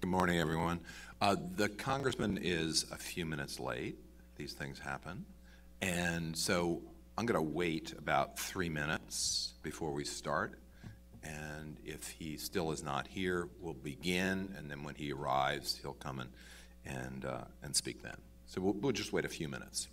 Good morning, everyone. Uh, the congressman is a few minutes late. These things happen. And so I'm going to wait about three minutes before we start. And if he still is not here, we'll begin. And then when he arrives, he'll come and, and, uh, and speak then. So we'll, we'll just wait a few minutes.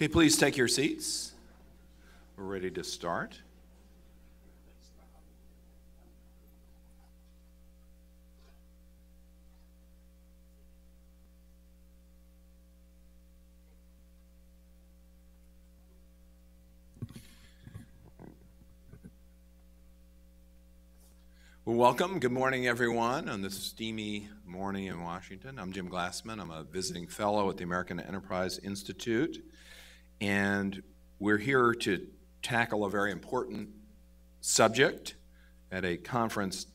Okay, please take your seats. We're ready to start. Well, welcome. Good morning, everyone, on this steamy morning in Washington. I'm Jim Glassman. I'm a visiting fellow at the American Enterprise Institute. And we're here to tackle a very important subject at a conference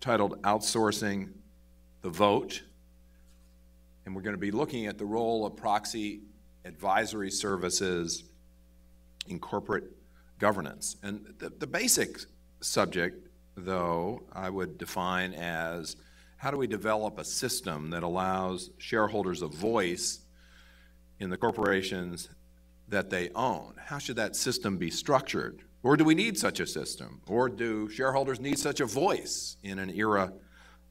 titled Outsourcing the Vote. And we're going to be looking at the role of proxy advisory services in corporate governance. And the, the basic subject, though, I would define as how do we develop a system that allows shareholders a voice in the corporations that they own. How should that system be structured? Or do we need such a system? Or do shareholders need such a voice in an era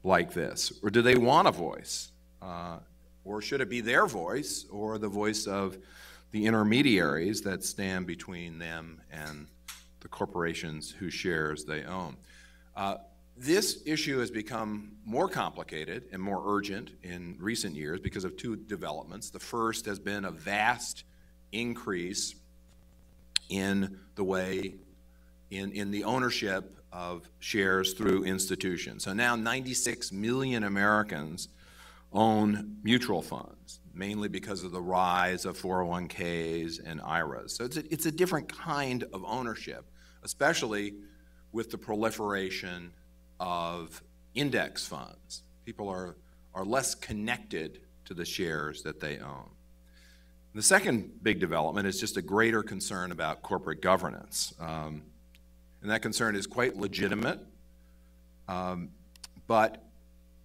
like this? Or do they want a voice? Uh, or should it be their voice or the voice of the intermediaries that stand between them and the corporations whose shares they own? Uh, this issue has become more complicated and more urgent in recent years because of two developments. The first has been a vast increase in the way, in, in the ownership of shares through institutions. So now 96 million Americans own mutual funds, mainly because of the rise of 401ks and IRAs. So it's a, it's a different kind of ownership, especially with the proliferation of index funds. People are, are less connected to the shares that they own. The second big development is just a greater concern about corporate governance. Um, and that concern is quite legitimate, um, but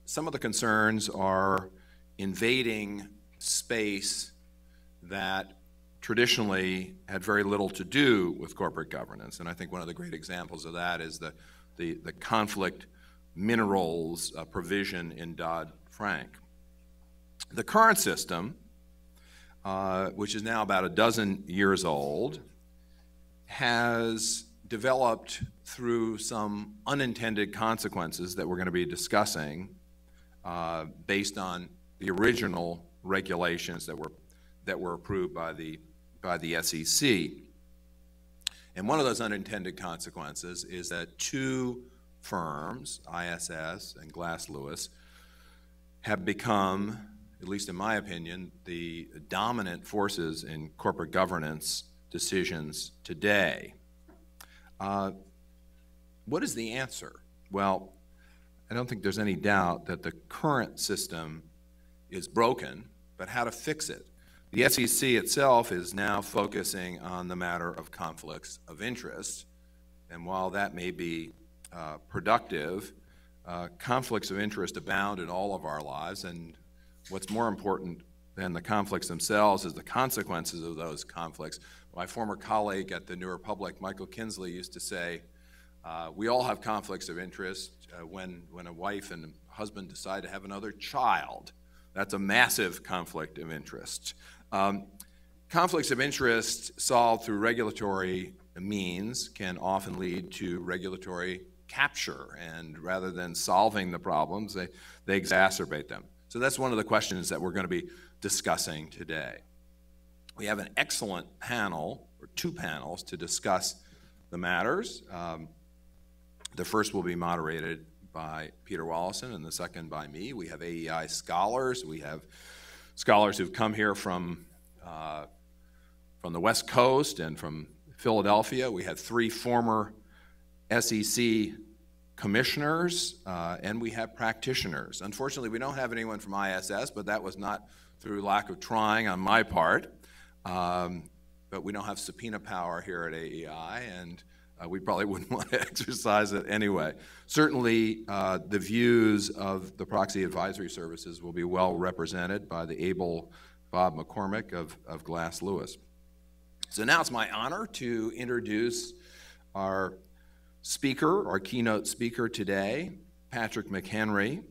some of the concerns are invading space that traditionally had very little to do with corporate governance. And I think one of the great examples of that is the, the, the conflict minerals uh, provision in Dodd Frank. The current system, uh, which is now about a dozen years old, has developed through some unintended consequences that we're going to be discussing uh, based on the original regulations that were that were approved by the by the SEC. And one of those unintended consequences is that two firms, ISS and Glass Lewis, have become, at least in my opinion, the dominant forces in corporate governance decisions today. Uh, what is the answer? Well, I don't think there's any doubt that the current system is broken, but how to fix it. The SEC itself is now focusing on the matter of conflicts of interest, and while that may be uh, productive, uh, conflicts of interest abound in all of our lives, and what's more important than the conflicts themselves is the consequences of those conflicts. My former colleague at the New Republic, Michael Kinsley, used to say, uh, we all have conflicts of interest uh, when, when a wife and husband decide to have another child. That's a massive conflict of interest. Um, conflicts of interest solved through regulatory means can often lead to regulatory capture, and rather than solving the problems, they, they exacerbate them. So that's one of the questions that we're going to be discussing today. We have an excellent panel, or two panels, to discuss the matters. Um, the first will be moderated by Peter Wallison and the second by me. We have AEI scholars. We have scholars who've come here from, uh, from the West Coast and from Philadelphia. We have three former SEC commissioners, uh, and we have practitioners. Unfortunately, we don't have anyone from ISS, but that was not through lack of trying on my part. Um, but we don't have subpoena power here at AEI, and uh, we probably wouldn't want to exercise it anyway. Certainly, uh, the views of the proxy advisory services will be well represented by the able Bob McCormick of, of Glass Lewis. So now it's my honor to introduce our speaker, our keynote speaker today, Patrick McHenry,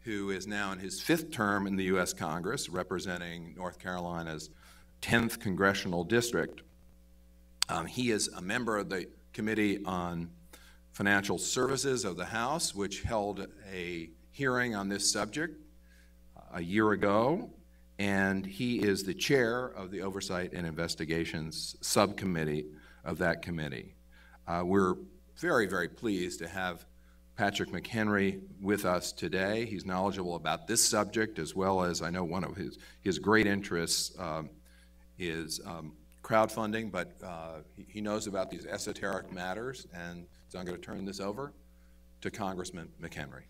who is now in his fifth term in the U.S. Congress representing North Carolina's 10th congressional district. Um, he is a member of the Committee on Financial Services of the House, which held a hearing on this subject a year ago, and he is the chair of the Oversight and Investigations Subcommittee of that committee. Uh, we're very, very pleased to have Patrick McHenry with us today. He's knowledgeable about this subject as well as I know one of his, his great interests um, is um, crowdfunding, but uh, he, he knows about these esoteric matters, and so I'm going to turn this over to Congressman McHenry.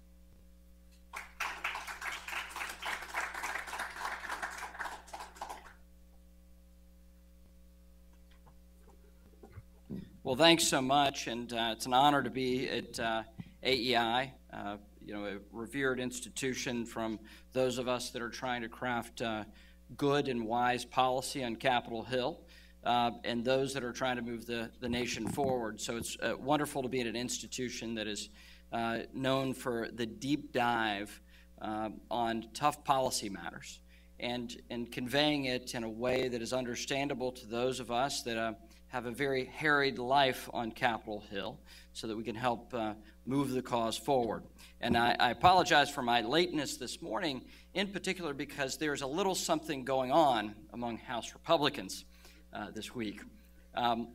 Well, thanks so much, and uh, it's an honor to be at uh, AEI, uh, you know, a revered institution from those of us that are trying to craft uh, good and wise policy on Capitol Hill uh, and those that are trying to move the, the nation forward. So it's uh, wonderful to be at an institution that is known for the deep dive on tough policy matters and, and conveying it in a way that is understandable to those of us that have a very harried life on Capitol Hill so that we can help uh, move the cause forward. And I, I, apologize for my lateness this morning, in particular because there's a little something going on among House Republicans uh, this week. Um,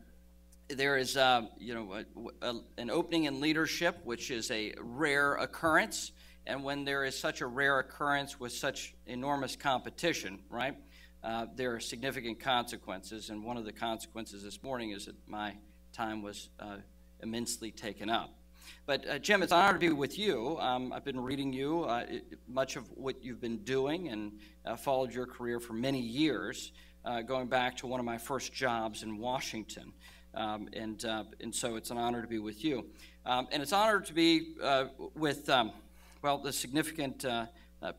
there is, uh, you know, a, a, an opening in leadership, which is a rare occurrence. And when there is such a rare occurrence with such enormous competition, right, uh, there are significant consequences. And one of the consequences this morning is that my time was uh, immensely taken up. But uh, Jim, it's an honor to be with you. Um, I've been reading you, uh, much of what you've been doing, and uh, followed your career for many years, going back to one of my first jobs in Washington. Um, and, and so it's an honor to be with you. Um, and it's an honor to be with, um, well, the significant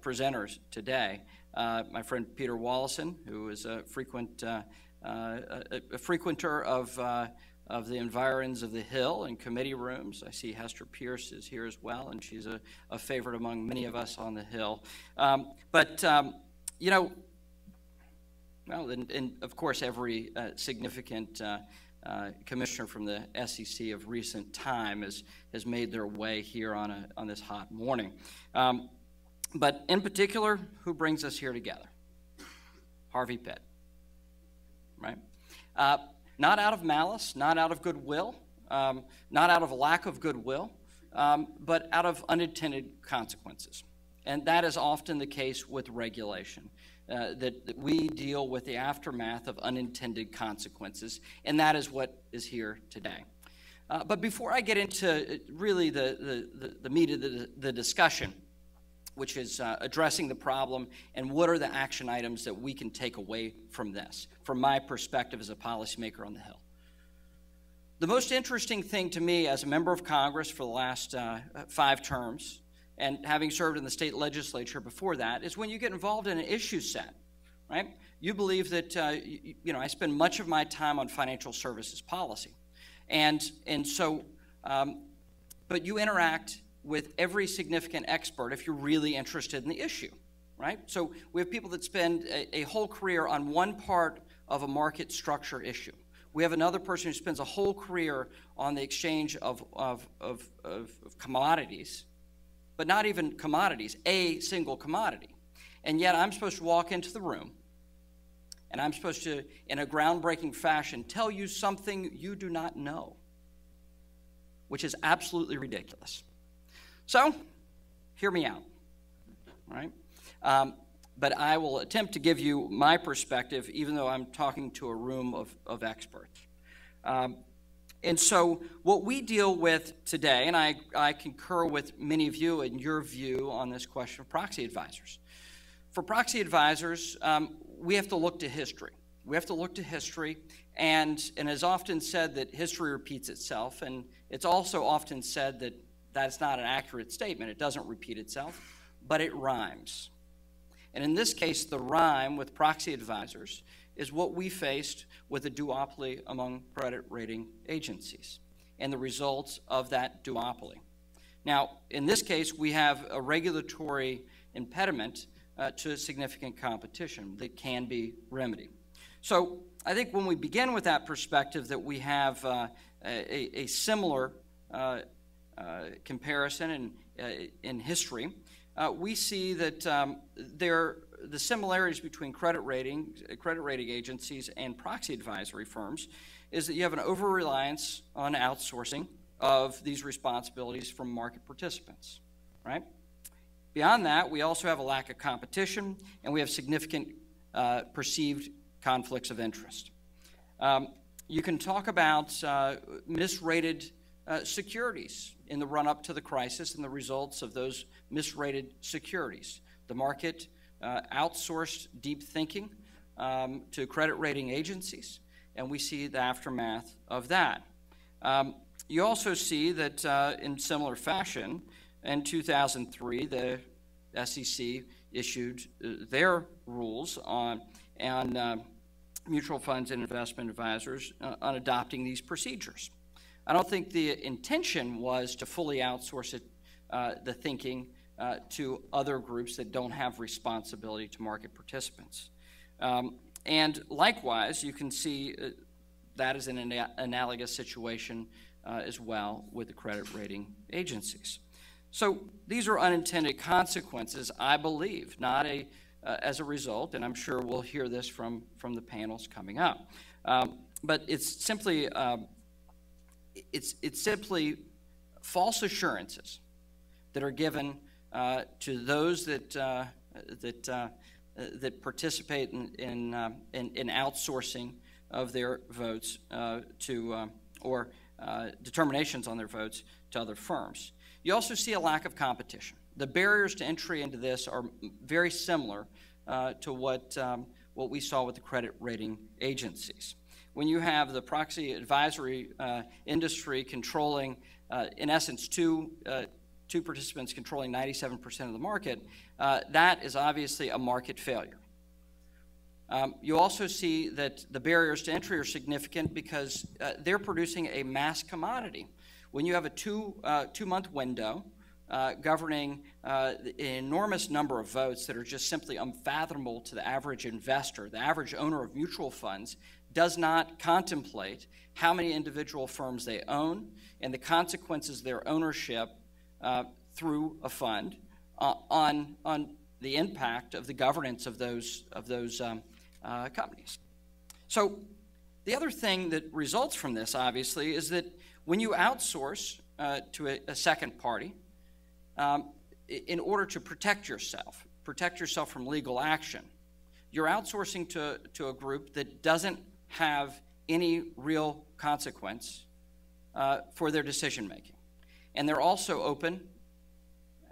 presenters today. My friend Peter Wallison, who is a frequent, a, a, frequenter of of the environs of the Hill and committee rooms. I see Hester Peirce is here as well, and she's a, a favorite among many of us on the Hill. Um, but, um, you know, well, and, and of course, every uh, significant uh, uh, commissioner from the SEC of recent time has, has made their way here on, a, on this hot morning. Um, but in particular, who brings us here together? Harvey Pitt, right? Uh, not out of malice, not out of goodwill, um, not out of a lack of goodwill, um, but out of unintended consequences. And that is often the case with regulation. Uh, that, that, we deal with the aftermath of unintended consequences, and that is what is here today. Uh, but before I get into uh, really the, the, the meat of the, the discussion, which is uh, addressing the problem and what are the action items that we can take away from this, from my perspective as a policymaker on the Hill. The most interesting thing to me as a member of Congress for the last uh, five terms, and having served in the state legislature before that, is when you get involved in an issue set, right? You believe that, uh, you, you, know, I spend much of my time on financial services policy. And, and so, um, but you interact with every significant expert if you're really interested in the issue, right? So we have people that spend a, a, whole career on one part of a market structure issue. We have another person who spends a whole career on the exchange of, of, of, of, of commodities, but not even commodities, a single commodity. And yet I'm supposed to walk into the room and I'm supposed to, in a groundbreaking fashion, tell you something you do not know, which is absolutely ridiculous. So, hear me out, right? Um, but I will attempt to give you my perspective, even though I'm talking to a room of, of experts. Um, and so, what we deal with today, and I, I concur with many of you in your view on this question of proxy advisors. For proxy advisors, um, we have to look to history. We have to look to history, and, and as often said that history repeats itself, and it's also often said that that's not an accurate statement. It doesn't repeat itself, but it rhymes. And in this case, the rhyme with proxy advisors is what we faced with a duopoly among credit rating agencies and the results of that duopoly. Now, in this case, we have a regulatory impediment uh, to significant competition that can be remedied. So I think when we begin with that perspective that we have uh, a, a, similar uh, comparison in, uh, in history, uh, we see that um, there, the similarities between credit rating, credit rating agencies and proxy advisory firms is that you have an over reliance on outsourcing of these responsibilities from market participants, right? Beyond that, we also have a lack of competition and we have significant uh, perceived conflicts of interest. Um, you can talk about uh, misrated uh, securities in the run up to the crisis and the results of those misrated securities. The market uh, outsourced deep thinking um, to credit rating agencies, and we see the aftermath of that. Um, you also see that uh, in similar fashion, in 2003, the SEC issued uh, their rules on, on uh, mutual funds and investment advisors on adopting these procedures. I don't think the intention was to fully outsource it, uh, the thinking uh, to other groups that don't have responsibility to market participants. Um, and likewise, you can see uh, that is an ana- analogous situation uh, as well with the credit rating agencies. So these are unintended consequences, I believe, not a uh, as a result, and I'm sure we'll hear this from from the panels coming up. Um, but it's simply um, it's, it's simply false assurances that are given uh, to those that, uh, that, uh, that participate in, in, uh, in, in, outsourcing of their votes uh, to, uh, or determinations on their votes to other firms. You also see a lack of competition. The barriers to entry into this are very similar to what, um, what we saw with the credit rating agencies. When you have the proxy advisory uh, industry controlling, uh, in essence, two, uh, two participants controlling 97% of the market, uh, that is obviously a market failure. Um, you also see that the barriers to entry are significant because uh, they're producing a mass commodity. When you have a two, uh, two month window governing an enormous number of votes that are just simply unfathomable to the average investor, the average owner of mutual funds does not contemplate how many individual firms they own and the consequences of their ownership uh, through a fund uh, on, on the impact of the governance of those, of those um, uh, companies. So, the other thing that results from this, obviously, is that when you outsource uh, to a, a, second party, um, in order to protect yourself, protect yourself from legal action, you're outsourcing to, to a group that doesn't have any real consequence uh, for their decision making. And they're also open,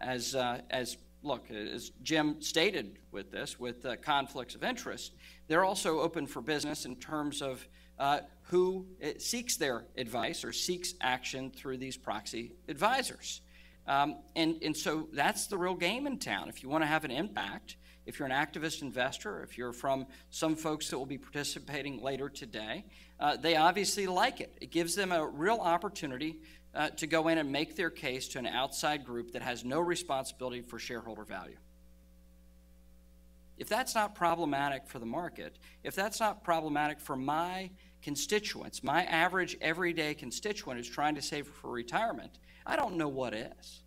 as, uh, as look, as Jim stated with this, with uh, conflicts of interest, they're also open for business in terms of uh, who uh, seeks their advice or seeks action through these proxy advisors. Um, and, and so that's the real game in town. If you want to have an impact, if you're an activist investor, if you're from some folks that will be participating later today, uh, they obviously like it. It gives them a real opportunity uh, to go in and make their case to an outside group that has no responsibility for shareholder value. If that's not problematic for the market, if that's not problematic for my constituents, my average everyday constituent who's trying to save for retirement, I don't know what is.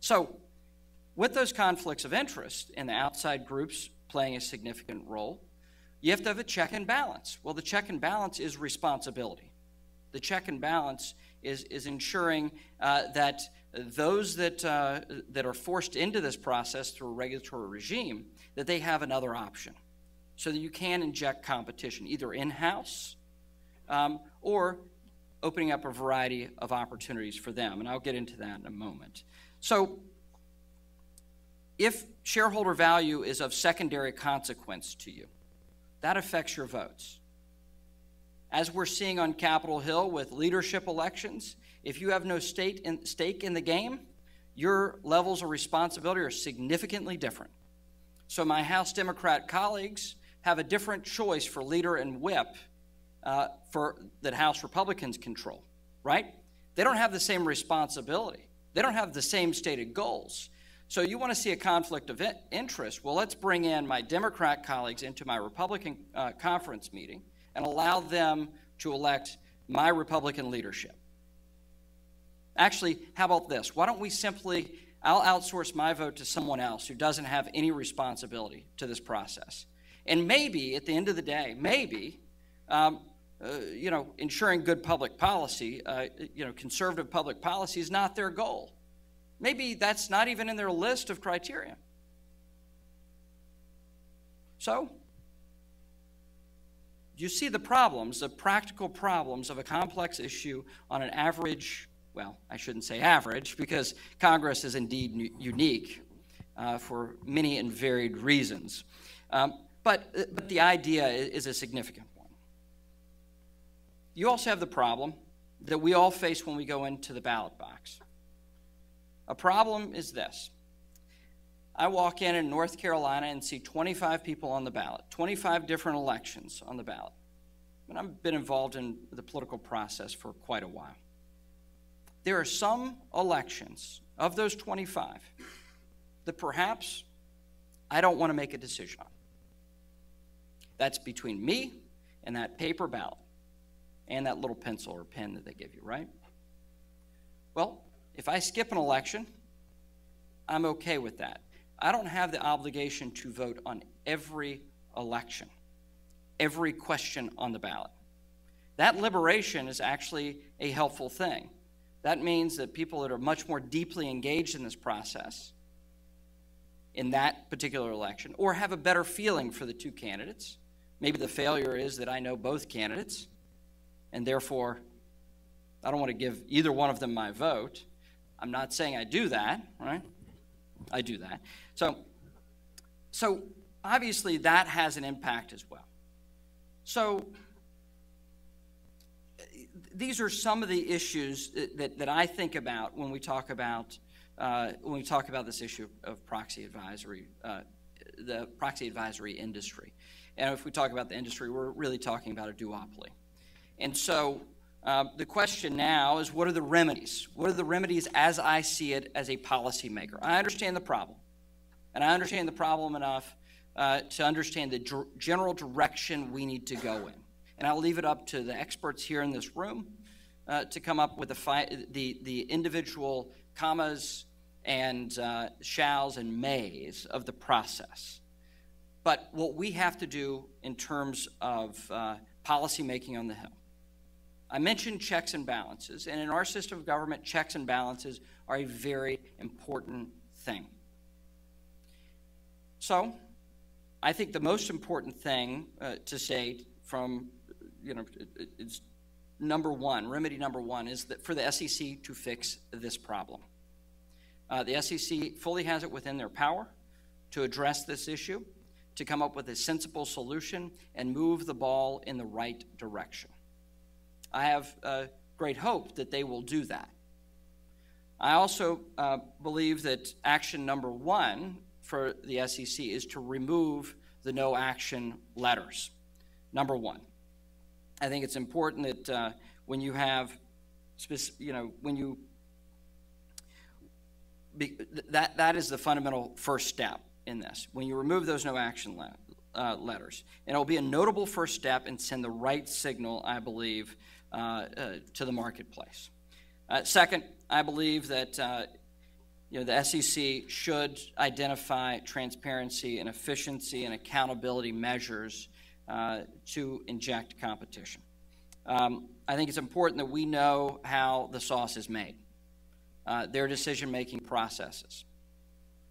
So, with those conflicts of interest and the outside groups playing a significant role, you have to have a check and balance. Well, the check and balance is responsibility. The check and balance is, is ensuring uh, that those that, uh, that are forced into this process through a regulatory regime, that they have another option so that you can inject competition, either in-house um, or opening up a variety of opportunities for them. And I'll get into that in a moment. So if shareholder value is of secondary consequence to you, that affects your votes. As we're seeing on Capitol Hill with leadership elections, if you have no state in, stake in the game, your levels of responsibility are significantly different. So, my House Democrat colleagues have a different choice for leader and whip uh, for, that House Republicans control, right? They don't have the same responsibility, they don't have the same stated goals. So, you want to see a conflict of interest? Well, let's bring in my Democrat colleagues into my Republican uh, conference meeting and allow them to elect my Republican leadership. Actually, how about this? Why don't we simply, I'll outsource my vote to someone else who doesn't have any responsibility to this process. And maybe at the end of the day, maybe, um, uh, you know, ensuring good public policy, uh, you know, conservative public policy is not their goal. Maybe that's not even in their list of criteria. So, you see the problems, the practical problems of a complex issue on an average, well, I shouldn't say average, because Congress is indeed unique uh, for many and varied reasons. Um, but, uh, but the idea is a significant one. You also have the problem that we all face when we go into the ballot box. A problem is this I walk in in North Carolina and see 25 people on the ballot, 25 different elections on the ballot. And I've been involved in the political process for quite a while. There are some elections of those 25 that perhaps I don't want to make a decision on. That's between me and that paper ballot and that little pencil or pen that they give you, right? Well, if I skip an election, I'm okay with that. I don't have the obligation to vote on every election, every question on the ballot. That liberation is actually a helpful thing. That means that people that are much more deeply engaged in this process in that particular election or have a better feeling for the two candidates. Maybe the failure is that I know both candidates and therefore I don't want to give either one of them my vote. I'm not saying I do that, right? I do that. So, so obviously that has an impact as well. So these are some of the issues that, that I think about when we talk about uh, when we talk about this issue of proxy advisory, uh, the proxy advisory industry. And if we talk about the industry, we're really talking about a duopoly. And so uh, the question now is what are the remedies? What are the remedies as I see it as a policymaker? I understand the problem. And I understand the problem enough uh, to understand the dr- general direction we need to go in. And I'll leave it up to the experts here in this room uh, to come up with the, fi- the, the individual commas and uh, shalls and mays of the process. But what we have to do in terms of uh, policy on the Hill. I mentioned checks and balances, and in our system of government, checks and balances are a very important thing. So, I think the most important thing uh, to say from, you know, it's number one, remedy number one is that for the SEC to fix this problem. Uh, the SEC fully has it within their power to address this issue, to come up with a sensible solution, and move the ball in the right direction. I have uh, great hope that they will do that. I also uh, believe that action number one for the SEC is to remove the no action letters. Number one. I think it's important that uh, when you have, you know, when you, be, that, that is the fundamental first step in this. When you remove those no action le- uh, letters, and it'll be a notable first step and send the right signal, I believe, to the marketplace. Uh, second, I believe that uh, you know, the SEC should identify transparency and efficiency and accountability measures uh, to inject competition. Um, I think it's important that we know how the sauce is made, uh, their decision making processes.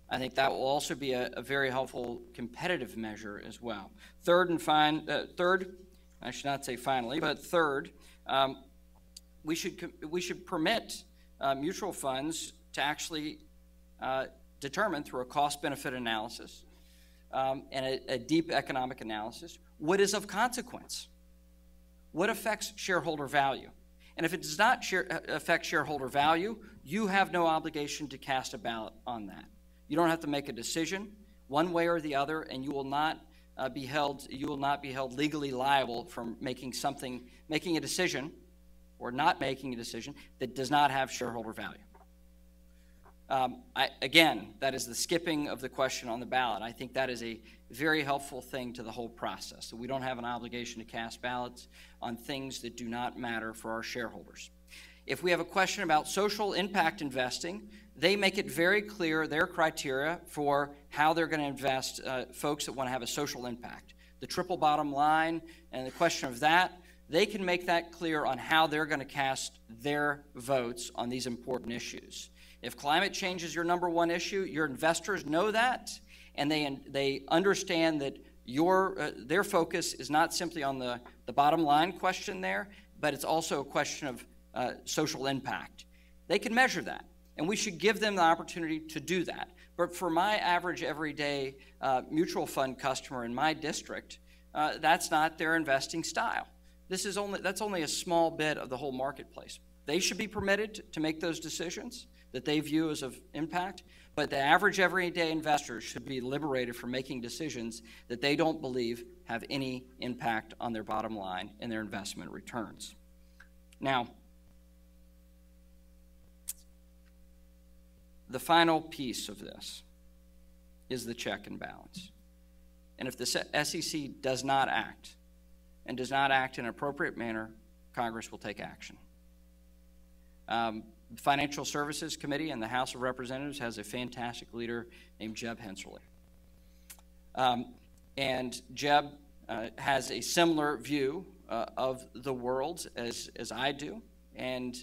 I think that will also be a, a, very helpful competitive measure as well. Third and fine, uh, third, I should not say finally, but third, um, we should we should permit uh, mutual funds to actually uh, determine through a cost benefit analysis um, and a, a deep economic analysis what is of consequence, what affects shareholder value. And if it does not share, uh, affect shareholder value, you have no obligation to cast a ballot on that. You don't have to make a decision one way or the other, and you will not uh, be held. You will not be held legally liable for making something, making a decision, or not making a decision that does not have shareholder value. Um, I, again, that is the skipping of the question on the ballot. I think that is a very helpful thing to the whole process. So we don't have an obligation to cast ballots on things that do not matter for our shareholders. If we have a question about social impact investing, they make it very clear their criteria for how they're going to invest uh, folks that want to have a social impact. The triple bottom line and the question of that, they can make that clear on how they're going to cast their votes on these important issues. If climate change is your number one issue, your investors know that, and they, they understand that your, uh, their focus is not simply on the, the bottom line question there, but it's also a question of uh, social impact. They can measure that, and we should give them the opportunity to do that. But for my average everyday uh, mutual fund customer in my district, uh, that's not their investing style. This is only, that's only a small bit of the whole marketplace. They should be permitted to make those decisions that they view as of impact, but the average everyday investor should be liberated from making decisions that they don't believe have any impact on their bottom line and their investment returns. Now, the final piece of this is the check and balance. And if the SEC does not act and does not act in an appropriate manner, Congress will take action. Um, the Financial Services Committee in the House of Representatives has a fantastic leader named Jeb Hensarling. Um, and Jeb uh, has a similar view uh, of the world as, as I do, and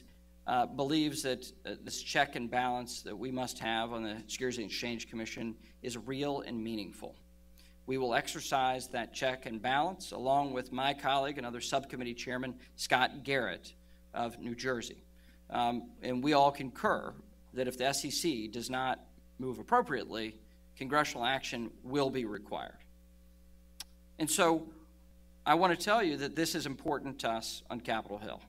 uh, believes that uh, this check and balance that we must have on the Securities and Exchange Commission is real and meaningful. We will exercise that check and balance along with my colleague and other subcommittee chairman, Scott Garrett of New Jersey. um, and we all concur that if the SEC does not move appropriately, congressional action will be required. And so I want to tell you that this is important to us on Capitol Hill.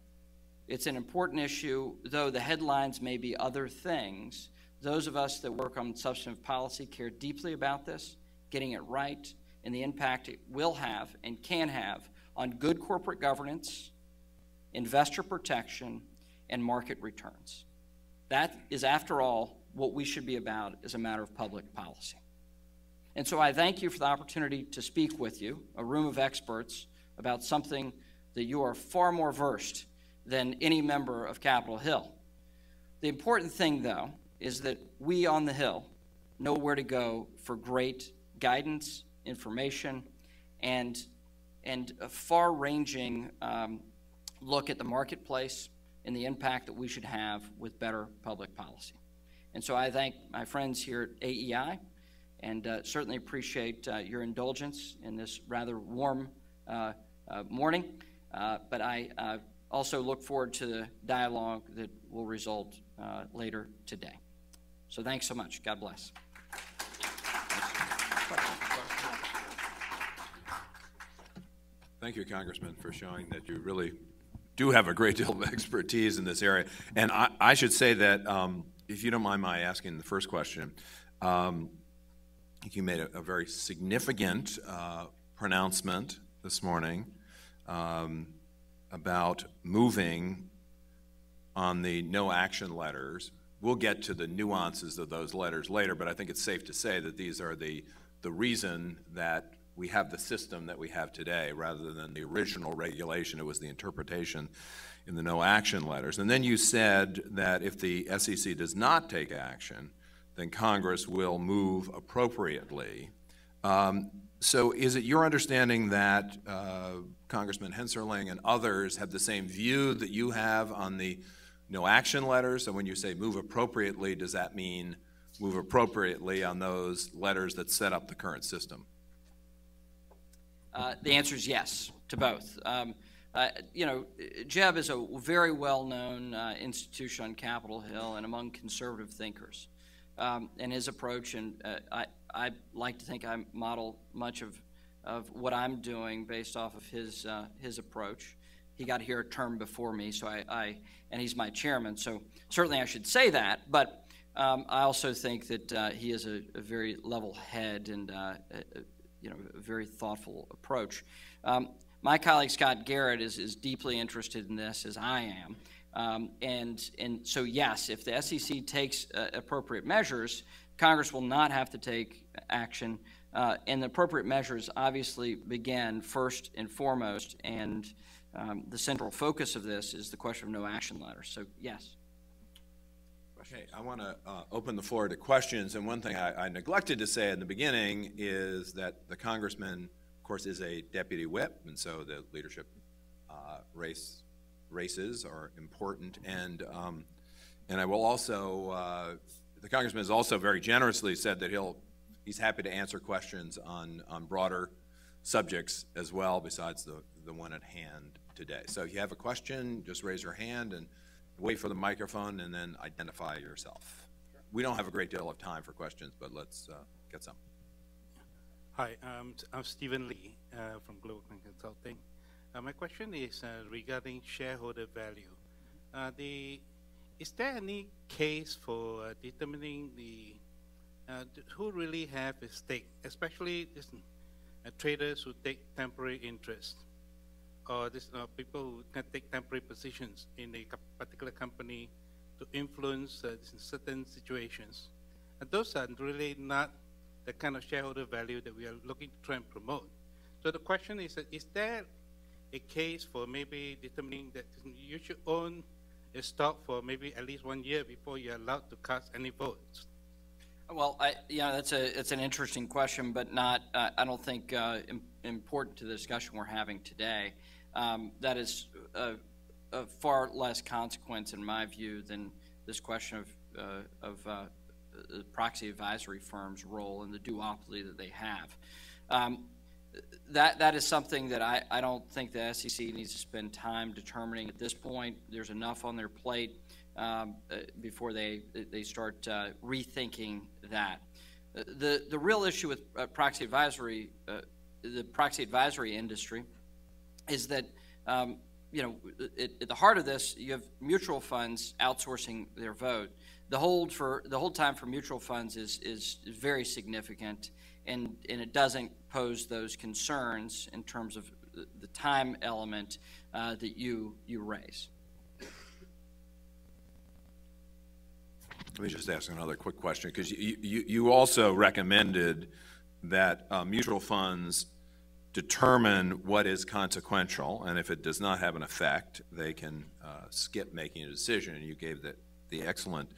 It's an important issue, though the headlines may be other things. Those of us that work on substantive policy care deeply about this, getting it right, and the impact it will have and can have on good corporate governance, investor protection, and market returns. That is, after all, what we should be about as a matter of public policy. And so I thank you for the opportunity to speak with you, a room of experts, about something that you are far more versed than any member of Capitol Hill. The important thing, though, is that we on the Hill know where to go for great guidance, information, and, and a far ranging um, look at the marketplace and the impact that we should have with better public policy. And so I thank my friends here at AEI and uh, certainly appreciate uh, your indulgence in this rather warm uh, uh morning. Uh, but I uh, also look forward to the dialogue that will result later today. So thanks so much. God bless. Thank you, Congressman, for showing that you really do have a great deal of expertise in this area. And I, I should say that, um, if you don't mind my asking the first question, um, you made a, a very significant uh, pronouncement this morning um, about moving on the no action letters. We'll get to the nuances of those letters later, but I think it's safe to say that these are the, the reason that we have the system that we have today rather than the original regulation. It was the interpretation in the no action letters. And then you said that if the SEC does not take action, then Congress will move appropriately. Um, so, is it your understanding that uh, Congressman Hensarling and others have the same view that you have on the no action letters? So, when you say move appropriately, does that mean move appropriately on those letters that set up the current system? Uh, the answer is yes to both. Um, uh, you know, JEB is a very well known uh, institution on Capitol Hill and among conservative thinkers um, and his approach. And uh, I, I like to think I model much of, of what I'm doing based off of his, uh, his approach. He got here a term before me, so I, I and he's my chairman, so certainly I should say that. But um, I also think that uh, he is a, a, very level head and uh, a, you know a very thoughtful approach. Um, my colleague Scott Garrett is, is deeply interested in this, as I am. Um, and, and so, yes, if the SEC takes uh, appropriate measures, Congress will not have to take action. Uh, and the appropriate measures obviously begin first and foremost, and um, the central focus of this is the question of no action letters. So, yes. Okay, I want to uh, open the floor to questions. And one thing I, I, neglected to say in the beginning is that the congressman, of course, is a deputy whip, and so the leadership uh, race races are important. And, um, and I will also, uh, the congressman has also very generously said that he'll, he's happy to answer questions on, on broader subjects as well, besides the, the one at hand today. So if you have a question, just raise your hand and wait for the microphone and then identify yourself. We don't have a great deal of time for questions, but let's uh, get some. Hi, um, I'm Stephen Lee uh, from Global Consulting. Uh, my question is uh, regarding shareholder value. Uh, the, is there any case for uh, determining the uh, who really have a stake, especially this, uh, traders who take temporary interest, or this, people who can take temporary positions in a particular company to influence certain situations? And those are really not the kind of shareholder value that we are looking to try and promote. So the question is, is there a case for maybe determining that you should own a stopped for maybe at least one year before you're allowed to cast any votes? Well, I, you know, that's a it's an interesting question, but not uh, I don't think uh, Im important to the discussion we're having today. Um, that is a, a, far less consequence, in my view, than this question of uh, of uh, proxy advisory firms' role and the duopoly that they have. Um, that that is something that I, I don't think the SEC needs to spend time determining at this point. There's enough on their plate. um, uh, before they, they start uh, rethinking that. Uh, The, the real issue with uh, proxy advisory, uh, the proxy advisory industry is that, um, you know, at, at the heart of this, you have mutual funds outsourcing their vote. The hold for, the hold time for mutual funds is is very significant, and, and it doesn't pose those concerns in terms of the- time element uh, that you, you raise. Let me just ask another quick question, because you, you, you also recommended that uh, mutual funds determine what is consequential, and if it does not have an effect, they can uh, skip making a decision. And you gave the, the excellent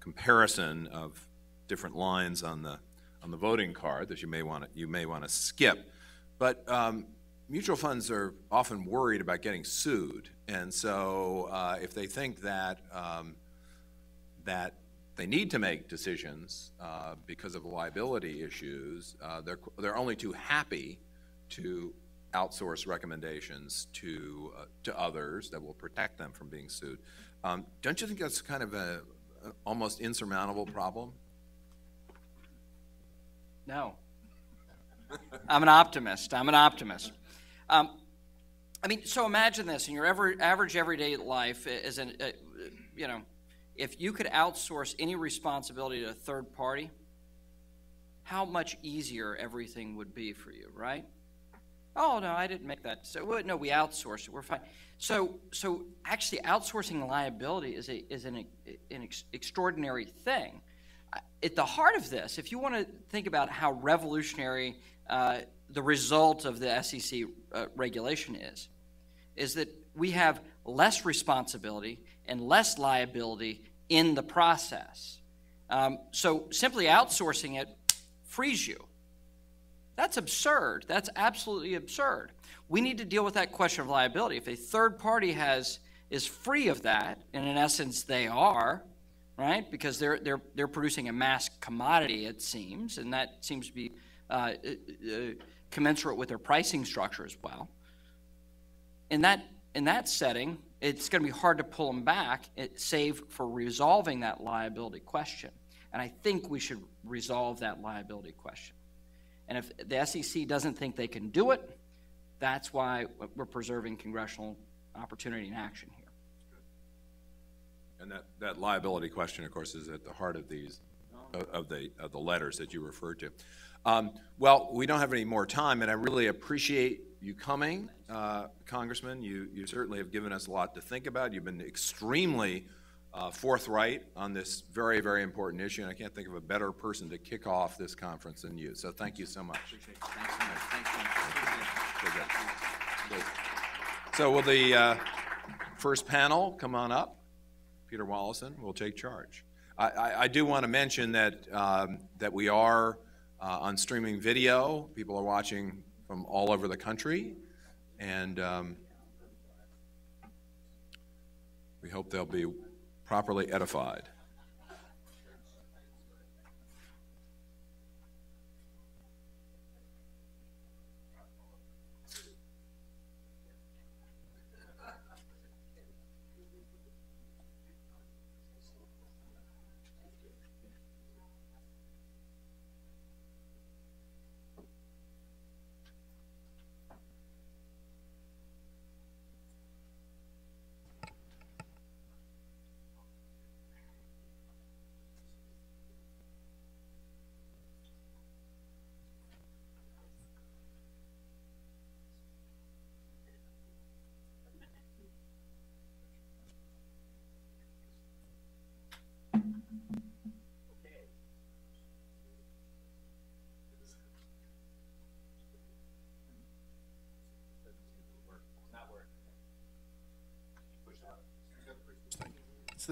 comparison of different lines on the, on the voting card that you may want to, you may want to skip. But um, mutual funds are often worried about getting sued, and so uh, if they think that um, that they need to make decisions uh, because of liability issues, uh, they're, they're only too happy to outsource recommendations to, uh, to others that will protect them from being sued. Um, Don't you think that's kind of a, a almost insurmountable problem? No. I'm an optimist. I'm an optimist. Um, I mean, so imagine this in your ever, average everyday life, as an, uh, you know, if you could outsource any responsibility to a third party, how much easier everything would be for you, right? Oh no, I didn't make that. So no, we outsourced it. We're fine. So so actually, outsourcing liability is a is an an ex- extraordinary thing. At the heart of this, if you want to think about how revolutionary uh, the result of the SEC uh, regulation is, is that we have less responsibility and less liability in the process. Um, so simply outsourcing it frees you. That's absurd. That's absolutely absurd. We need to deal with that question of liability. If a third party has is free of that, and in essence they are, right? Because they're they're they're producing a mass commodity, it seems, and that seems to be uh, uh, uh, commensurate with their pricing structure as well. In that in that setting, it's going to be hard to pull them back, save for resolving that liability question. And I think we should resolve that liability question. And if the SEC doesn't think they can do it, that's why we're preserving congressional opportunity and action here. And that, that liability question, of course, is at the heart of these, of- of the, of the letters that you referred to. Um, Well, we don't have any more time, and I really appreciate you coming, uh, Congressman. You, you certainly have given us a lot to think about. You've been extremely uh, forthright on this very, very important issue, and I can't think of a better person to kick off this conference than you. So thank you so much. Thanks so. Thanks so much. Very good. Good. So will the uh, first panel come on up? Peter Wallison will take charge. I, I, I do want to mention that, um, that we are uh, on streaming video. People are watching from all over the country, and um, we hope they'll be properly edified.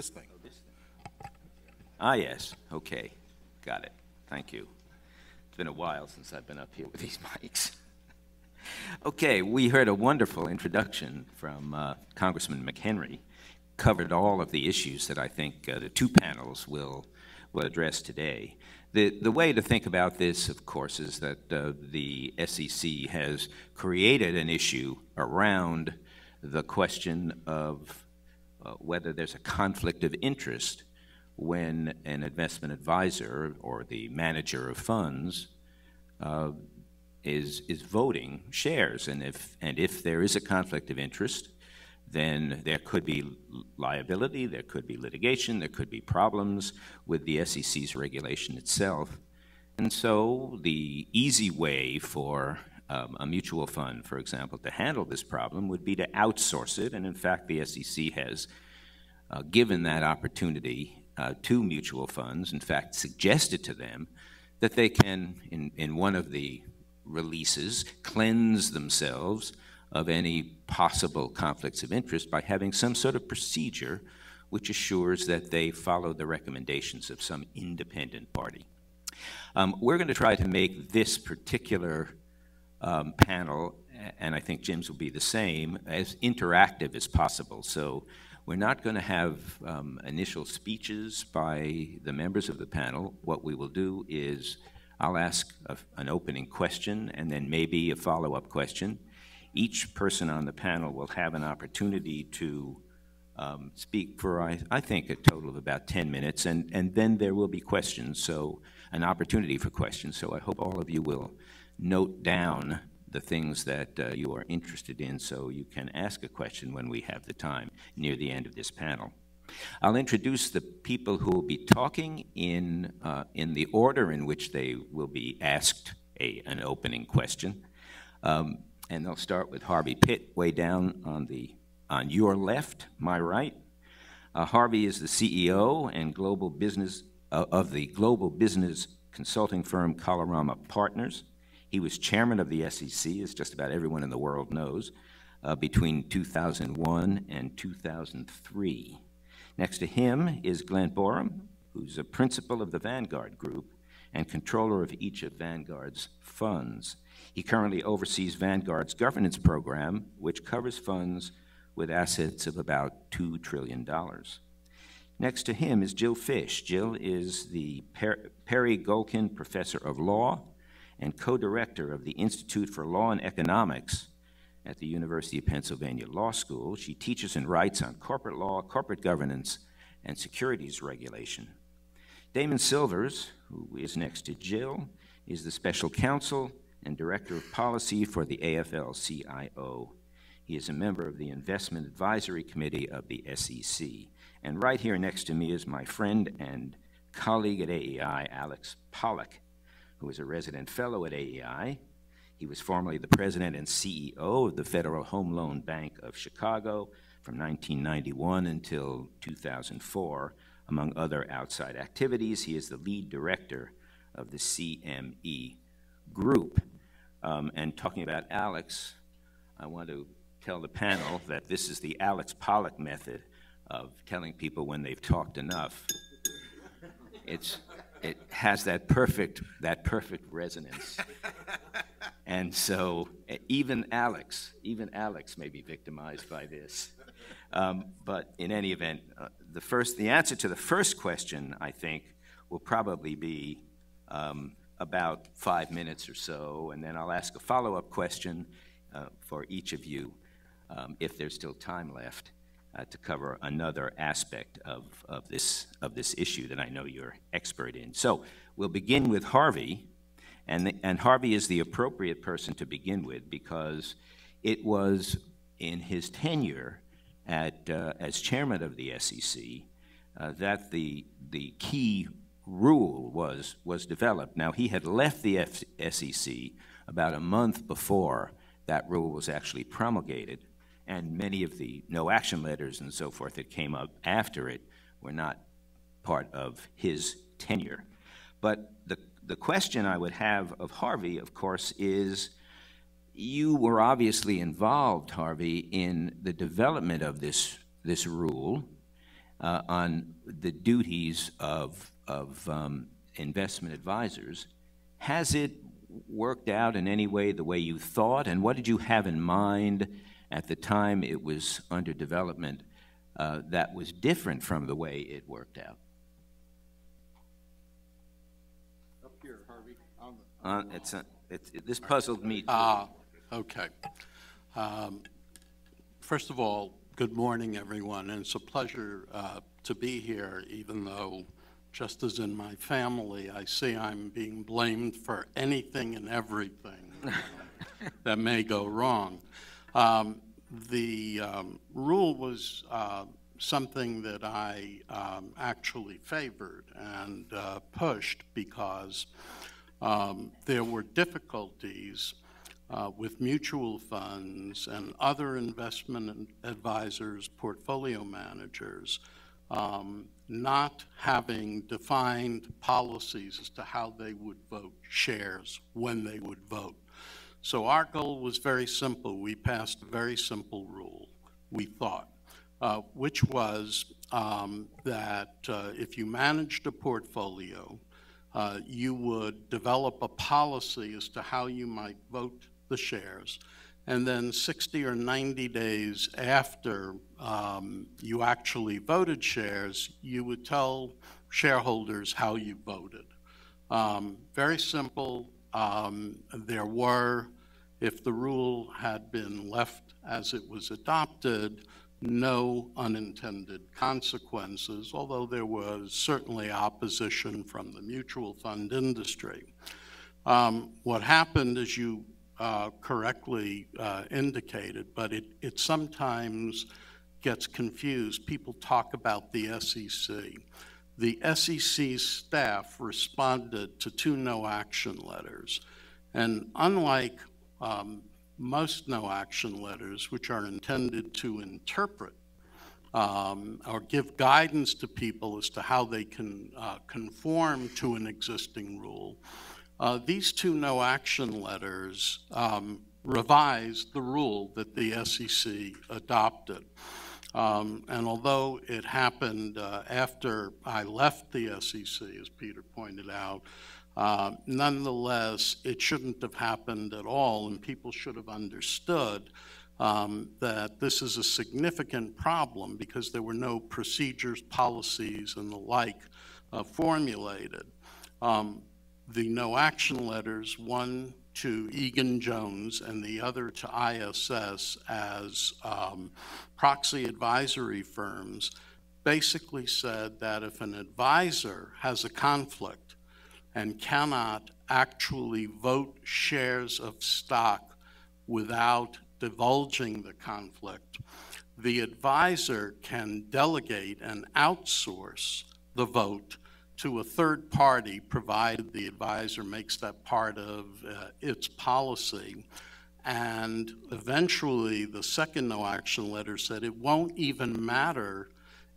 This thing. Ah, yes, okay, got it, thank you. It's been a while since I've been up here with these mics. Okay, we heard a wonderful introduction from uh, Congressman McHenry, covered all of the issues that I think uh, the two panels will, will address today. The, the way to think about this, of course, is that uh, the SEC has created an issue around the question of uh, whether there's a conflict of interest when an investment advisor or the manager of funds uh, is, is voting shares. And if, and if there is a conflict of interest, then there could be liability, there could be litigation, there could be problems with the SEC's regulation itself. And so the easy way for um, a mutual fund, for example, to handle this problem would be to outsource it. And in fact, the SEC has uh, given that opportunity uh, to mutual funds, in fact, suggested to them that they can, in, in one of the releases, cleanse themselves of any possible conflicts of interest by having some sort of procedure which assures that they follow the recommendations of some independent party. Um, we're going to try to make this particular um, panel, and I think Jim's will be the same, as interactive as possible. So we're not going to have um, initial speeches by the members of the panel. What we will do is I'll ask a, an opening question and then maybe a follow up question. Each person on the panel will have an opportunity to um, speak for, I, I, think, a total of about 10 minutes, and, and then there will be questions, so an opportunity for questions. So I hope all of you will note down the things that uh, you are interested in so you can ask a question when we have the time near the end of this panel. I'll introduce the people who will be talking in, uh, in the order in which they will be asked a, an opening question. Um, and they'll start with Harvey Pitt, way down on, the, on your left, my right. Uh, Harvey is the CEO and global business uh, of the global business consulting firm Kalorama Partners. He was chairman of the SEC, as just about everyone in the world knows, uh, between 2001 and 2003. Next to him is Glenn Booraem, who's a principal of the Vanguard Group and controller of each of Vanguard's funds. He currently oversees Vanguard's governance program, which covers funds with assets of about $2 trillion. Next to him is Jill Fisch. Jill is the Perry Golkin Professor of Law and co-director of the Institute for Law and Economics at the University of Pennsylvania Law School. She teaches and writes on corporate law, corporate governance, and securities regulation. Damon Silvers, who is next to Jill, is the special counsel and director of policy for the AFL CIO. He is a member of the Investment Advisory Committee of the SEC. And right here next to me is my friend and colleague at AEI, Alex Pollock who was a resident fellow at AEI. He was formerly the president and CEO of the Federal Home Loan Bank of Chicago from 1991 until 2004. Among other outside activities, he is the lead director of the CME Group. Um, and talking about Alex, I want to tell the panel that this is the Alex Pollock method of telling people when they've talked enough. It's it has that perfect that perfect resonance. and so even Alex, even Alex may be victimized by this. Um, but in any event, uh, the first the answer to the first question, I think, will probably be um, about five minutes or so, and then I'll ask a follow-up question uh, for each of you um, if there's still time left uh, to cover another aspect of, of, this, of this issue that I know you're expert in. So we'll begin with Harvey, and, the, and Harvey is the appropriate person to begin with because it was in his tenure at, uh, as chairman of the SEC uh, that the, the key rule was, was developed. Now, he had left the F SEC about a month before that rule was actually promulgated and many of the no action letters and so forth that came up after it were not part of his tenure. But the, the question I would have of Harvey, of course, is you were obviously involved, Harvey, in the development of this, this rule uh, on the duties of, of um, investment advisors. Has it worked out in any way the way you thought, and what did you have in mind at the time it was under development uh, that was different from the way it worked out. Up here, Harvey. On the, on uh, it's, a, it's it, this puzzled me. Too. Ah, okay. Um, first of all, Good morning, everyone, and it's a pleasure uh, to be here, even though, just as in my family, I see I'm being blamed for anything and everything that may go wrong. Um, The um, rule was uh, something that I um, actually favored and uh, pushed because um, there were difficulties uh, with mutual funds and other investment advisors, portfolio managers, um, not having defined policies as to how they would vote shares when they would vote. So our goal was very simple. We passed a very simple rule, we thought, uh, which was um, that uh, if you managed a portfolio, uh, you would develop a policy as to how you might vote the shares. And then 60 or 90 days after um, you actually voted shares, you would tell shareholders how you voted. Um, very simple. Um, there were, if the rule had been left as it was adopted, no unintended consequences, although there was certainly opposition from the mutual fund industry. Um, what happened, as you uh, correctly uh, indicated, but it, it sometimes gets confused. People talk about the SEC. The SEC staff responded to two no action letters. And unlike um, most no action letters, which are intended to interpret um, or give guidance to people as to how they can uh, conform to an existing rule, uh, these two no action letters um, revised the rule that the SEC adopted. Um, and although it happened uh, after I left the SEC, as Peter pointed out, uh, nonetheless, it shouldn't have happened at all, and people should have understood um, that this is a significant problem because there were no procedures, policies, and the like uh, formulated. Um, the no action letters, one to Egan Jones and the other to ISS as um, proxy advisory firms, basically said that if an advisor has a conflict and cannot actually vote shares of stock without divulging the conflict, the advisor can delegate and outsource the vote to a third party, provided the advisor makes that part of uh, its policy. And eventually, the second no action letter said it won't even matter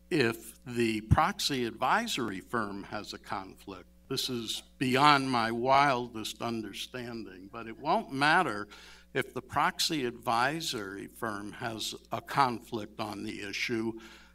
if the proxy advisory firm has a conflict. This is beyond my wildest understanding, but it won't matter if the proxy advisory firm has a conflict on the issue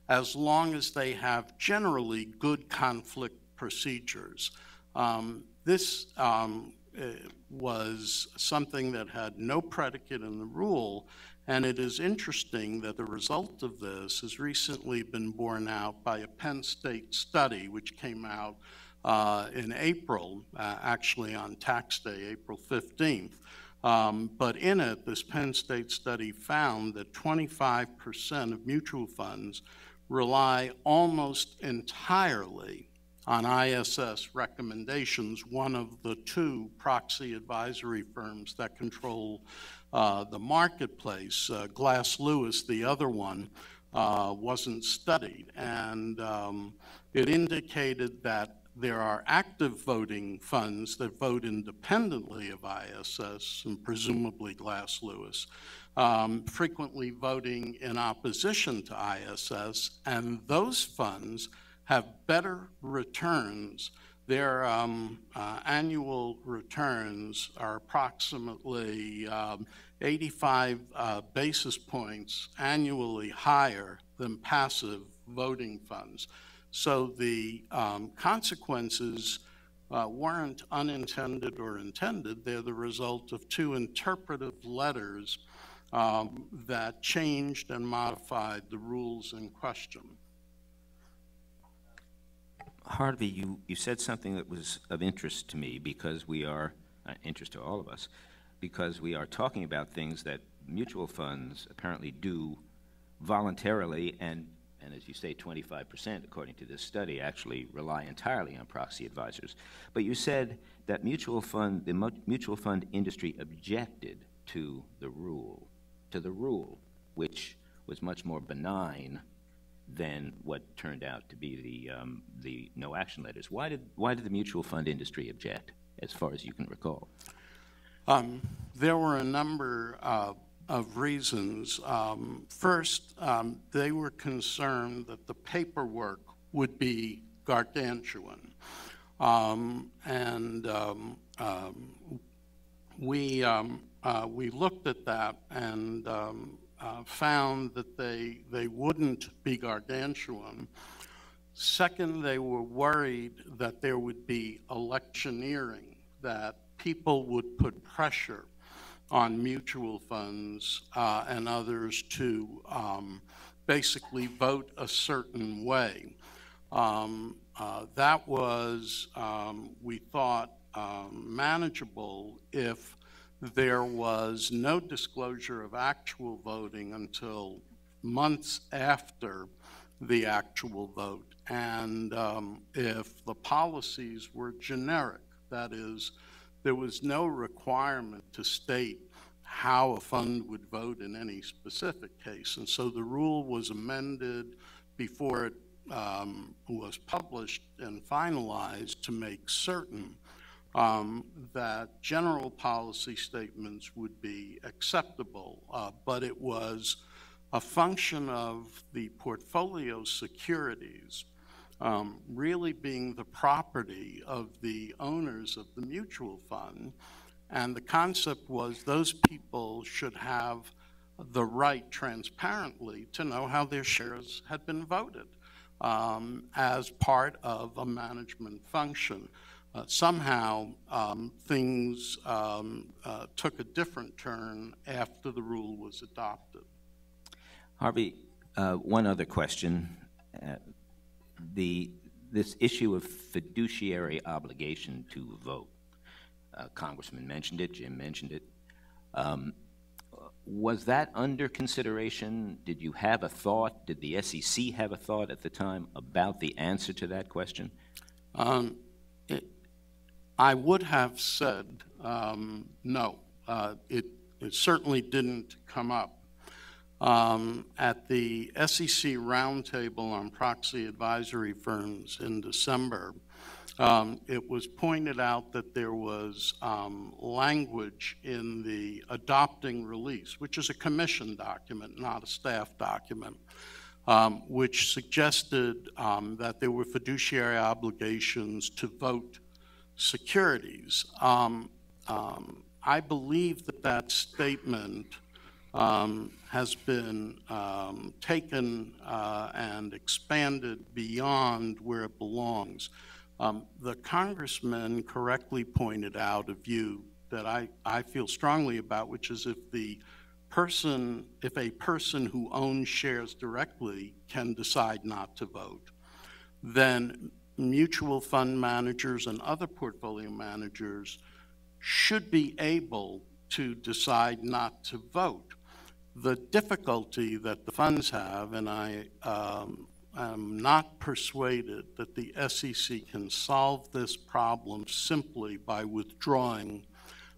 as long as they have generally good conflict procedures. Um, this um, uh, was something that had no predicate in the rule, and it is interesting that the result of this has recently been borne out by a Penn State study, which came out uh, in April, uh, actually on tax day, April 15th. Um, but in it, this Penn State study found that 25% of mutual funds rely almost entirely on ISS recommendations, one of the two proxy advisory firms that control uh, the marketplace. Uh, Glass Lewis, the other one, uh, wasn't studied. And um, it indicated that there are active voting funds that vote independently of ISS and presumably Glass Lewis, um, frequently voting in opposition to ISS, and those funds have better returns. Their um, uh, annual returns are approximately um, 85 uh, basis points annually higher than passive voting funds. So the um, consequences uh, weren't unintended or intended. They're the result of two interpretive letters um, that changed and modified the rules in question. Harvey, you, you said something that was of interest to me because we are, uh, interest to all of us, because we are talking about things that mutual funds apparently do voluntarily and, and as you say, 25%, according to this study, actually rely entirely on proxy advisors. But you said that mutual fund, the mutual fund industry objected to the rule, to the rule, which was much more benign than what turned out to be the, um, the no action letters. Why did, why did the mutual fund industry object, as far as you can recall? Um, There were a number uh, of reasons. Um, First, um, they were concerned that the paperwork would be gargantuan. Um, And um, we, uh, we looked at that and uh, found that they, they wouldn't be gargantuan. Second, they were worried that there would be electioneering, that people would put pressure on mutual funds uh, and others to um, basically vote a certain way. Um, uh, that was, um, we thought, um, manageable if there was no disclosure of actual voting until months after the actual vote. And um, if the policies were generic, that is, there was no requirement to state how a fund would vote in any specific case. And so the rule was amended before it um, was published and finalized to make certain um, that general policy statements would be acceptable, uh, but it was a function of the portfolio securities um, really being the property of the owners of the mutual fund. And the concept was those people should have the right transparently to know how their shares had been voted um, as part of a management function. Uh, somehow, um, things um, uh, took a different turn after the rule was adopted. Harvey, uh, one other question. Uh, the, this issue of fiduciary obligation to vote. Uh, Congressman mentioned it, Jim mentioned it. Um, was that under consideration? Did you have a thought? Did the SEC have a thought at the time about the answer to that question? Um, I would have said um, no. Uh, it, it certainly didn't come up. Um, at the SEC roundtable on proxy advisory firms in December, um, it was pointed out that there was um, language in the adopting release, which is a commission document, not a staff document, um, which suggested um, that there were fiduciary obligations to vote securities. Um, um, I believe that that statement um, has been um, taken uh, and expanded beyond where it belongs. Um, the congressman correctly pointed out a view that I, I feel strongly about, which is if the person, if a person who owns shares directly can decide not to vote, then mutual fund managers and other portfolio managers should be able to decide not to vote. The difficulty that the funds have, and I um, am not persuaded that the SEC can solve this problem simply by withdrawing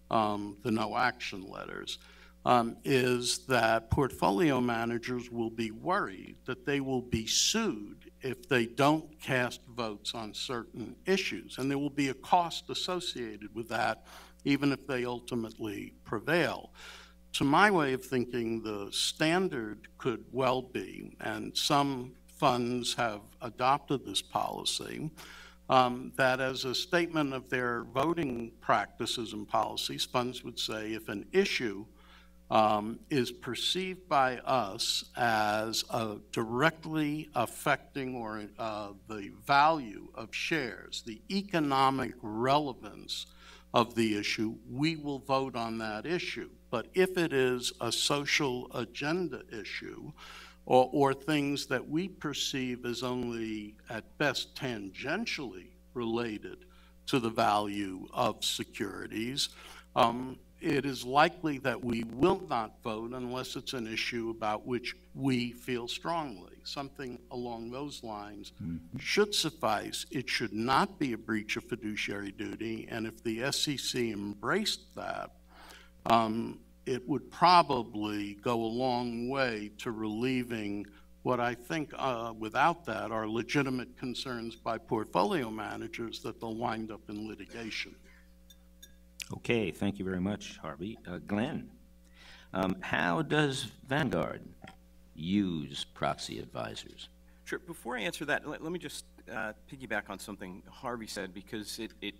um, the no action letters, um, is that portfolio managers will be worried that they will be sued if they don't cast votes on certain issues. And there will be a cost associated with that, even if they ultimately prevail. To my way of thinking, the standard could well be, and some funds have adopted this policy, um, that as a statement of their voting practices and policies, funds would say if an issue um, is perceived by us as uh, directly affecting or uh, the value of shares, the economic relevance of the issue, we will vote on that issue. But if it is a social agenda issue, or, or things that we perceive as only at best tangentially related to the value of securities, um, it is likely that we will not vote unless it's an issue about which we feel strongly. Something along those lines should suffice. It should not be a breach of fiduciary duty, and if the SEC embraced that, um, it would probably go a long way to relieving what I think, uh, without that, are legitimate concerns by portfolio managers that they'll wind up in litigation. Okay, thank you very much, Harvey. Uh, Glenn, um, how does Vanguard use proxy advisors? Sure. Before I answer that, let, let me just uh, piggyback on something Harvey said because it, it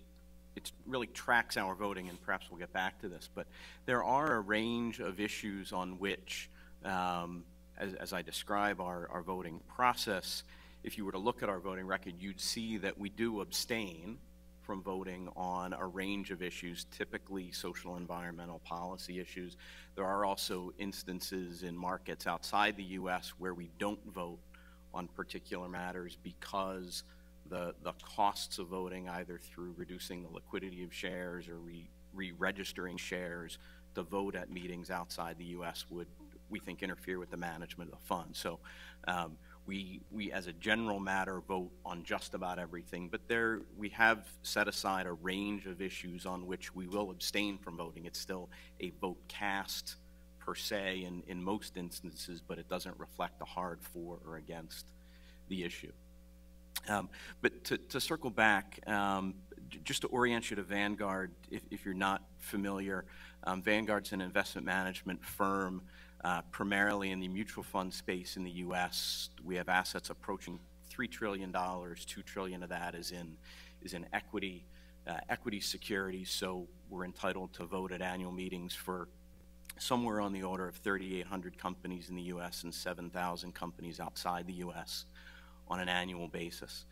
it really tracks our voting, and perhaps we'll get back to this. But there are a range of issues on which, um, as, as I describe our, our voting process, if you were to look at our voting record, you'd see that we do abstain from voting on a range of issues, typically social environmental policy issues. There are also instances in markets outside the U.S. where we don't vote on particular matters because the, the costs of voting, either through reducing the liquidity of shares or re, re-registering shares to vote at meetings outside the U.S. would, we think, interfere with the management of the fund. So um, we, we, as a general matter, vote on just about everything, but there, we have set aside a range of issues on which we will abstain from voting. It's still a vote cast per se in, in most instances, but it doesn't reflect a hard for or against the issue. Um, but to, to, circle back, um, just to orient you to Vanguard, if, if you're not familiar, um, Vanguard's an investment management firm uh, primarily in the mutual fund space in the U.S. We have assets approaching $3 trillion. 2 trillion of that is in, is in equity, uh, equity securities, so we're entitled to vote at annual meetings for somewhere on the order of 3,800 companies in the U.S. and 7,000 companies outside the U.S on an annual basis.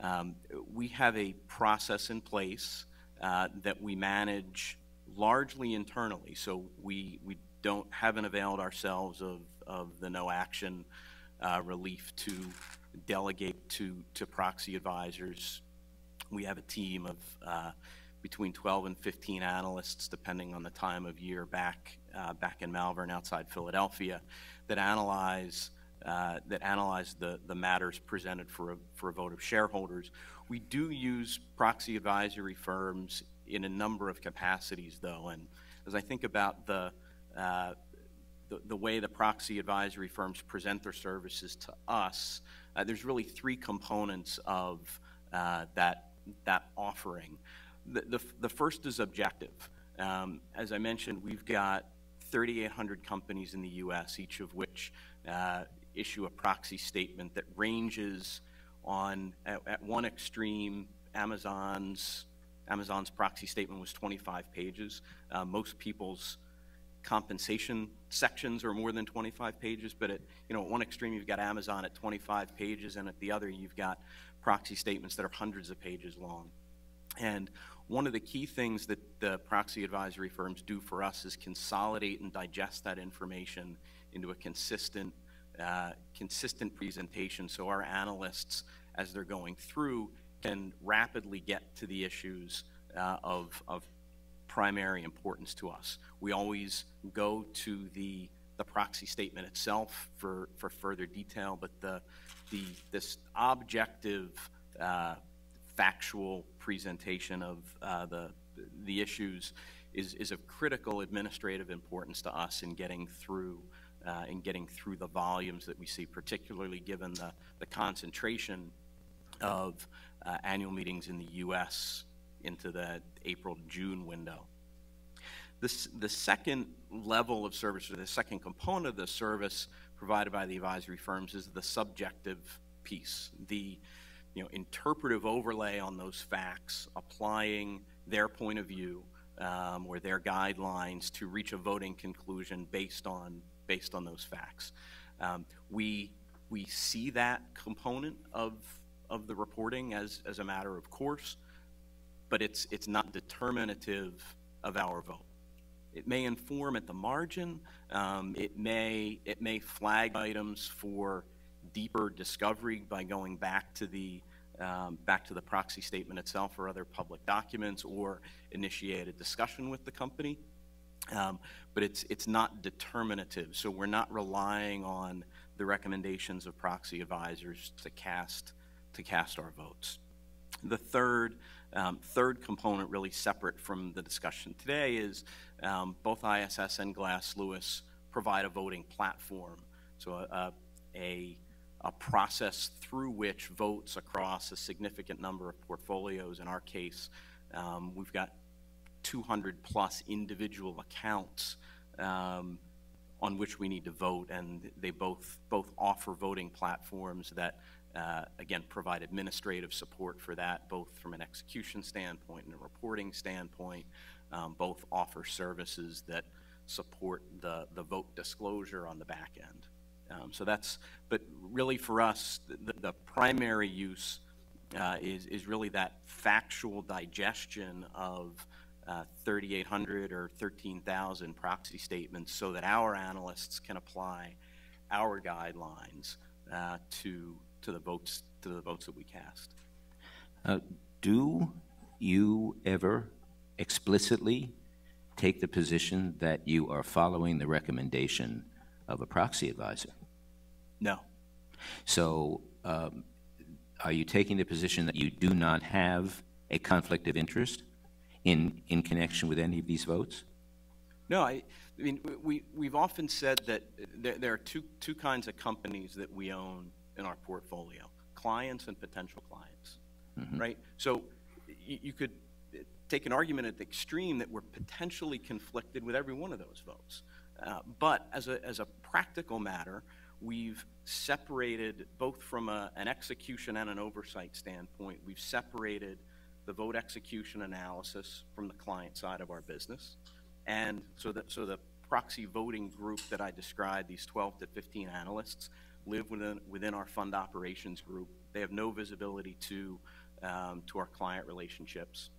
Um, we have a process in place uh, that we manage largely internally, so we, we don't haven't availed ourselves of, of the no action uh, relief to delegate to, to proxy advisors. We have a team of uh, between 12 and 15 analysts, depending on the time of year, back uh, back in Malvern, outside Philadelphia, that analyze uh, that analyze the, the matters presented for a, for a vote of shareholders. We do use proxy advisory firms in a number of capacities, though, and as I think about the, uh, the, the, way the proxy advisory firms present their services to us, uh, there's really three components of uh, that, that offering. The, the, the, first is objective. Um, as I mentioned, we've got 3,800 companies in the U.S., each of which uh, issue a proxy statement that ranges on, at, at one extreme, Amazon's Amazon's proxy statement was 25 pages. Uh, most people's compensation sections are more than 25 pages, but at you know at one extreme you've got Amazon at 25 pages, and at the other you've got proxy statements that are hundreds of pages long. And one of the key things that the proxy advisory firms do for us is consolidate and digest that information into a consistent uh, consistent presentation so our analysts, as they're going through, can rapidly get to the issues uh, of, of primary importance to us. We always go to the, the proxy statement itself for, for further detail, but the, the, this objective, uh, factual presentation of uh, the, the issues is, is of critical administrative importance to us in getting through uh, in getting through the volumes that we see, particularly given the, the concentration of uh, annual meetings in the U.S. into the April June window. This, the second level of service, or the second component of the service provided by the advisory firms, is the subjective piece, the you know, interpretive overlay on those facts, applying their point of view um, or their guidelines to reach a voting conclusion based on based on those facts. Um, we, we see that component of, of the reporting as, as a matter of course, but it's, it's not determinative of our vote. It may inform at the margin. Um, it may it may flag items for deeper discovery by going back to the um, back to the proxy statement itself or other public documents, or initiate a discussion with the company. Um, but it's, it's not determinative, so we're not relying on the recommendations of proxy advisors to cast, to cast our votes. The third, um, third component, really separate from the discussion today, is um, both ISS and Glass Lewis provide a voting platform. So a, a, a process through which votes across a significant number of portfolios, in our case, um, we've got 200 plus individual accounts um, on which we need to vote, and they both both offer voting platforms that, uh, again, provide administrative support for that, both from an execution standpoint and a reporting standpoint. Um, both offer services that support the the vote disclosure on the back end. Um, so that's, but really for us, the, the primary use uh, is is really that factual digestion of uh, 3,800 or 13,000 proxy statements so that our analysts can apply our guidelines uh, to, to, the votes, to the votes that we cast. Uh, do you ever explicitly take the position that you are following the recommendation of a proxy advisor? No. So, um, are you taking the position that you do not have a conflict of interest? in, in connection with any of these votes? No, I, I mean, we, we've often said that there, there are two, two kinds of companies that we own in our portfolio clients and potential clients, mm-hmm. right? So you, you could take an argument at the extreme that we're potentially conflicted with every one of those votes. Uh, but as a, as a practical matter, we've separated, both from a, an execution and an oversight standpoint, we've separated the vote execution analysis from the client side of our business. And so that so the proxy voting group that I described, these 12 to 15 analysts, live within within our fund operations group. They have no visibility to um, to our client relationships,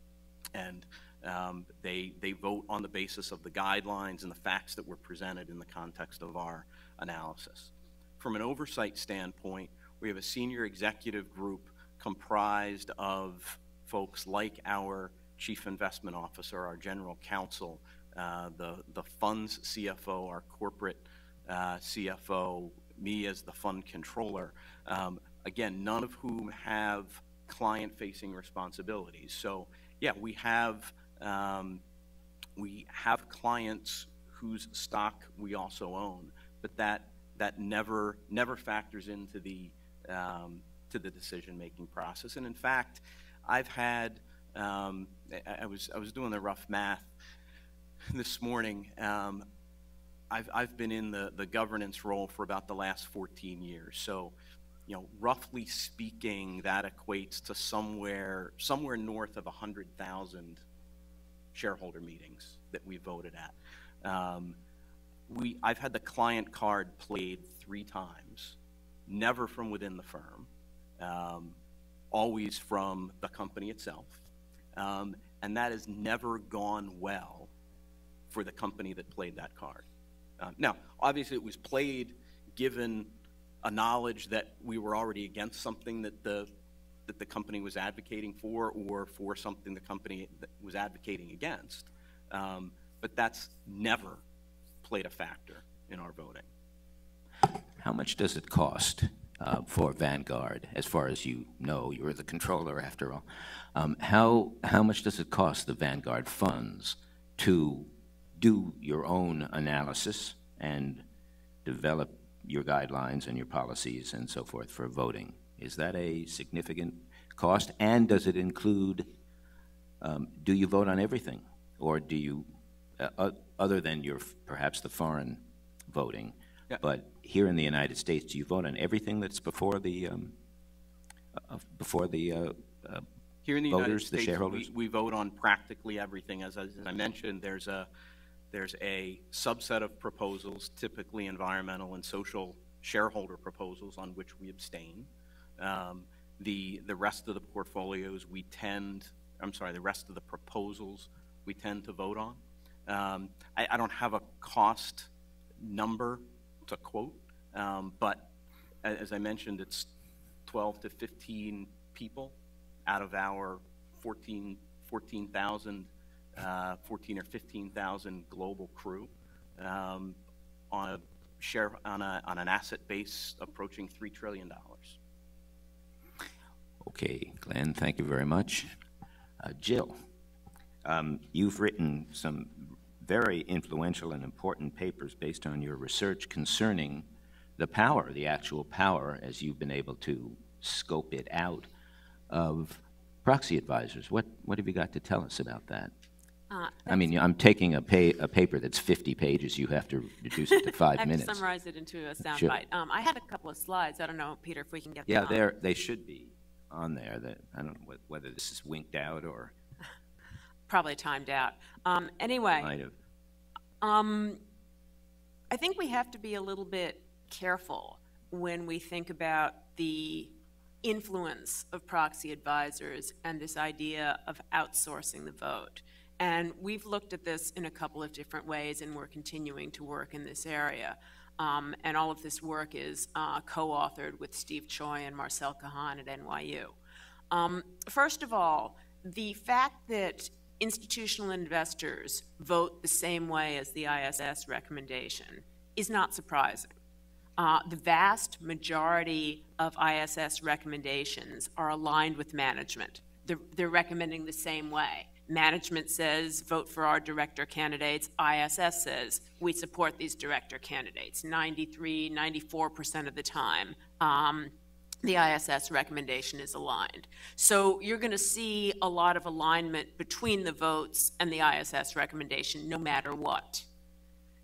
and um, they they vote on the basis of the guidelines and the facts that were presented in the context of our analysis. From an oversight standpoint, we have a senior executive group comprised of folks like our chief investment officer, our general counsel, uh, the, the fund's CFO, our corporate uh, CFO, me as the fund controller. Um, again, none of whom have client facing responsibilities. So, yeah, we have, um, we have clients whose stock we also own, but that, that never, never factors into the, um, to the decision making process. And in fact, I've had, um, I, I, was, I was doing the rough math this morning. I've, I've been in the, the governance role for about the last 14 years. So, you know, roughly speaking, that equates to somewhere, somewhere north of 100,000 shareholder meetings that we voted at. Um, we, I've had the client card played three times, never from within the firm. Um, always from the company itself. Um, and that has never gone well for the company that played that card. Uh, now, obviously, it was played given a knowledge that we were already against something that the that the company was advocating for, or for something the company was advocating against. Um, but that's never played a factor in our voting. How much does it cost uh, for Vanguard, as far as you know, you're the controller after all. Um, how, how much does it cost the Vanguard funds to do your own analysis and develop your guidelines and your policies and so forth for voting? Is that a significant cost? And does it include, um, do you vote on everything? Or do you, uh, other than your, perhaps the foreign voting, yeah. But here in the United States, do you vote on everything that's before the um, uh, before the uh, uh, here in the voters, United States, the shareholders? We, we, vote on practically everything. As, as I mentioned, there's a there's a subset of proposals, typically environmental and social shareholder proposals, on which we abstain. Um, the the rest of the portfolios we tend, I'm sorry, the rest of the proposals we tend to vote on. Um, I, I don't have a cost number to quote, um, but as I mentioned, it's 12 to 15 people out of our 14 14,000 uh, 14 or 15,000 global crew um, on a share on, a, on an asset base approaching $3 trillion. Okay, Glenn, thank you very much. Uh, Jill, um, you've written some very influential and important papers based on your research concerning the power, the actual power, as you've been able to scope it out, of proxy advisors. What, what have you got to tell us about that? Uh, I mean, I'm taking a, a paper that's 50 pages, you have to reduce it to five I have minutes. to summarize it into a Sure. soundbite. Um, I had a couple of slides. I don't know, Peter, if we can get them Yeah, up. they're, should be on there. That, I don't know whether this is winked out or Probably timed out. Um, anyway, might have. um, I think we have to be a little bit careful when we think about the influence of proxy advisors and this idea of outsourcing the vote. And we've looked at this in a couple of different ways, and we're continuing to work in this area. Um, and all of this work is uh, co-authored with Steve Choi and Marcel Kahan at NYU. Um, first of all, the fact that institutional investors vote the same way as the ISS recommendation is not surprising. Uh, the vast majority of ISS recommendations are aligned with management. They're, they're recommending the same way. Management says vote for our director candidates. ISS says we support these director candidates 93, 94% of the time. Um, the ISS recommendation is aligned. So you're going to see a lot of alignment between the votes and the ISS recommendation, no matter what.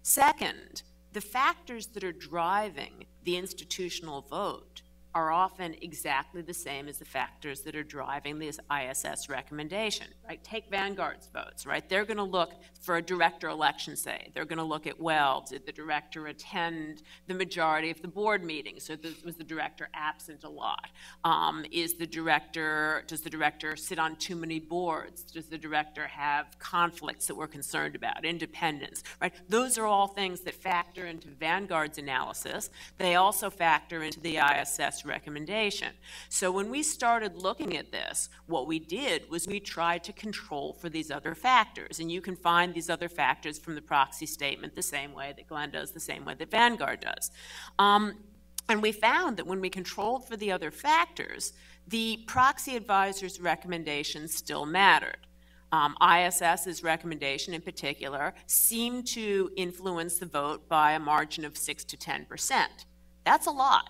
Second, the factors that are driving the institutional vote are often exactly the same as the factors that are driving this ISS recommendation, right? Take Vanguard's votes, right? They're going to look for a director election, say. They're going to look at, well, did the director attend the majority of the board meetings? So th- was the director absent a lot? Um, is the director, does the director sit on too many boards? Does the director have conflicts that we're concerned about? Independence, right? Those are all things that factor into Vanguard's analysis. They also factor into the ISS recommendation. So when we started looking at this, what we did was we tried to control for these other factors. And you can find these other factors from the proxy statement the same way that Glenn does, the same way that Vanguard does. Um, and we found that when we controlled for the other factors, the proxy advisor's recommendations still mattered. Um, ISS's recommendation in particular seemed to influence the vote by a margin of 6 to 10 percent. That's a lot.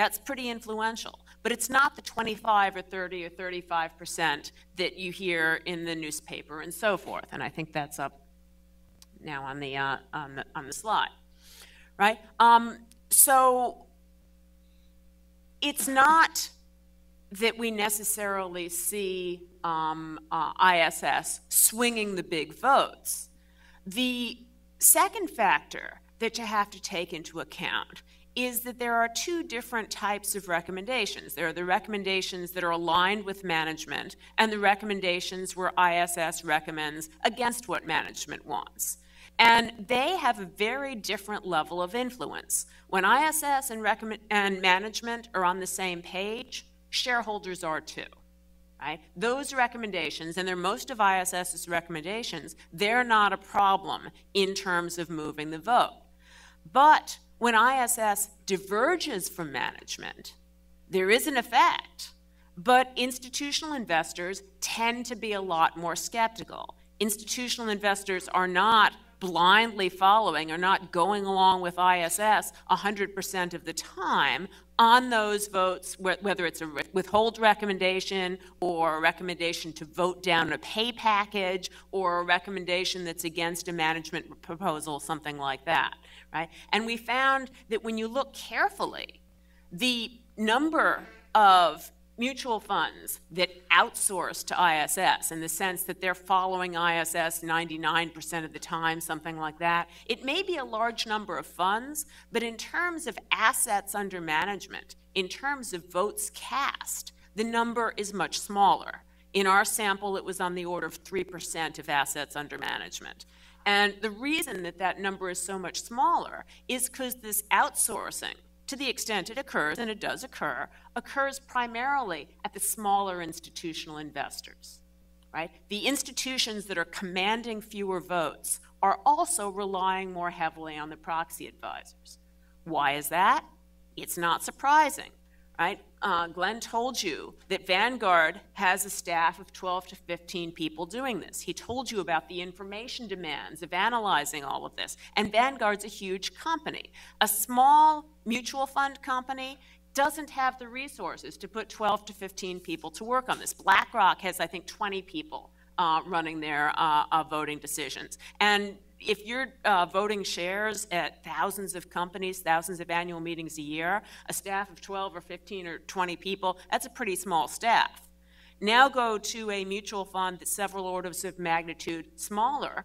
That's pretty influential. But it's not the 25 or 30 or 35 percent that you hear in the newspaper and so forth. And I think that's up now on the, uh, on the, on the slide, right? Um, so it's not that we necessarily see um, uh, ISS swinging the big votes. The second factor that you have to take into account is that there are two different types of recommendations. There are the recommendations that are aligned with management, and the recommendations where ISS recommends against what management wants. And they have a very different level of influence. When ISS and, recommend- and management are on the same page, shareholders are too. Right? Those recommendations, and they're most of ISS's recommendations, they're not a problem in terms of moving the vote. But when ISS diverges from management, there is an effect. But institutional investors tend to be a lot more skeptical. Institutional investors are not blindly following or not going along with ISS 100% of the time on those votes, whether it's a withhold recommendation or a recommendation to vote down a pay package or a recommendation that's against a management proposal, something like that, right? And we found that when you look carefully, the number of mutual funds that outsource to ISS in the sense that they're following ISS 99% of the time, something like that. It may be a large number of funds, but in terms of assets under management, in terms of votes cast, the number is much smaller. In our sample, it was on the order of 3% of assets under management. And the reason that that number is so much smaller is because this outsourcing to the extent it occurs, and it does occur, occurs primarily at the smaller institutional investors. right? The institutions that are commanding fewer votes are also relying more heavily on the proxy advisors. Why is that? It's not surprising, right? Uh, Glenn told you that Vanguard has a staff of 12 to 15 people doing this. He told you about the information demands of analyzing all of this. And Vanguard's a huge company. A small mutual fund company doesn't have the resources to put 12 to 15 people to work on this. BlackRock has, I think, 20 people uh, running their uh, uh, voting decisions. And if you're uh, voting shares at thousands of companies, thousands of annual meetings a year, a staff of 12 or 15 or 20 people, that's a pretty small staff. Now go to a mutual fund that's several orders of magnitude smaller,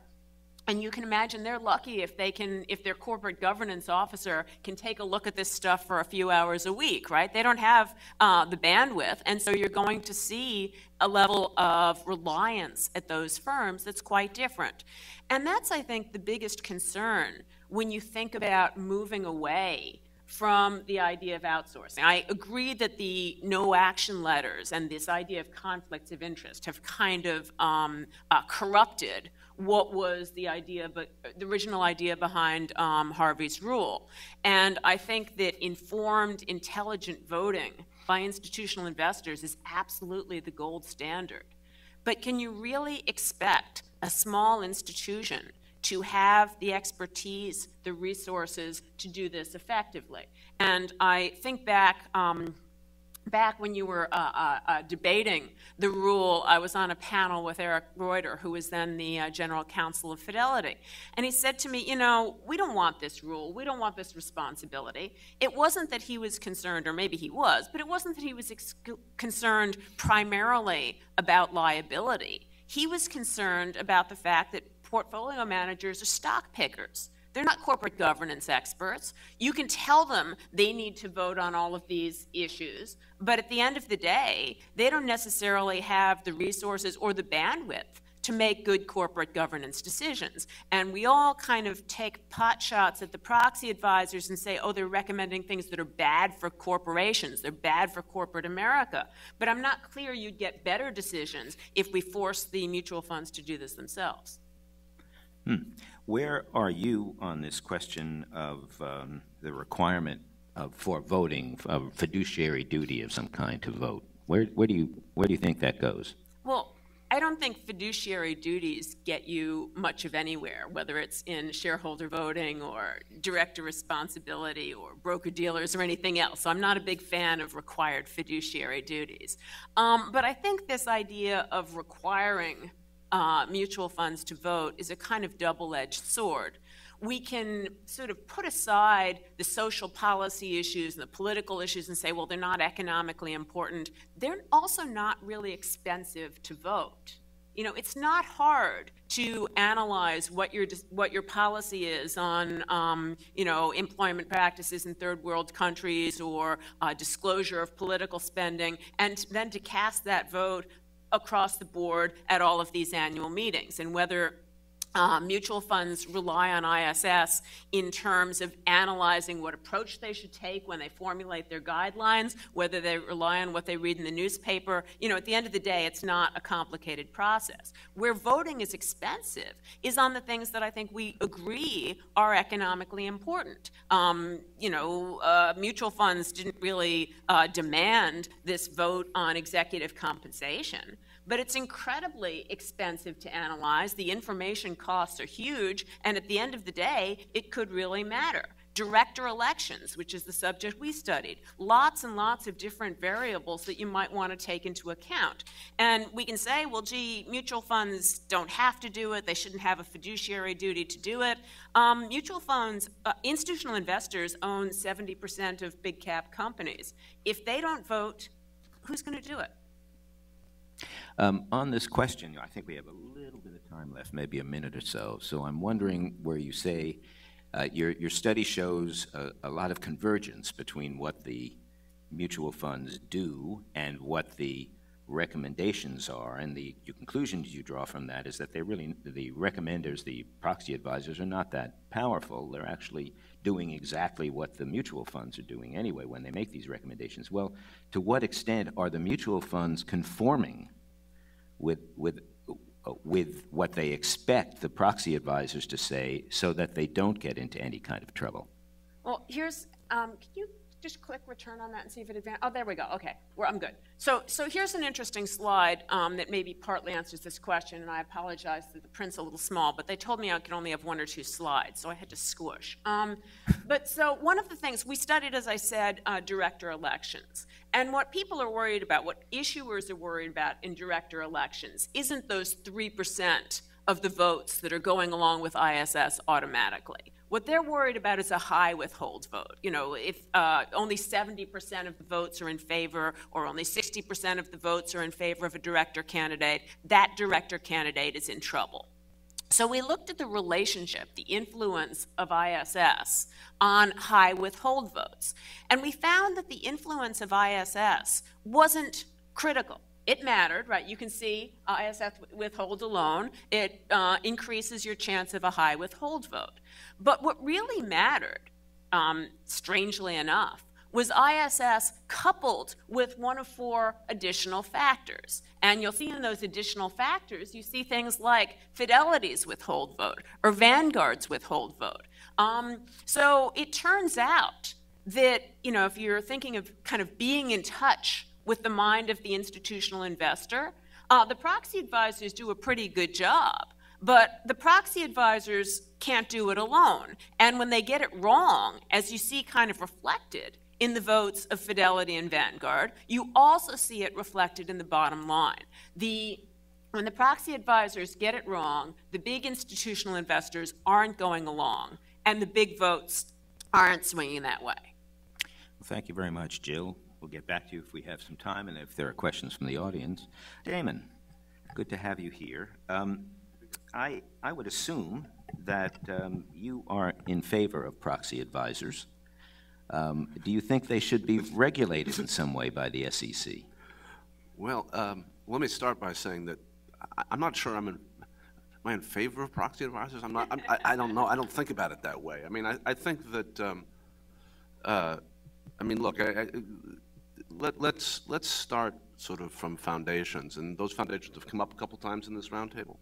and you can imagine they're lucky if they can if their corporate governance officer can take a look at this stuff for a few hours a week right? They don't have uh, the bandwidth. And so you're going to see a level of reliance at those firms that's quite different. And that's i think the biggest concern when you think about moving away from the idea of outsourcing. I agree that the no action letters and this idea of conflicts of interest have kind of um, uh, corrupted what was the idea, but the original idea behind um, Harvey's rule. And I think that informed, intelligent voting by institutional investors is absolutely the gold standard. But can you really expect a small institution to have the expertise, the resources to do this effectively? And I think back. Um, back when you were uh, uh, uh, debating the rule, I was on a panel with Eric Roiter, who was then the uh, general counsel of Fidelity. And he said to me, You know, we don't want this rule. We don't want this responsibility. It wasn't that he was concerned, or maybe he was, but it wasn't that he was ex- concerned primarily about liability. He was concerned about the fact that portfolio managers are stock pickers. They're not corporate governance experts. You can tell them they need to vote on all of these issues, but at the end of the day, they don't necessarily have the resources or the bandwidth to make good corporate governance decisions. And we all kind of take pot shots at the proxy advisors and say, oh, they're recommending things that are bad for corporations, they're bad for corporate America. But I'm not clear you'd get better decisions if we force the mutual funds to do this themselves. Hmm. Where are you on this question of um, the requirement for voting, of fiduciary duty of some kind to vote? Where, where, do you, where do you think that goes? Well, I don't think fiduciary duties get you much of anywhere, whether it's in shareholder voting or director responsibility or broker dealers or anything else. So I'm not a big fan of required fiduciary duties. Um, but I think this idea of requiring uh, mutual funds to vote is a kind of double edged sword. We can sort of put aside the social policy issues and the political issues and say, well, they're not economically important. They're also not really expensive to vote. You know, it's not hard to analyze what your what your policy is on, um, you know, employment practices in third world countries or uh, disclosure of political spending, and then to cast that vote across the board at all of these annual meetings. And whether uh, mutual funds rely on ISS in terms of analyzing what approach they should take when they formulate their guidelines, whether they rely on what they read in the newspaper. You know, at the end of the day, it's not a complicated process. Where voting is expensive is on the things that I think we agree are economically important. Um, you know, uh, mutual funds didn't really uh, demand this vote on executive compensation but it's incredibly expensive to analyze. The information costs are huge, and at the end of the day, it could really matter. Director elections, which is the subject we studied, lots and lots of different variables that you might want to take into account. And we can say, well, gee, mutual funds don't have to do it, they shouldn't have a fiduciary duty to do it. Um, mutual funds, uh, institutional investors own 70% of big cap companies. If they don't vote, who's going to do it? Um, on this question, I think we have a little bit of time left, maybe a minute or so. So I'm wondering where you say uh, your, your study shows a, a, lot of convergence between what the mutual funds do and what the recommendations are, and the conclusions you draw from that is that they really, the recommenders, the proxy advisors, are not that powerful. They're actually doing exactly what the mutual funds are doing anyway when they make these recommendations. Well, to what extent are the mutual funds conforming with, with with what they expect the proxy advisors to say so that they don't get into any kind of trouble. Well, here's, um, can you just click return on that and see if it advances? Oh, there we go. Okay, well, I'm good. So, so here's an interesting slide um, that maybe partly answers this question, and I apologize that the print's a little small, but they told me I could only have one or two slides, so I had to squish. Um, but so one of the things we studied, as I said, uh, director elections, and what people are worried about, what issuers are worried about in director elections, isn't those three percent of the votes that are going along with ISS automatically. What they're worried about is a high withhold vote. You know, if uh, only 70% of the votes are in favor or only 60% of the votes are in favor of a director candidate, that director candidate is in trouble. So we looked at the relationship, the influence of ISS on high withhold votes. And we found that the influence of ISS wasn't critical. It mattered, right? You can see ISS withhold alone, it uh, increases your chance of a high withhold vote. But what really mattered, um, strangely enough, was ISS coupled with one of four additional factors. And you'll see in those additional factors, you see things like Fidelity's withhold vote or Vanguard's withhold vote. Um, so it turns out that, you know, if you're thinking of kind of being in touch with the mind of the institutional investor, uh, the proxy advisors do a pretty good job. But the proxy advisors can't do it alone. And when they get it wrong, as you see kind of reflected in the votes of Fidelity and Vanguard, you also see it reflected in the bottom line. The when the proxy advisors get it wrong, the big institutional investors aren't going along, and the big votes aren't swinging that way. Well, thank you very much, Jill. We'll get back to you if we have some time and if there are questions from the audience. Damon, good to have you here. Um, I, I would assume that um, you are in favor of proxy advisors. Um, do you think they should be regulated in some way by the SEC? Well, um, let me start by saying that I, am not sure I'm in, am I in favor of proxy advisors? I'm not, I'm, I, I don't know. I don't think about it that way. I mean, I, I think that, um, uh, I mean, look, I, I, let, let's, let's start sort of from foundations, and those foundations have come up a couple times in this roundtable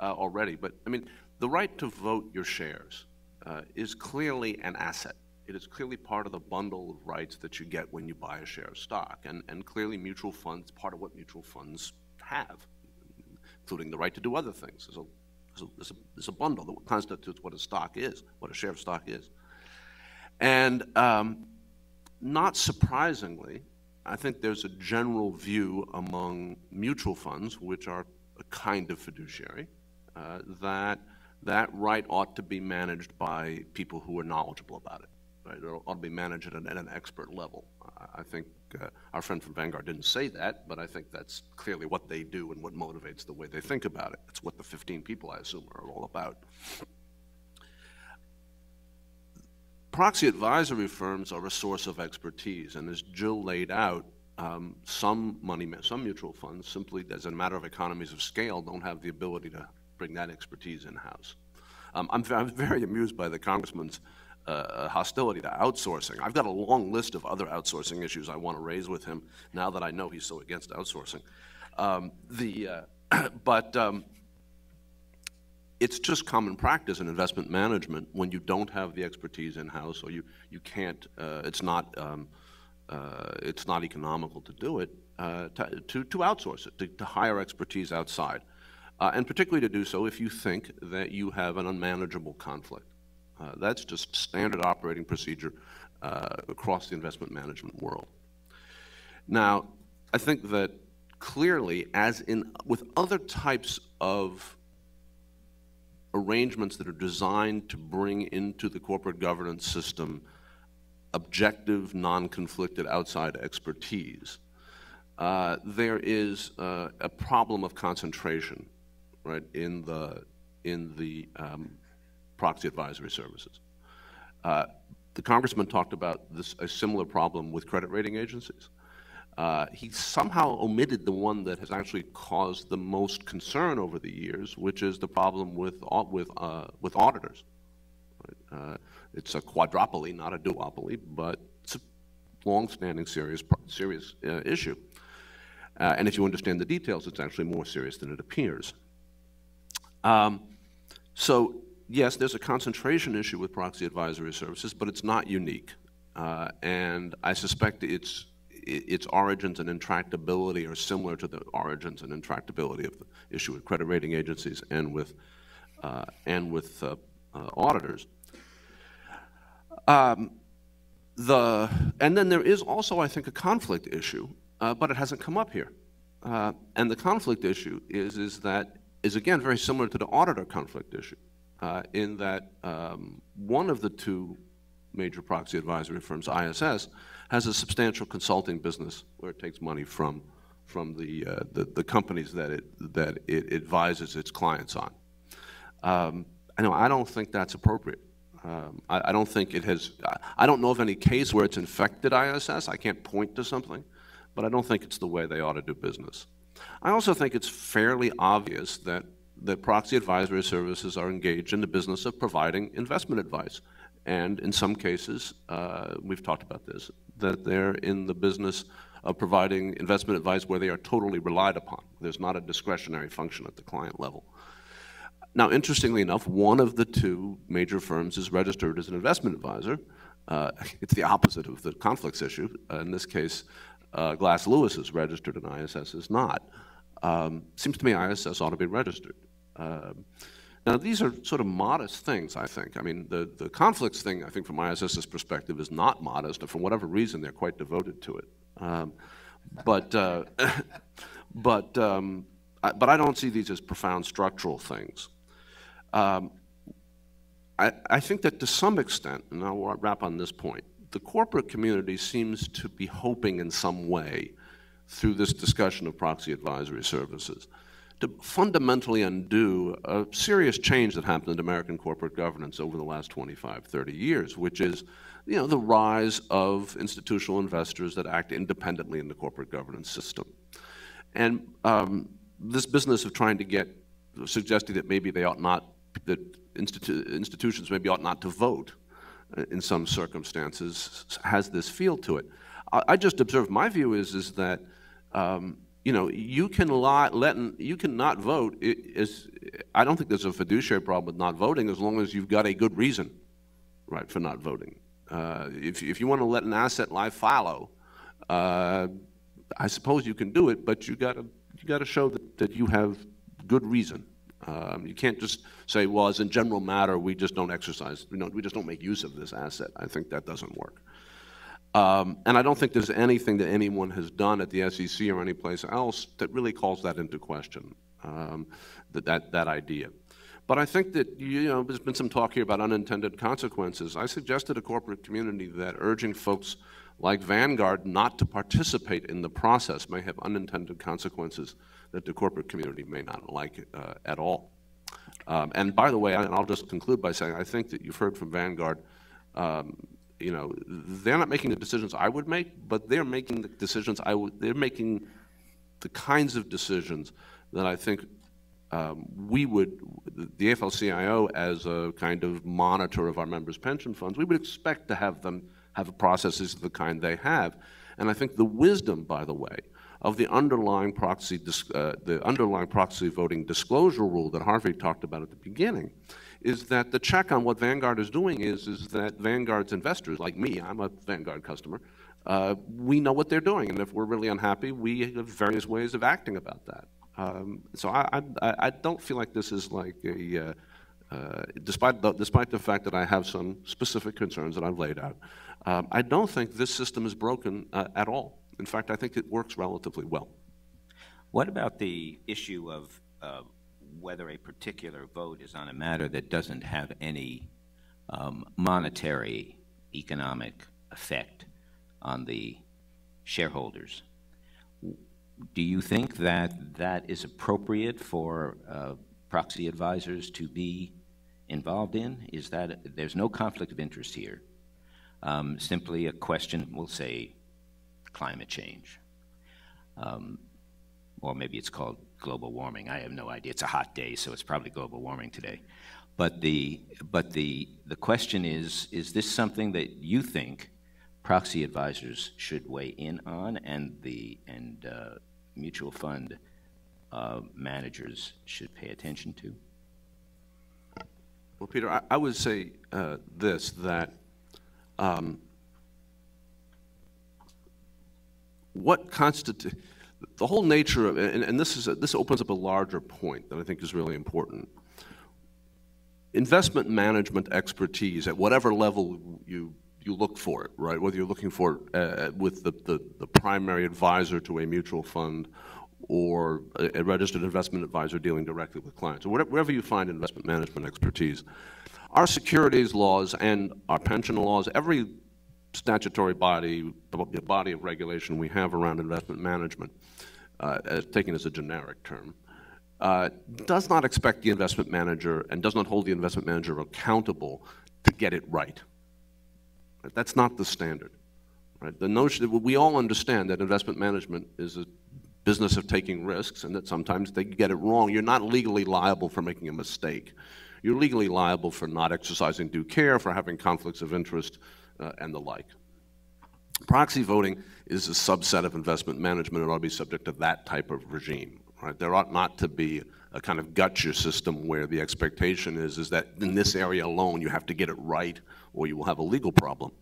uh, already. But I mean, the right to vote your shares uh, is clearly an asset. It is clearly part of the bundle of rights that you get when you buy a share of stock. And, and clearly, mutual funds, part of what mutual funds have, including the right to do other things. There's a, there's a, there's a, there's a bundle that constitutes what a stock is, what a share of stock is. And um, not surprisingly, I think there's a general view among mutual funds, which are a kind of fiduciary, uh, that that right ought to be managed by people who are knowledgeable about it. Right? It ought to be managed at an, at an expert level. I, think uh, our friend from Vanguard didn't say that, but I think that's clearly what they do and what motivates the way they think about it. It's what the 15 people, I assume, are all about. Proxy advisory firms are a source of expertise, and as Jill laid out, um, some money, some mutual funds simply, as a matter of economies of scale, don't have the ability to bring that expertise in-house. Um, I'm, I'm, very amused by the congressman's uh, hostility to outsourcing. I've got a long list of other outsourcing issues I want to raise with him now that I know he's so against outsourcing. Um, the, uh, but um, it's just common practice in investment management when you don't have the expertise in-house or you, you can't, uh, it's, not, um, uh, it's not economical to do it, uh, to, to, to, outsource it, to, to hire expertise outside uh, and particularly to do so if you think that you have an unmanageable conflict. Uh, that's just standard operating procedure uh, across the investment management world. Now, I think that clearly, as in with other types of arrangements that are designed to bring into the corporate governance system objective, non-conflicted outside expertise, uh, there is uh, a problem of concentration right, in the, in the um, proxy advisory services. Uh, the congressman talked about this, a similar problem with credit rating agencies. Uh, he somehow omitted the one that has actually caused the most concern over the years, which is the problem with, with, uh, with auditors. Right? Uh, it's a quadropoly, not a duopoly, but it's a long-standing serious, serious uh, issue. Uh, and if you understand the details, it's actually more serious than it appears. Um, so, yes, there's a concentration issue with proxy advisory services, but it's not unique. And I suspect its, its origins and intractability are similar to the origins and intractability of the issue with credit rating agencies and with, uh, and with uh, uh auditors. Um, the, and then there is also, I think, a conflict issue, uh, but it hasn't come up here. Uh, and the conflict issue is, is that is again very similar to the auditor conflict issue, in that um, one of the two major proxy advisory firms, ISS, has a substantial consulting business where it takes money from from the uh, the, the, companies that it that it advises its clients on. Um, I know I don't think that's appropriate. Um, I, I, don't think it has. I don't know of any case where it's infected ISS. I can't point to something, but I don't think it's the way they ought to do business. I also think it's fairly obvious that, that proxy advisory services are engaged in the business of providing investment advice. And in some cases, uh, we've talked about this, that they're in the business of providing investment advice where they are totally relied upon. There's not a discretionary function at the client level. Now, interestingly enough, one of the two major firms is registered as an investment advisor. Uh, it's the opposite of the conflicts issue. Uh, in this case, uh, Glass Lewis is registered and ISS is not. Um, seems to me ISS ought to be registered. Um, now, these are sort of modest things, I think. I mean, the, the conflicts thing, I think, from ISS's perspective, is not modest, and for whatever reason, they're quite devoted to it. Um, but, uh, but, um, I, but I don't see these as profound structural things. Um, I, I think that to some extent, and I'll wrap on this point, the corporate community seems to be hoping in some way through this discussion of proxy advisory services to fundamentally undo a serious change that happened in American corporate governance over the last 25, 30 years, which is you know, the rise of institutional investors that act independently in the corporate governance system. And um, this business of trying to get, suggesting that maybe they ought not, that institu institutions maybe ought not to vote uh, in some circumstances has this feel to it. I, I just observe, my view is, is that, um, you know, you can lie, let, you can not vote. Is, I don't think there's a fiduciary problem with not voting as long as you've got a good reason, right, for not voting. Uh, if, if you want to let an asset lie fallow, uh, I suppose you can do it, but you got to you got to show that, that you have good reason. Um, you can't just say, well, as a general matter, we just don't exercise, you know, we just don't make use of this asset. I think that doesn't work. Um, and I don't think there's anything that anyone has done at the SEC or anyplace else that really calls that into question, um, that, that, that idea. But I think that, you know, there's been some talk here about unintended consequences. I suggested to corporate community that urging folks like Vanguard not to participate in the process may have unintended consequences that the corporate community may not like uh, at all. Um, and by the way, and I'll just conclude by saying I think that you've heard from Vanguard, um, you know, they're not making the decisions I would make, but they're making the decisions I would, they're making the kinds of decisions that I think um, we would, the AFL-CIO as a kind of monitor of our members' pension funds, we would expect to have them have processes of the kind they have. And I think the wisdom, by the way, of the underlying proxy, uh, the underlying proxy voting disclosure rule that Harvey talked about at the beginning, is that the check on what Vanguard is doing is, is that Vanguard's investors, like me, I'm a Vanguard customer, uh, we know what they're doing, and if we're really unhappy, we have various ways of acting about that. Um, so I, I, I, don't feel like this is like a, uh, uh, despite, the, despite the fact that I have some specific concerns that I've laid out, um, I don't think this system is broken uh, at all. In fact, I think it works relatively well. What about the issue of uh, whether a particular vote is on a matter that doesn't have any um, monetary economic effect on the shareholders? Do you think that that is appropriate for uh, proxy advisors to be involved in? Is that there's no conflict of interest here? Um, simply a question, we'll say, climate change. Um, or maybe it's called global warming. I have no idea. It's a hot day, so it's probably global warming today. But the, but the, the question is, is this something that you think proxy advisors should weigh in on and the and uh, mutual fund uh, managers should pay attention to? Well, Peter, I, I would say uh, this, that um, what constitutes, the whole nature of, and, and this is, a, this opens up a larger point that I think is really important. Investment management expertise at whatever level you, you look for it, right? Whether you're looking for it uh, with the, the, the primary advisor to a mutual fund or a, a registered investment advisor dealing directly with clients, or wherever you find investment management expertise. Our securities laws and our pension laws, every statutory body, body of regulation we have around investment management, as, taken as a generic term, uh, does not expect the investment manager and does not hold the investment manager accountable to get it right. That's not the standard. Right? The notion that we all understand that investment management is a business of taking risks and that sometimes they get it wrong. You're not legally liable for making a mistake. You're legally liable for not exercising due care, for having conflicts of interest, uh, and the like. Proxy voting is a subset of investment management. It ought to be subject to that type of regime. Right? There ought not to be a kind of gotcha system where the expectation is, is that in this area alone you have to get it right or you will have a legal problem.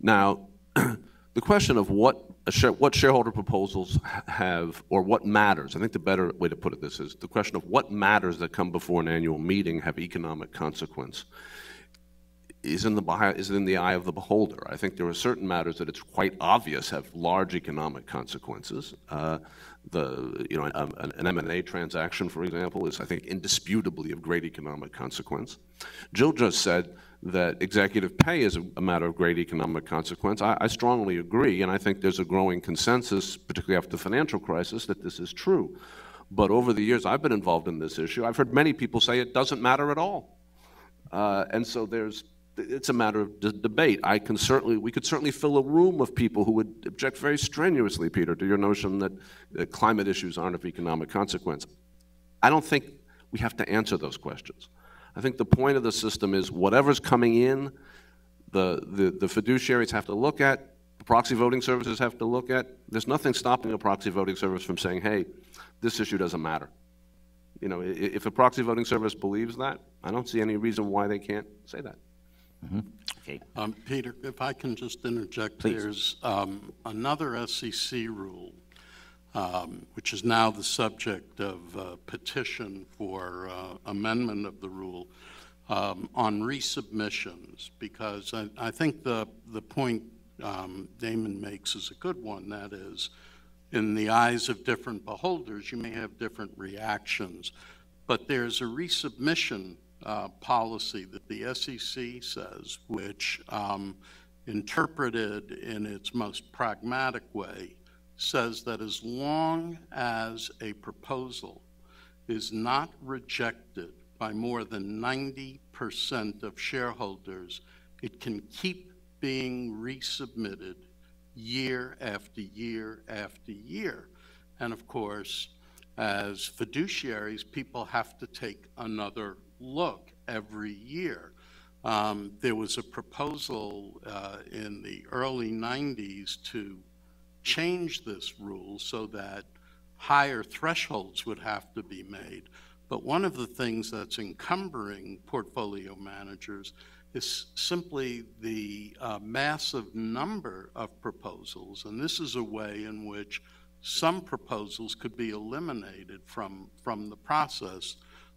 Now, the question of what, share, what shareholder proposals have, or what matters, I think the better way to put it this is, the question of what matters that come before an annual meeting have economic consequence is in the is in the eye of the beholder. I think there are certain matters that it's quite obvious have large economic consequences. Uh, the you know an, an M&A transaction, for example, is I think indisputably of great economic consequence. Jill just said that executive pay is a, a matter of great economic consequence. I, I strongly agree, and I think there's a growing consensus, particularly after the financial crisis, that this is true. But over the years I've been involved in this issue, I've heard many people say it doesn't matter at all. Uh, and so there's it's a matter of debate. I can certainly, we could certainly fill a room of people who would object very strenuously, Peter, to your notion that, that climate issues aren't of economic consequence. I don't think we have to answer those questions. I think the point of the system is whatever's coming in, the, the, the fiduciaries have to look at, the proxy voting services have to look at. There's nothing stopping a proxy voting service from saying, hey, this issue doesn't matter. You know, if a proxy voting service believes that, I don't see any reason why they can't say that. Mm-hmm. Okay. Um, Peter, if I can just interject, Please. there's um, another SEC rule, um, which is now the subject of a petition for uh, amendment of the rule um, on resubmissions, because I, I think the, the point um, Damon makes is a good one. That is, in the eyes of different beholders, you may have different reactions, but there's a resubmission uh, policy that the SEC says, which um, interpreted in its most pragmatic way, says that as long as a proposal is not rejected by more than 90% of shareholders, it can keep being resubmitted year after year after year. And of course, as fiduciaries, people have to take another look every year. Um, there was a proposal uh, in the early 90s to change this rule so that higher thresholds would have to be made. But one of the things that's encumbering portfolio managers is simply the uh, massive number of proposals. And this is a way in which some proposals could be eliminated from, from the process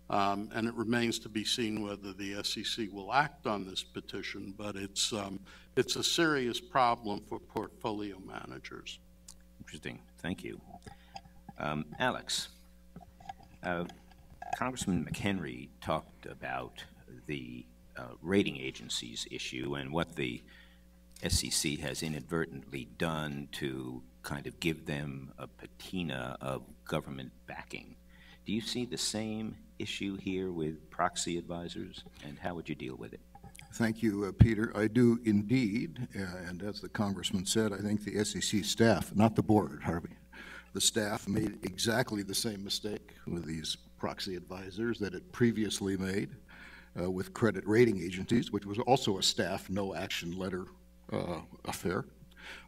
um, and it remains to be seen whether the SEC will act on this petition, but it's, um, it's a serious problem for portfolio managers. Interesting. Thank you. Um, Alex, uh, Congressman McHenry talked about the uh, rating agencies issue and what the SEC has inadvertently done to kind of give them a patina of government backing. Do you see the same issue here with proxy advisors, and how would you deal with it? Thank you, uh, Peter. I do indeed, uh, and as the congressman said, I think the SEC staff, not the board, Harvey, the staff made exactly the same mistake with these proxy advisors that it previously made uh, with credit rating agencies, which was also a staff no action letter uh, affair.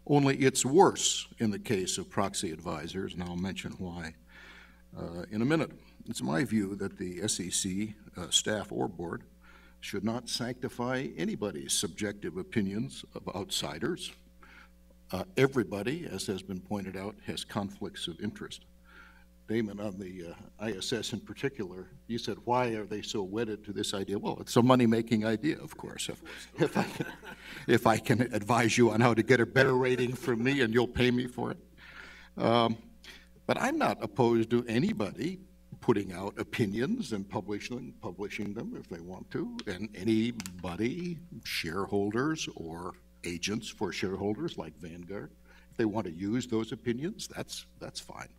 Only it's worse in the case of proxy advisors, and I'll mention why uh, in a minute. It's my view that the SEC uh, staff or board should not sanctify anybody's subjective opinions of outsiders. Uh, everybody, as has been pointed out, has conflicts of interest. Damon, on the uh, ISS in particular, you said, why are they so wedded to this idea? Well, it's a money-making idea, of course. If, if, I can, if I can advise you on how to get a better rating from me and you'll pay me for it. Um, but I'm not opposed to anybody putting out opinions and publishing, publishing them if they want to, and anybody, shareholders or agents for shareholders like Vanguard, if they want to use those opinions, that's, that's fine.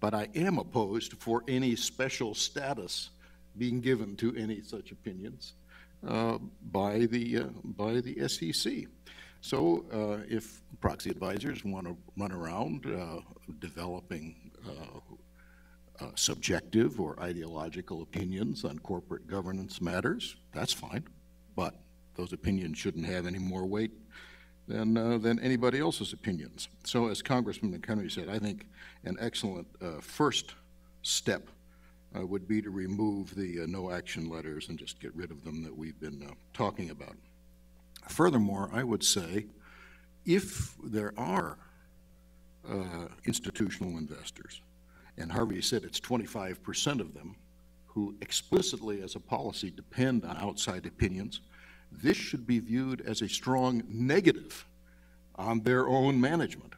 But I am opposed for any special status being given to any such opinions uh, by, the, uh, by the SEC. So uh, if proxy advisors want to run around uh, developing uh, subjective or ideological opinions on corporate governance matters, that's fine. But those opinions shouldn't have any more weight than, uh, than anybody else's opinions. So as Congressman McHenry said, I think an excellent uh, first step uh, would be to remove the uh, no action letters and just get rid of them that we've been uh, talking about. Furthermore, I would say if there are institutional investors, and Harvey said it's 25% of them who explicitly as a policy depend on outside opinions, this should be viewed as a strong negative on their own management.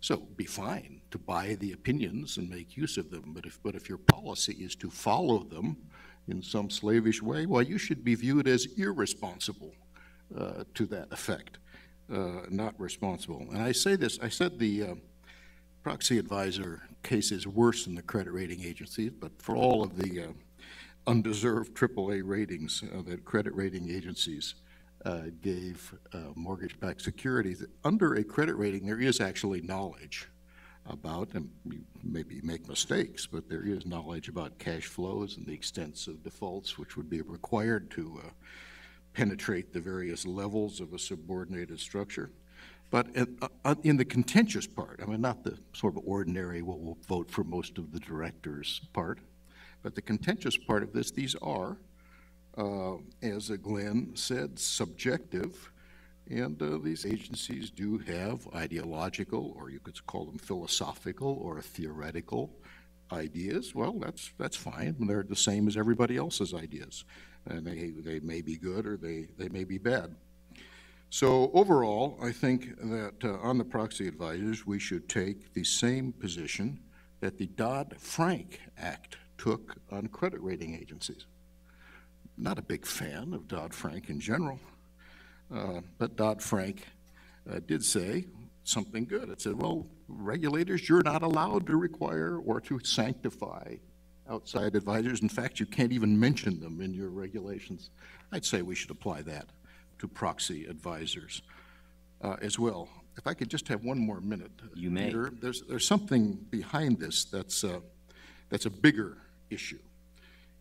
So be fine to buy the opinions and make use of them, but if, but if your policy is to follow them in some slavish way, well, you should be viewed as irresponsible uh, to that effect, uh, not responsible. And I say this, I said the uh, proxy advisor cases worse than the credit rating agencies, but for all of the uh, undeserved AAA ratings uh, that credit rating agencies uh, gave uh, mortgage-backed securities. Under a credit rating, there is actually knowledge about, and you maybe make mistakes, but there is knowledge about cash flows and the extents of defaults, which would be required to uh, penetrate the various levels of a subordinated structure. But in, uh, uh, in, the contentious part, I mean, not the sort of ordinary, what will vote for most of the directors part, but the contentious part of this, these are, uh, as Glenn said, subjective. And uh, these agencies do have ideological, or you could call them philosophical or theoretical ideas. Well, that's, that's fine. They're the same as everybody else's ideas. And they, they may be good or they, they may be bad. So overall, I think that uh, on the proxy advisors, we should take the same position that the Dodd-Frank Act took on credit rating agencies. Not a big fan of Dodd Frank in general, uh, but Dodd Frank uh, did say something good. It said, well, regulators, you're not allowed to require or to sanctify outside advisors. In fact, you can't even mention them in your regulations. I'd say we should apply that to proxy advisors uh, as well. If I could just have one more minute, you may. Peter, there's there's something behind this that's uh, that's a bigger issue.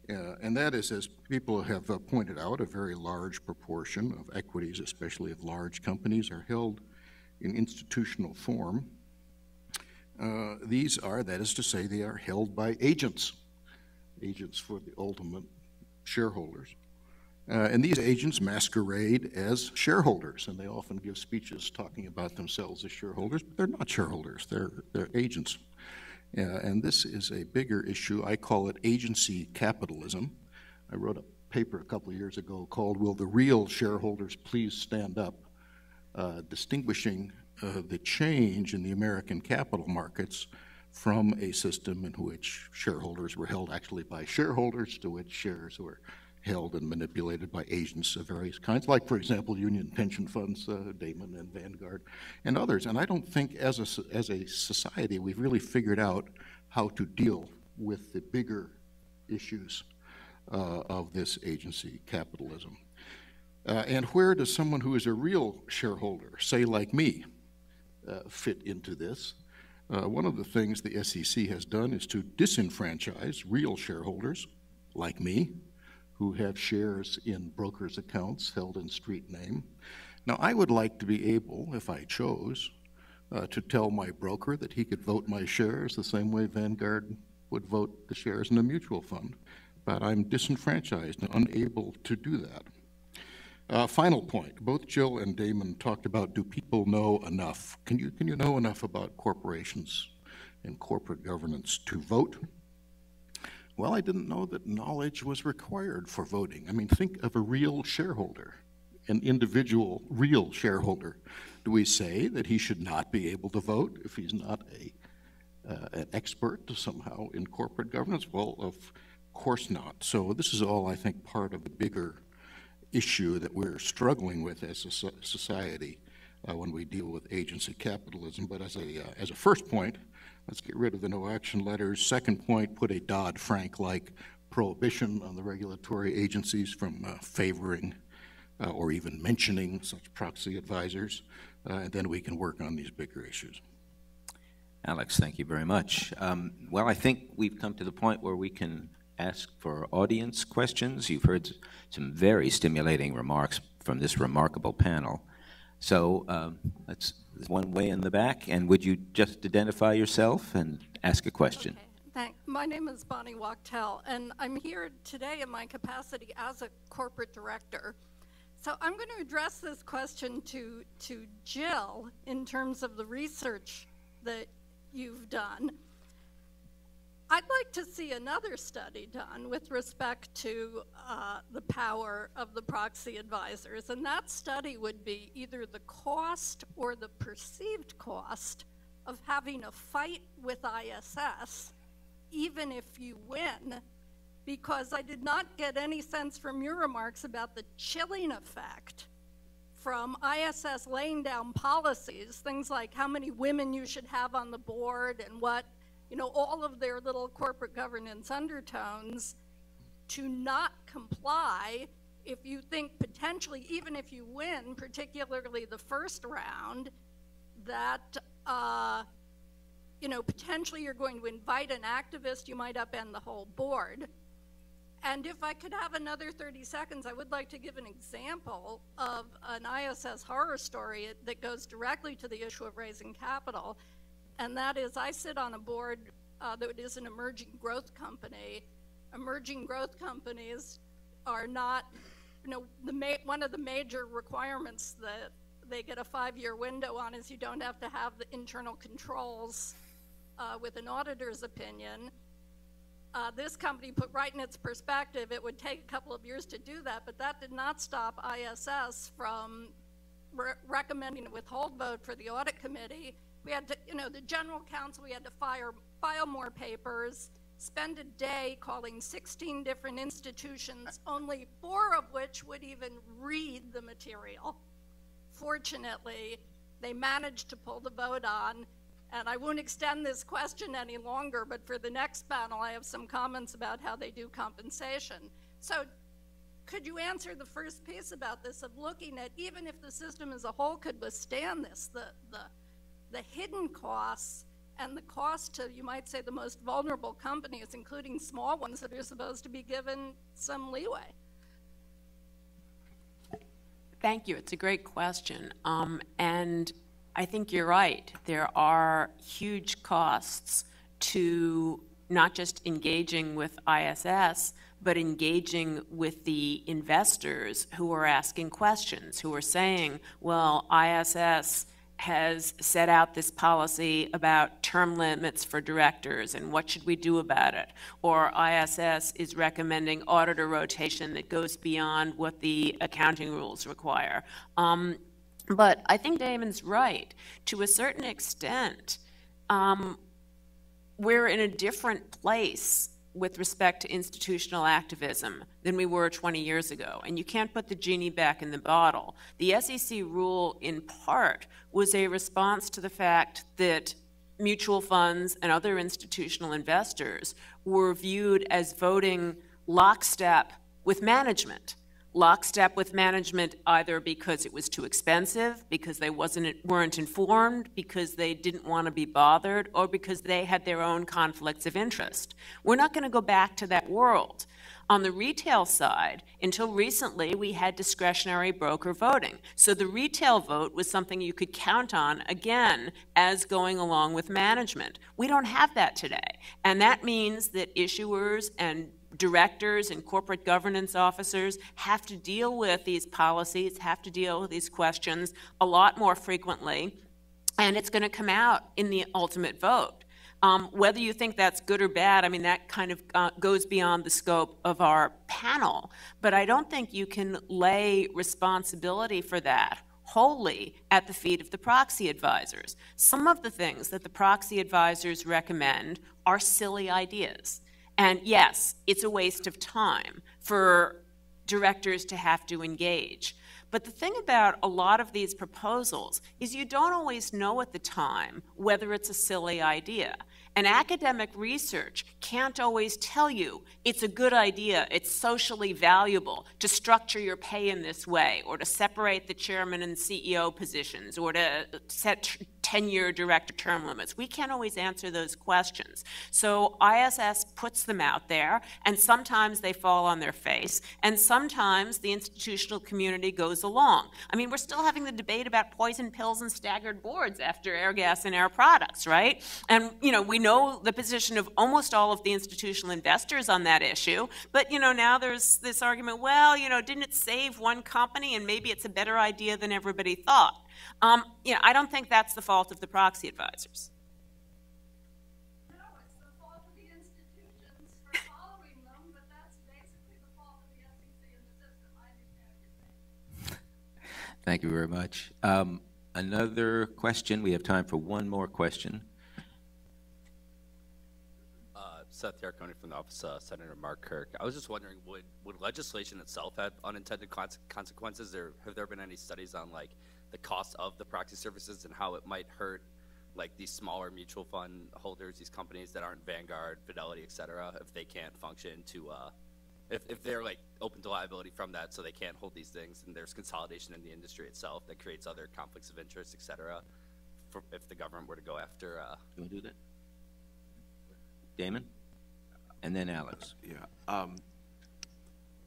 Uh, and that is, as people have uh, pointed out, a very large proportion of equities, especially of large companies, are held in institutional form. Uh, these are, that is to say, they are held by agents, agents for the ultimate shareholders. Uh, and these agents masquerade as shareholders, and they often give speeches talking about themselves as shareholders, but they're not shareholders, they're, they're agents. Uh, and this is a bigger issue. I call it agency capitalism. I wrote a paper a couple of years ago called Will the Real Shareholders Please Stand Up? Uh, distinguishing uh, the change in the American capital markets from a system in which shareholders were held actually by shareholders to which shares were held and manipulated by agents of various kinds, like, for example, union pension funds, uh, Damon and Vanguard, and others. And I don't think as a, as a society we've really figured out how to deal with the bigger issues uh, of this agency capitalism. Uh, and where does someone who is a real shareholder, say like me, uh, fit into this? Uh, one of the things the SEC has done is to disenfranchise real shareholders like me, who have shares in brokers' accounts held in street name. Now, I would like to be able, if I chose, uh, to tell my broker that he could vote my shares the same way Vanguard would vote the shares in a mutual fund. but I'm disenfranchised and unable to do that. Uh, final point, both Jill and Damon talked about, do people know enough? Can you, can you know enough about corporations and corporate governance to vote? Well, I didn't know that knowledge was required for voting. I mean, think of a real shareholder, an individual real shareholder. Do we say that he should not be able to vote if he's not a, uh, an expert somehow in corporate governance? Well, of course not. So this is all, I think, part of the bigger issue that we're struggling with as a society uh, when we deal with agency capitalism. But as a, uh, as a first point, let's get rid of the no action letters. Second point, put a Dodd Frank like prohibition on the regulatory agencies from uh, favoring uh, or even mentioning such proxy advisors. Uh, and then we can work on these bigger issues. Alex, thank you very much. Um, well, I think we've come to the point where we can ask for audience questions. You've heard some very stimulating remarks from this remarkable panel. So um, let's one way in the back, and would you just identify yourself and ask a question? Okay. Thank, my name is Bonnie Wachtel, and I'm here today in my capacity as a corporate director. So I'm going to address this question to, to Jill in terms of the research that you've done. I'd like to see another study done with respect to uh, the power of the proxy advisors, and that study would be either the cost or the perceived cost of having a fight with ISS, even if you win, because I did not get any sense from your remarks about the chilling effect from ISS laying down policies, things like how many women you should have on the board and what you know, all of their little corporate governance undertones to not comply if you think potentially, even if you win, particularly the first round, that, uh, you know, potentially you're going to invite an activist, you might upend the whole board. And if I could have another 30 seconds, I would like to give an example of an ISS horror story that goes directly to the issue of raising capital and that is I sit on a board uh, that is an emerging growth company. Emerging growth companies are not, you know, the one of the major requirements that they get a five-year window on is you don't have to have the internal controls uh, with an auditor's opinion. Uh, this company put right in its perspective it would take a couple of years to do that, but that did not stop ISS from re- recommending a withhold vote for the audit committee we had to, you know, the general counsel, we had to fire, file more papers, spend a day calling 16 different institutions, only four of which would even read the material. Fortunately, they managed to pull the vote on, and I won't extend this question any longer, but for the next panel, I have some comments about how they do compensation. So could you answer the first piece about this of looking at even if the system as a whole could withstand this, the, the the hidden costs and the cost to, you might say, the most vulnerable companies, including small ones that are supposed to be given some leeway? Thank you. It's a great question. Um, and I think you're right. There are huge costs to not just engaging with ISS, but engaging with the investors who are asking questions, who are saying, well, ISS has set out this policy about term limits for directors and what should we do about it. Or ISS is recommending auditor rotation that goes beyond what the accounting rules require. Um, but I think Damon's right. To a certain extent, um, we're in a different place with respect to institutional activism than we were 20 years ago. And you can't put the genie back in the bottle. The SEC rule, in part, was a response to the fact that mutual funds and other institutional investors were viewed as voting lockstep with management lockstep with management either because it was too expensive, because they wasn't, weren't informed, because they didn't want to be bothered, or because they had their own conflicts of interest. We're not going to go back to that world. On the retail side, until recently, we had discretionary broker voting. So the retail vote was something you could count on, again, as going along with management. We don't have that today. And that means that issuers and directors and corporate governance officers have to deal with these policies, have to deal with these questions a lot more frequently, and it's going to come out in the ultimate vote. Um, whether you think that's good or bad, I mean, that kind of uh, goes beyond the scope of our panel. But I don't think you can lay responsibility for that wholly at the feet of the proxy advisors. Some of the things that the proxy advisors recommend are silly ideas. And yes, it's a waste of time for directors to have to engage. But the thing about a lot of these proposals is you don't always know at the time whether it's a silly idea. And academic research can't always tell you it's a good idea, it's socially valuable to structure your pay in this way, or to separate the chairman and CEO positions, or to set 10 year director term limits. We can't always answer those questions. So ISS puts them out there, and sometimes they fall on their face, and sometimes the institutional community goes along. I mean, we're still having the debate about poison pills and staggered boards after Airgas and Air Products, right? And, you know, we know the position of almost all of the institutional investors on that issue, but, you know, now there's this argument well, you know, didn't it save one company and maybe it's a better idea than everybody thought? Um, you know, I don't think that's the fault of the proxy advisors. No, it's the fault of the institutions for following them, but that's basically the fault of the SEC and the system. I understand what. Thank you very much. Um, Another question, we have time for one more question. Uh, Seth Yarkoni from the office of Senator Mark Kirk. I was just wondering, would, would legislation itself have unintended conse- consequences? Or have there been any studies on like the cost of the proxy services and how it might hurt like these smaller mutual fund holders, these companies that aren't Vanguard, Fidelity, et cetera, if they can't function to, uh, if, if they're like open to liability from that, so they can't hold these things, and there's consolidation in the industry itself that creates other conflicts of interest, et cetera, for, if the government were to go after, uh, You want to do that? Damon? And then Alex. Yeah, um,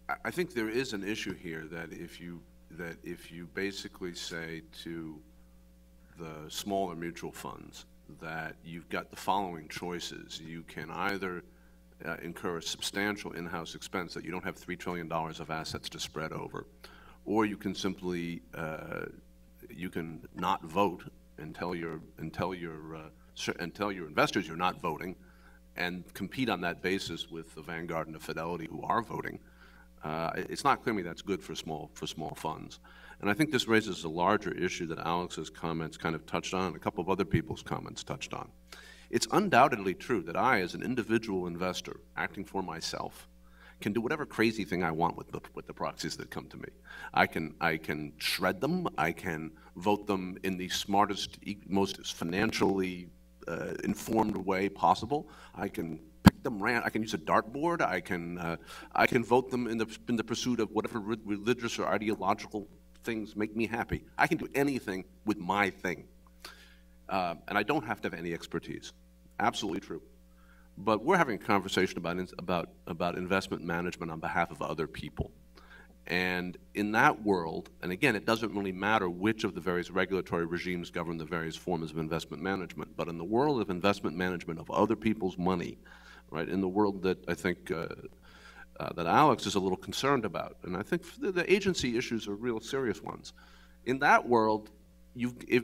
I, I think there is an issue here that if you, that if you basically say to the smaller mutual funds that you've got the following choices. You can either uh, incur a substantial in-house expense that you don't have $3 trillion of assets to spread over, or you can simply, uh, you can not vote and tell your, and tell your, uh, and tell your investors you're not voting, and compete on that basis with the Vanguard and the Fidelity who are voting. Uh, It's not clear to me that's good for small, for small funds. And I think this raises a larger issue that Alex's comments kind of touched on, and a couple of other people's comments touched on. It's undoubtedly true that I, as an individual investor, acting for myself, can do whatever crazy thing I want with the, with the proxies that come to me. I can, I can shred them, I can vote them in the smartest, most financially uh, informed way possible. I can them ran. I can use a dartboard. I can uh, I can vote them in the in the pursuit of whatever re- religious or ideological things make me happy. I can do anything with my thing, uh, and I don't have to have any expertise. Absolutely true. But we're having a conversation about about about investment management on behalf of other people. And in that world, and again, it doesn't really matter which of the various regulatory regimes govern the various forms of investment management, but in the world of investment management of other people's money, right, in the world that I think uh, uh, that Alex is a little concerned about, and I think the, the agency issues are real serious ones. In that world, you if,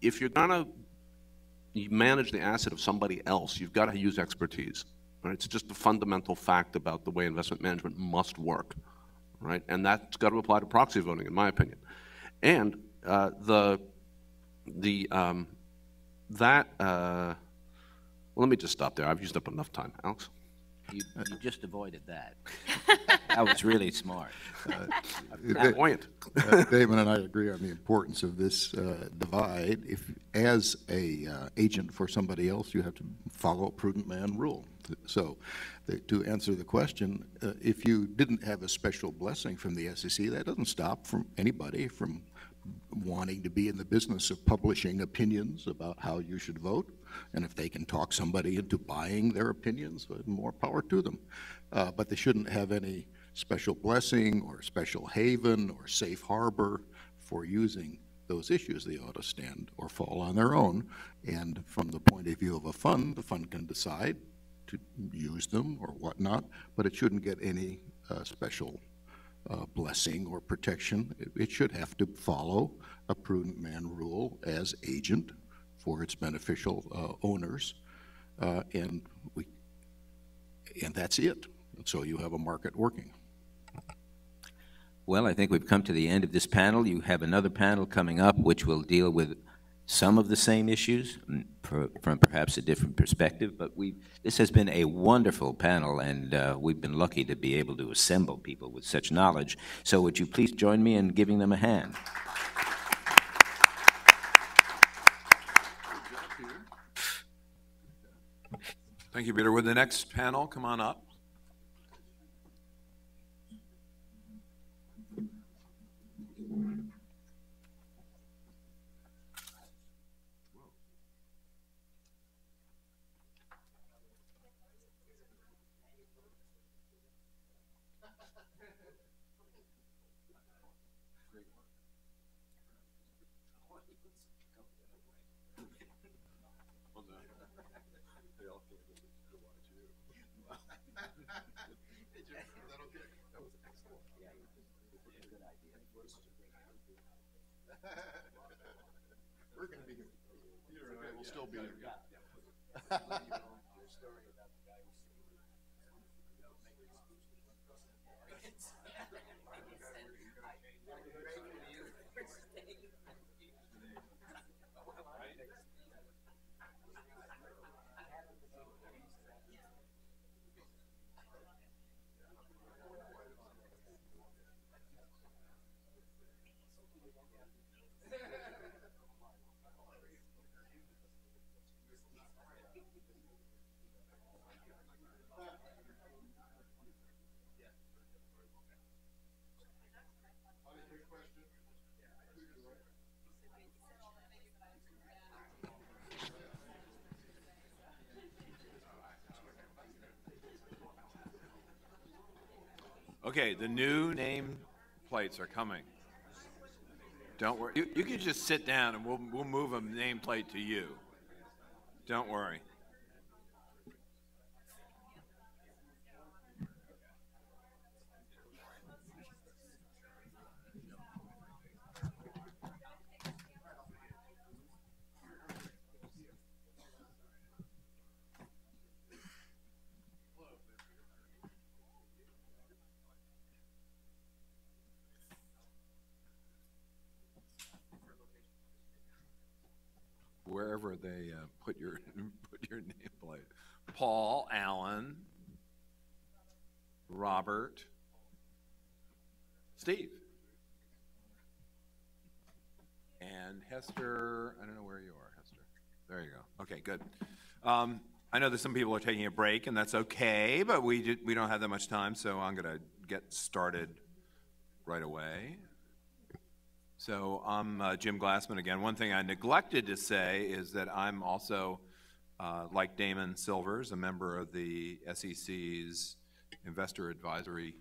if you're gonna manage the asset of somebody else, you've got to use expertise. Right? It's just a fundamental fact about the way investment management must work right? And that's got to apply to proxy voting, in my opinion. And uh, the the um, that uh, well, let me just stop there. I've used up enough time, Alex. You, you just avoided that. That was really smart. Flamboyant. Uh, Damon and I agree on the importance of this uh, divide. If, as a uh, agent for somebody else, you have to follow a prudent man rule. So, the- to answer the question, uh, if you didn't have a special blessing from the SEC, that doesn't stop from anybody from wanting to be in the business of publishing opinions about how you should vote. And if they can talk somebody into buying their opinions, uh, more power to them. Uh, But they shouldn't have any special blessing or special haven or safe harbor for using those issues. They ought to stand or fall on their own. And from the point of view of a fund, the fund can decide to use them or whatnot, but it shouldn't get any uh, special uh, blessing or protection. It, it should have to follow a prudent man rule as agent for its beneficial uh, owners, uh, and we, and that's it. And so you have a market working. Well, I think we've come to the end of this panel. You have another panel coming up which will deal with some of the same issues mm, from perhaps a different perspective, but we, this has been a wonderful panel, and uh, we've been lucky to be able to assemble people with such knowledge. So would you please join me in giving them a hand? Thank you, Peter. Would the next panel come on up? Okay, the new name plates are coming. Don't worry. You, you can just sit down and we'll, we'll move a nameplate to you. Don't worry. Wherever they uh, put your put your nameplate. Paul Allen, Robert, Steve, and Hester. I don't know where you are, Hester. There you go. Okay, good. Um, I know that some people are taking a break, and that's okay, but we we don't have that much time, so I'm going to get started right away. So I'm uh, Jim Glassman again. One thing I neglected to say is that I'm also, uh, like Damon Silvers, a member of the SEC's Investor Advisory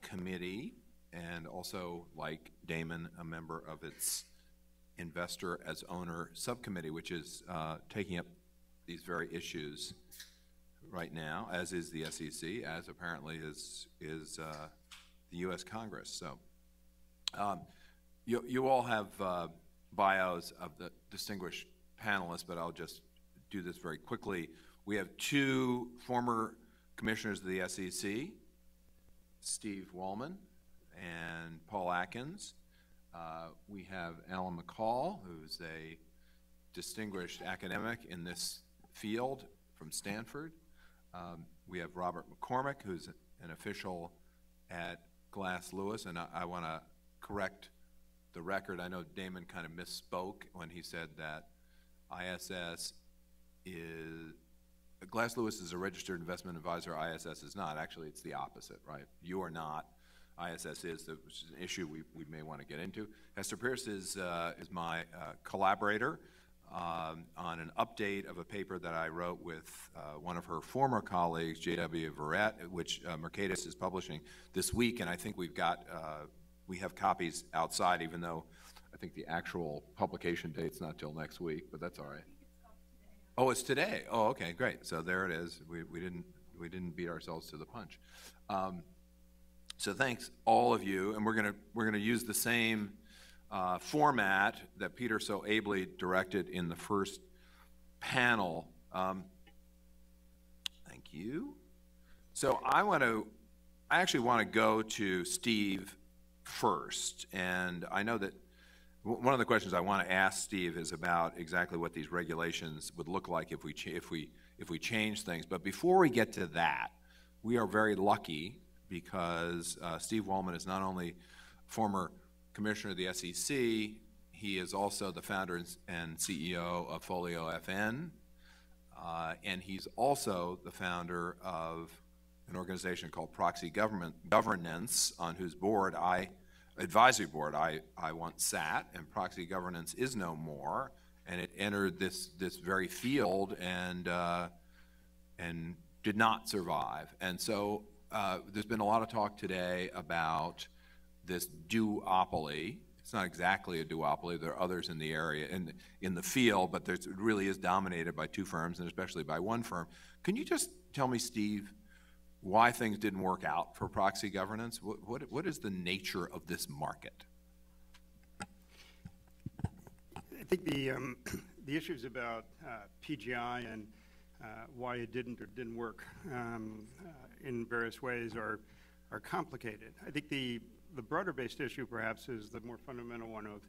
Committee, and also, like Damon, a member of its Investor as Owner Subcommittee, which is uh, taking up these very issues right now, as is the SEC, as apparently is is uh, the U.S. Congress. So. Um, you, you all have uh, bios of the distinguished panelists, but I'll just do this very quickly. We have two former commissioners of the SEC, Steve Wallman and Paul Atkins. Uh, we have Alan McCall, who's a distinguished academic in this field from Stanford. Um, we have Robert McCormick, who's an official at Glass Lewis, and I, I want to correct the record. I know Damon kind of misspoke when he said that ISS is, Glass Lewis is a registered investment advisor, ISS is not. Actually, it's the opposite, right? You are not. ISS is, which is an issue we, we may want to get into. Hester Peirce is, uh, is my uh, collaborator um, on an update of a paper that I wrote with uh, one of her former colleagues, J.W. Verret, which uh, Mercatus is publishing this week, and I think we've got uh, we have copies outside, even though I think the actual publication date's not till next week, but that's all right. Oh, it's today. Oh, okay, great. So there it is. We, we didn't we didn't beat ourselves to the punch. Um, so thanks all of you, and we're gonna we're gonna use the same uh, format that Peter so ably directed in the first panel. Um, thank you. So I want to I actually want to go to Steve first, and I know that one of the questions I want to ask Steve is about exactly what these regulations would look like if we if we if we change things. But before we get to that, we are very lucky because uh, Steve Wallman is not only former commissioner of the SEC, he is also the founder and CEO of Folio FN, uh, and he's also the founder of an organization called Proxy Government Governance, on whose board I advisory board I, I once sat, and proxy governance is no more, and it entered this, this very field and, uh, and did not survive. And so uh, there's been a lot of talk today about this duopoly. It's not exactly a duopoly. There are others in the area, in, in the field, but it really is dominated by two firms, and especially by one firm. Can you just tell me, Steve, why things didn't work out for proxy governance? What, what, what is the nature of this market? I think the, um, the issues about uh, PGI and uh, why it didn't or didn't work um, uh, in various ways are, are complicated. I think the, the broader based issue perhaps is the more fundamental one of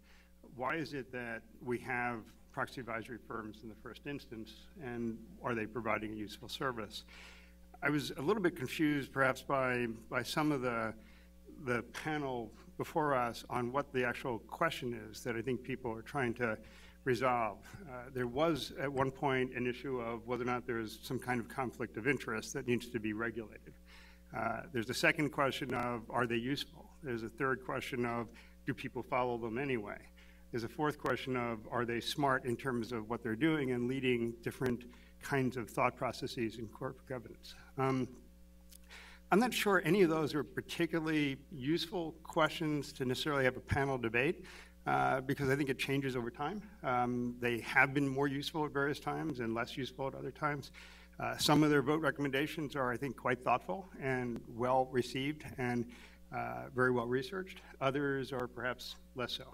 why is it that we have proxy advisory firms in the first instance and are they providing a useful service? I was a little bit confused perhaps by, by some of the, the panel before us on what the actual question is that I think people are trying to resolve. Uh, there was at one point an issue of whether or not there is some kind of conflict of interest that needs to be regulated. Uh, there's a second question of are they useful? There's a third question of do people follow them anyway? There's a fourth question of are they smart in terms of what they're doing and leading different kinds of thought processes in corporate governance. Um, I'm not sure any of those are particularly useful questions to necessarily have a panel debate. Uh, because I think it changes over time. Um, they have been more useful at various times and less useful at other times. Uh, some of their vote recommendations are, I think, quite thoughtful and well received and uh, very well researched. Others are perhaps less so.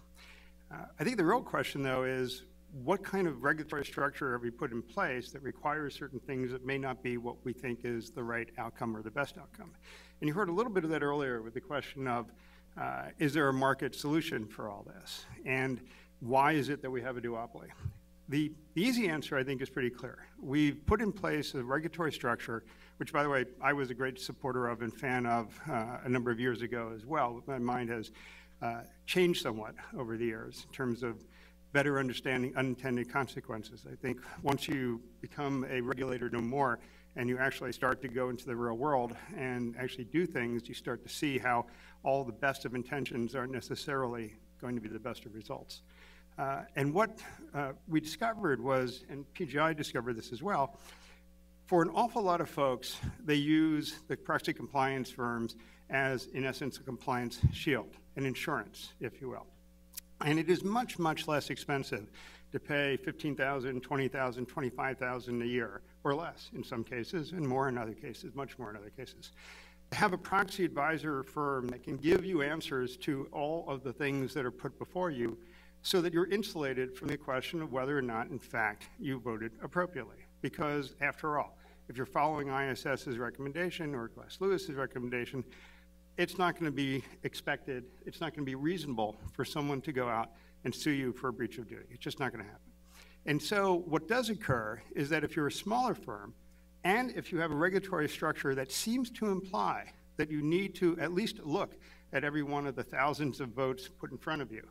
Uh, I think the real question, though, is what kind of regulatory structure have we put in place that requires certain things that may not be what we think is the right outcome or the best outcome? And you heard a little bit of that earlier with the question of uh, is there a market solution for all this? And why is it that we have a duopoly? The, the easy answer, I think, is pretty clear. We've put in place a regulatory structure, which, by the way, I was a great supporter of and fan of uh, a number of years ago as well. My mind has uh, changed somewhat over the years in terms of better understanding unintended consequences. I think once you become a regulator no more and you actually start to go into the real world and actually do things, you start to see how all the best of intentions aren't necessarily going to be the best of results. Uh, and what uh, we discovered was, and PGI discovered this as well, for an awful lot of folks, they use the proxy compliance firms as, in essence, a compliance shield, an insurance, if you will. And it is much, much less expensive to pay 15,000, 20,000, 25,000 a year or less in some cases and more in other cases, much more in other cases. Have a proxy advisor firm that can give you answers to all of the things that are put before you so that you're insulated from the question of whether or not, in fact, you voted appropriately. Because after all, if you're following ISS's recommendation or Glass Lewis's recommendation, it's not going to be expected, it's not going to be reasonable for someone to go out and sue you for a breach of duty. It's just not going to happen. And so, what does occur is that if you're a smaller firm, and if you have a regulatory structure that seems to imply that you need to at least look at every one of the thousands of votes put in front of you,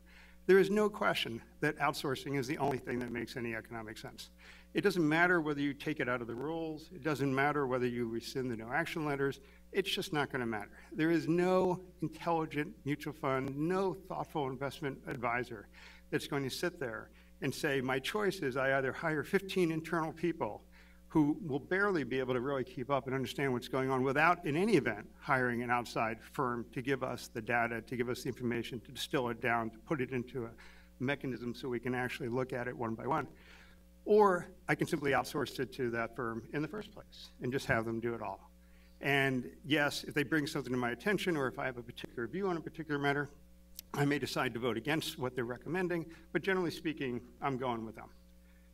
there is no question that outsourcing is the only thing that makes any economic sense. It doesn't matter whether you take it out of the rules, it doesn't matter whether you rescind the no action letters, it's just not going to matter. There is no intelligent mutual fund, no thoughtful investment advisor that's going to sit there and say, My choice is I either hire 15 internal people who will barely be able to really keep up and understand what's going on without, in any event, hiring an outside firm to give us the data, to give us the information, to distill it down, to put it into a mechanism so we can actually look at it one by one. Or I can simply outsource it to that firm in the first place and just have them do it all. And yes, if they bring something to my attention or if I have a particular view on a particular matter, I may decide to vote against what they're recommending, but generally speaking, I'm going with them.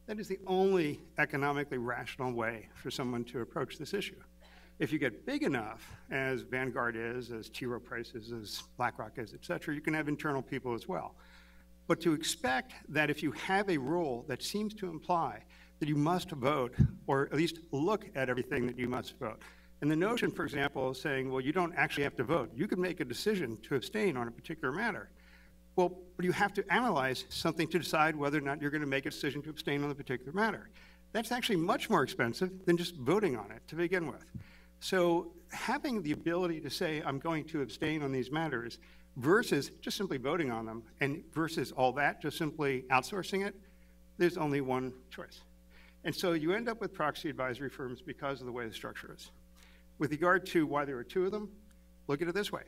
That is the only economically rational way for someone to approach this issue. If you get big enough, as Vanguard is, as T. Rowe Price is, as BlackRock is, et cetera, you can have internal people as well. But to expect that if you have a rule that seems to imply that you must vote, or at least look at everything that you must vote, and the notion, for example, of saying, well, you don't actually have to vote. You can make a decision to abstain on a particular matter. Well, but you have to analyze something to decide whether or not you're going to make a decision to abstain on a particular matter. That's actually much more expensive than just voting on it to begin with. So having the ability to say, I'm going to abstain on these matters versus just simply voting on them and versus all that, just simply outsourcing it, there's only one choice. And so you end up with proxy advisory firms because of the way the structure is. With regard to why there are two of them, look at it this way.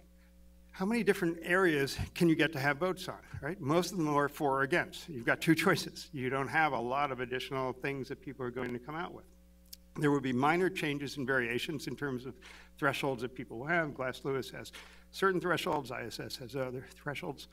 How many different areas can you get to have votes on, right? Most of them are for or against. You've got two choices. You don't have a lot of additional things that people are going to come out with. There will be minor changes and variations in terms of thresholds that people will have. Glass Lewis has certain thresholds, ISS has other thresholds.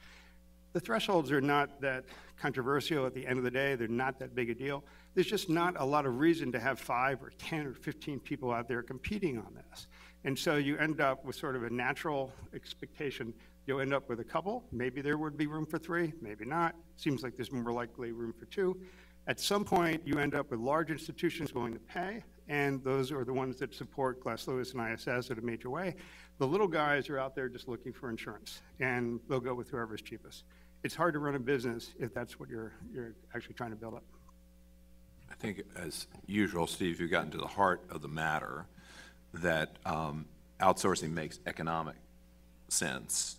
The thresholds are not that controversial at the end of the day, they're not that big a deal. There's just not a lot of reason to have five or 10 or 15 people out there competing on this. And so you end up with sort of a natural expectation. You'll end up with a couple. Maybe there would be room for three, maybe not. Seems like there's more likely room for two. At some point, you end up with large institutions willing to pay, and those are the ones that support Glass Lewis and ISS in a major way. The little guys are out there just looking for insurance, and they'll go with whoever's cheapest it's hard to run a business if that's what you're, you're actually trying to build up. I think, as usual, Steve, you've gotten to the heart of the matter that um, outsourcing makes economic sense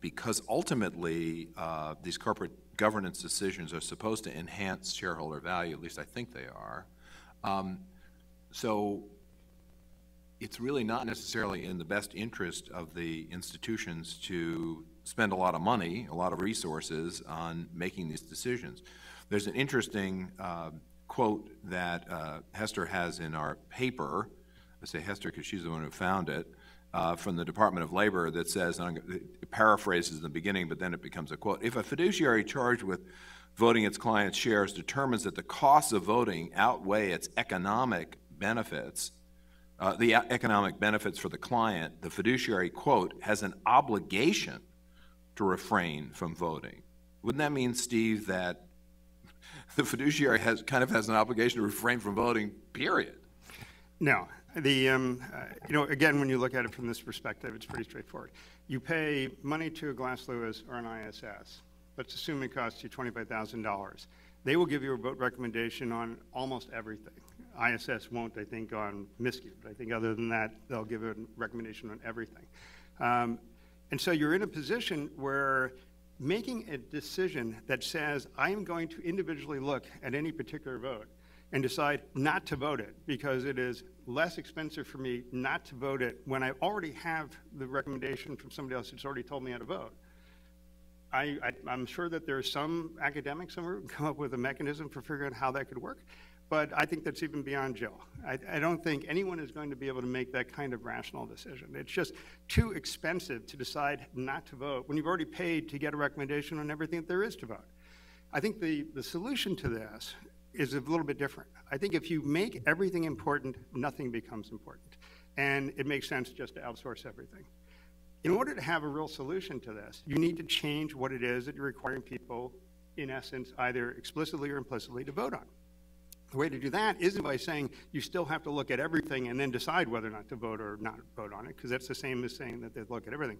because ultimately uh, these corporate governance decisions are supposed to enhance shareholder value, at least I think they are. Um, so it's really not necessarily in the best interest of the institutions to spend a lot of money, a lot of resources on making these decisions. There's an interesting uh, quote that uh, Hester has in our paper. I say Hester because she's the one who found it. Uh, from the Department of Labor that says, and it paraphrases in the beginning, but then it becomes a quote. If a fiduciary charged with voting its client's shares determines that the costs of voting outweigh its economic benefits, uh, the economic benefits for the client, the fiduciary, quote, has an obligation to refrain from voting. Wouldn't that mean, Steve, that the fiduciary has kind of has an obligation to refrain from voting, period? No. The, um, uh, you know, again, when you look at it from this perspective, it's pretty straightforward. You pay money to a Glass Lewis or an ISS. Let's assume it costs you $25,000. They will give you a vote recommendation on almost everything. ISS won't, I think, on. But I think other than that, they'll give a recommendation on everything. Um, and so you're in a position where making a decision that says, I am going to individually look at any particular vote and decide not to vote it because it is less expensive for me not to vote it when I already have the recommendation from somebody else that's already told me how to vote. I, am sure that there are some academics somewhere who come up with a mechanism for figuring out how that could work but I think that's even beyond Jill. I, I, don't think anyone is going to be able to make that kind of rational decision. It's just too expensive to decide not to vote when you've already paid to get a recommendation on everything that there is to vote. I think the, the solution to this is a little bit different. I think if you make everything important, nothing becomes important. And it makes sense just to outsource everything. In order to have a real solution to this, you need to change what it is that you're requiring people, in essence, either explicitly or implicitly, to vote on. The way to do that isn't by saying you still have to look at everything and then decide whether or not to vote or not vote on it, because that's the same as saying that they look at everything.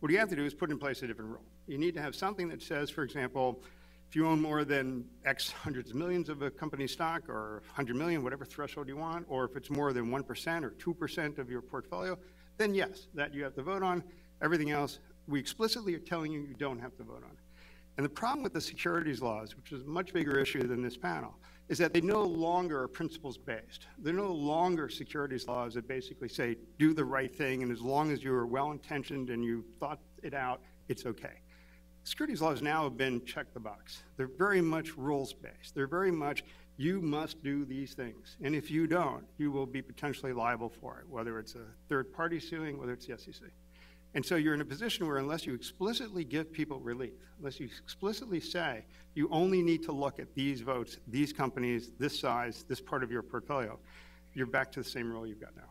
What you have to do is put in place a different rule. You need to have something that says, for example, if you own more than X hundreds of millions of a company stock or 100 million, whatever threshold you want, or if it's more than 1% or 2% of your portfolio, then yes, that you have to vote on. Everything else, we explicitly are telling you you don't have to vote on. And the problem with the securities laws, which is a much bigger issue than this panel, is that they no longer are principles based. They're no longer securities laws that basically say do the right thing, and as long as you are well intentioned and you thought it out, it's okay. Securities laws now have been check the box. They're very much rules based. They're very much you must do these things. And if you don't, you will be potentially liable for it, whether it's a third party suing, whether it's the SEC. And so you're in a position where, unless you explicitly give people relief, unless you explicitly say you only need to look at these votes, these companies, this size, this part of your portfolio, you're back to the same rule you've got now.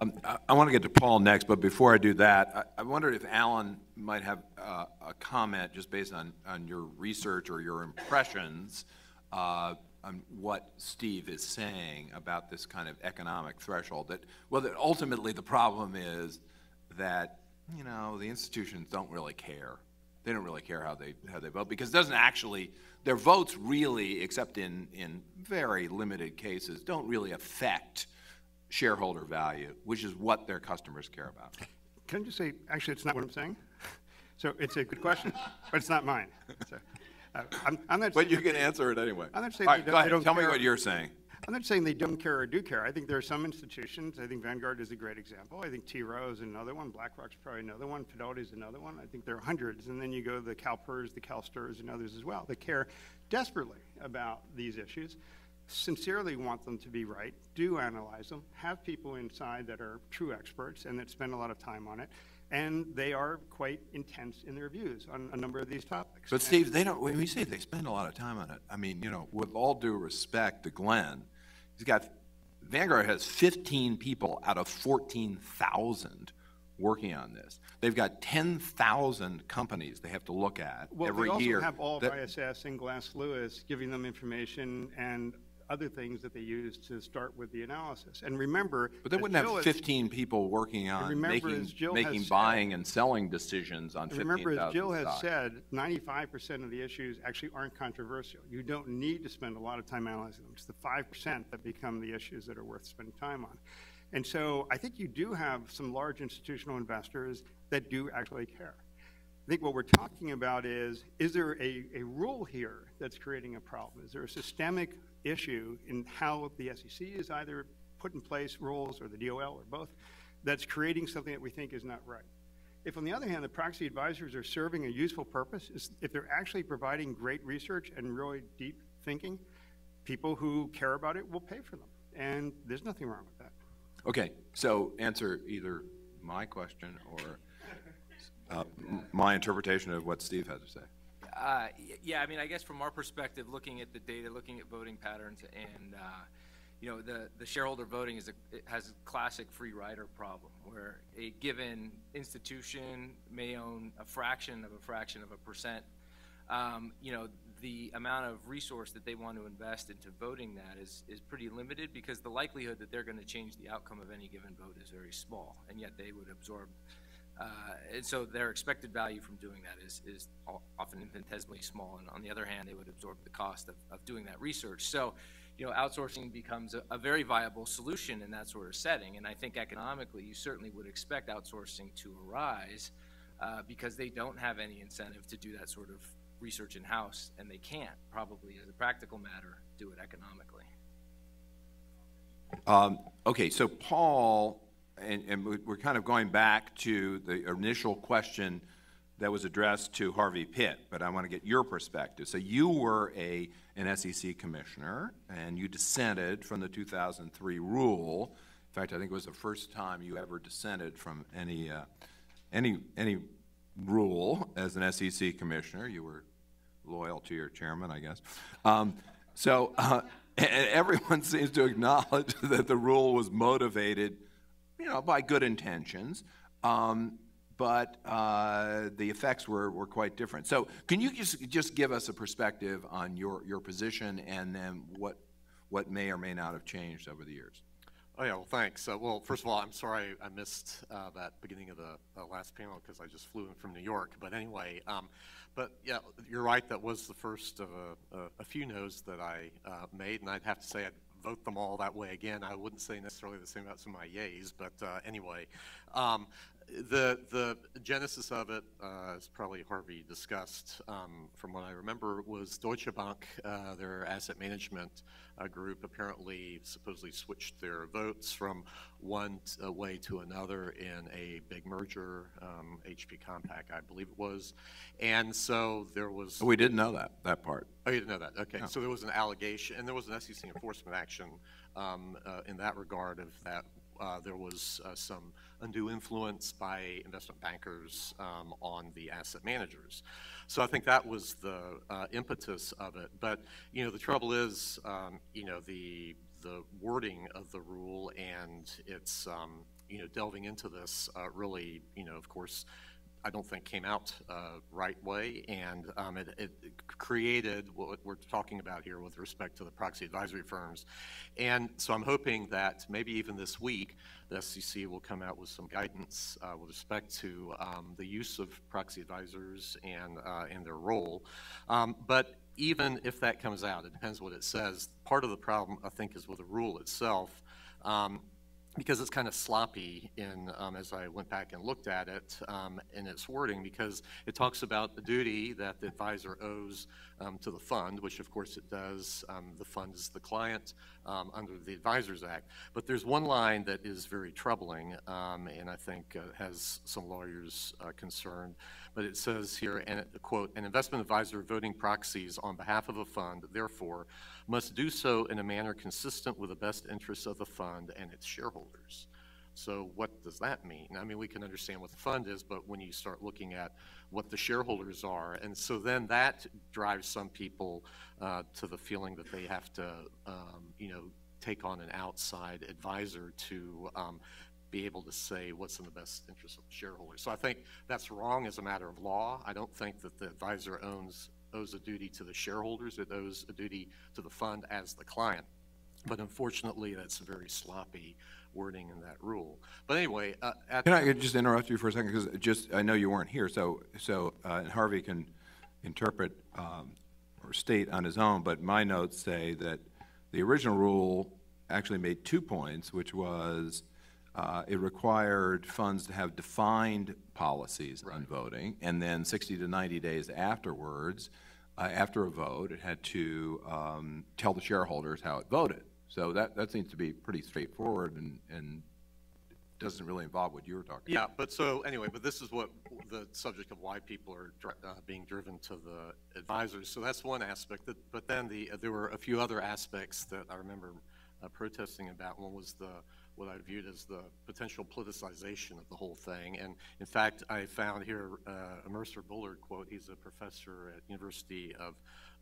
Um, I, I want to get to Paul next, but before I do that, I, I if Alan might have uh, a comment just based on, on your research or your impressions uh, on what Steve is saying about this kind of economic threshold. That well, that ultimately the problem is that you know the institutions don't really care. They don't really care how they how they vote because it doesn't actually their votes really, except in in very limited cases, don't really affect shareholder value, which is what their customers care about. Can I just say, actually, it's not what I'm saying. So it's a good question, but it's not mine. So, uh, I'm, I'm not. But you can answer it anyway. I'm not saying they don't, go they ahead. don't Tell me what you're saying. I'm not saying they don't care or do care. I think there are some institutions. I think Vanguard is a great example. I think T. Rowe is another one. BlackRock's probably another one. Fidelity is another one. I think there are hundreds. And then you go to the CalPERS, the CalSTRS, and others as well that care desperately about these issues, sincerely want them to be right, do analyze them, have people inside that are true experts and that spend a lot of time on it. And they are quite intense in their views on a number of these topics. But Steve, they don't, when we say they spend a lot of time on it, I mean, you know, with all due respect to Glenn, he's got, Vanguard has 15 people out of 14,000 working on this. They've got 10,000 companies they have to look at Well, every they year. also have all that- ISS and Glass Lewis giving them information and other things that they use to start with the analysis. And remember. But they wouldn't Jill have has- 15 people working on making, as Jill has making said- buying and selling decisions on 15,000 remember, as Jill has stocks. said, ninety-five percent of the issues actually aren't controversial. You don't need to spend a lot of time analyzing them. It's the five percent that become the issues that are worth spending time on. And so I think you do have some large institutional investors that do actually care. I think what we're talking about is, is there a, a rule here that's creating a problem? Is there a systemic issue in how the SEC is either put in place rules, or the DOL, or both, that's creating something that we think is not right? If, on the other hand, the proxy advisors are serving a useful purpose, is if they're actually providing great research and really deep thinking, people who care about it will pay for them. And there's nothing wrong with that. Okay, so answer either my question or uh, my interpretation of what Steve had to say. Uh, Yeah, I mean, I guess from our perspective, looking at the data, looking at voting patterns, and, uh, you know, the, the shareholder voting is a, has a classic free rider problem, where a given institution may own a fraction of a fraction of a percent. Um, You know, the amount of resource that they want to invest into voting that is, is pretty limited, because the likelihood that they're going to change the outcome of any given vote is very small, and yet they would absorb uh, and so their expected value from doing that is, is often infinitesimally small. And on the other hand, they would absorb the cost of, of doing that research. So, you know, outsourcing becomes a, a very viable solution in that sort of setting. And I think economically, you certainly would expect outsourcing to arise uh, because they don't have any incentive to do that sort of research in house, and they can't probably, as a practical matter, do it economically. Um, Okay, so Paul, and, and we- we're kind of going back to the initial question that was addressed to Harvey Pitt, but I want to get your perspective. So you were a, an SEC commissioner, and you dissented from the 2003 rule. In fact, I think it was the first time you ever dissented from any, uh, any, any rule as an SEC commissioner. You were loyal to your chairman, I guess. Um, so uh, everyone seems to acknowledge that the rule was motivated, you know, by good intentions. Um, but uh, the effects were, were quite different. So, can you just just give us a perspective on your, your position and then what what may or may not have changed over the years? Oh, yeah, well, thanks. Uh, well, first of all, I'm sorry I missed uh, that beginning of the last panel because I just flew in from New York. But anyway, um, but yeah, you're right. That was the first of a, a, a few no's that I uh, made, and I'd have to say I'd vote them all that way again. I wouldn't say necessarily the same about some of my yays, but uh, anyway. Um, the, the genesis of it, uh, as probably Harvey discussed, um, from what I remember, was Deutsche Bank, uh, their asset management uh, group, apparently supposedly switched their votes from one uh, way to another in a big merger, um, HP Compaq, I believe it was. And so there was. We didn't know that, that part. Oh, you didn't know that? Okay. No. So there was an allegation, and there was an SEC enforcement action um, uh, in that regard of that uh, there was uh, some undue influence by investment bankers um, on the asset managers. So I think that was the uh, impetus of it. But you know, the trouble is, um, you know, the the wording of the rule and it's um, you know delving into this uh, really, you know, of course. I don't think came out uh, right way, and um, it, it created what we're talking about here with respect to the proxy advisory firms. And so I'm hoping that maybe even this week, the SEC will come out with some guidance uh, with respect to um, the use of proxy advisors and uh, and their role. Um, but even if that comes out, it depends what it says. Part of the problem, I think, is with the rule itself. Um, because it's kind of sloppy in um, as I went back and looked at it um, in its wording because it talks about the duty that the advisor owes um, to the fund, which of course it does. Um, the fund is the client um, under the Advisors Act. But there's one line that is very troubling um, and I think uh, has some lawyers uh, concerned. But it says here, and quote, an investment advisor voting proxies on behalf of a fund, therefore, must do so in a manner consistent with the best interests of the fund and its shareholders. So what does that mean? I mean, we can understand what the fund is, but when you start looking at what the shareholders are, and so then that drives some people uh, to the feeling that they have to, um, you know, take on an outside advisor to um, be able to say what's in the best interest of the shareholders. So I think that's wrong as a matter of law. I don't think that the advisor owns owes a duty to the shareholders. It owes a duty to the fund as the client. But unfortunately, that's a very sloppy wording in that rule. But anyway, uh, at Can I just interrupt you for a second? Because just, I know you weren't here, so, so uh, and Harvey can interpret um, or state on his own, but my notes say that the original rule actually made two points, which was uh, it required funds to have defined policies on voting, and then 60 to 90 days afterwards, uh, after a vote, it had to um, tell the shareholders how it voted. So that, that seems to be pretty straightforward and, and doesn't really involve what you were talking Yeah, about. but so, anyway, but this is what, the subject of why people are dri- uh, being driven to the advisors. So that's one aspect, that- but then the, there were a few other aspects that I remember uh, protesting about. One was the, what I viewed as the potential politicization of the whole thing. And in fact, I found here uh, a Mercer Bullard quote. He's a professor at University of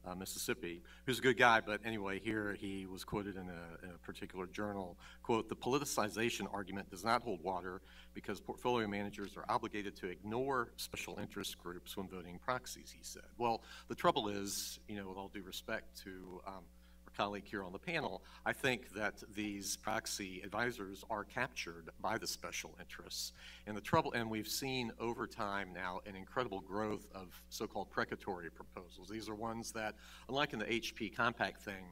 uh, Mississippi, who's a good guy, but anyway, here he was quoted in a, in a particular journal, quote, the politicization argument does not hold water because portfolio managers are obligated to ignore special interest groups when voting proxies, he said. Well, the trouble is, you know, with all due respect to um, colleague here on the panel, I think that these proxy advisors are captured by the special interests. And the trouble, and we've seen over time now an incredible growth of so-called precatory proposals. These are ones that, unlike in the HP Compaq thing,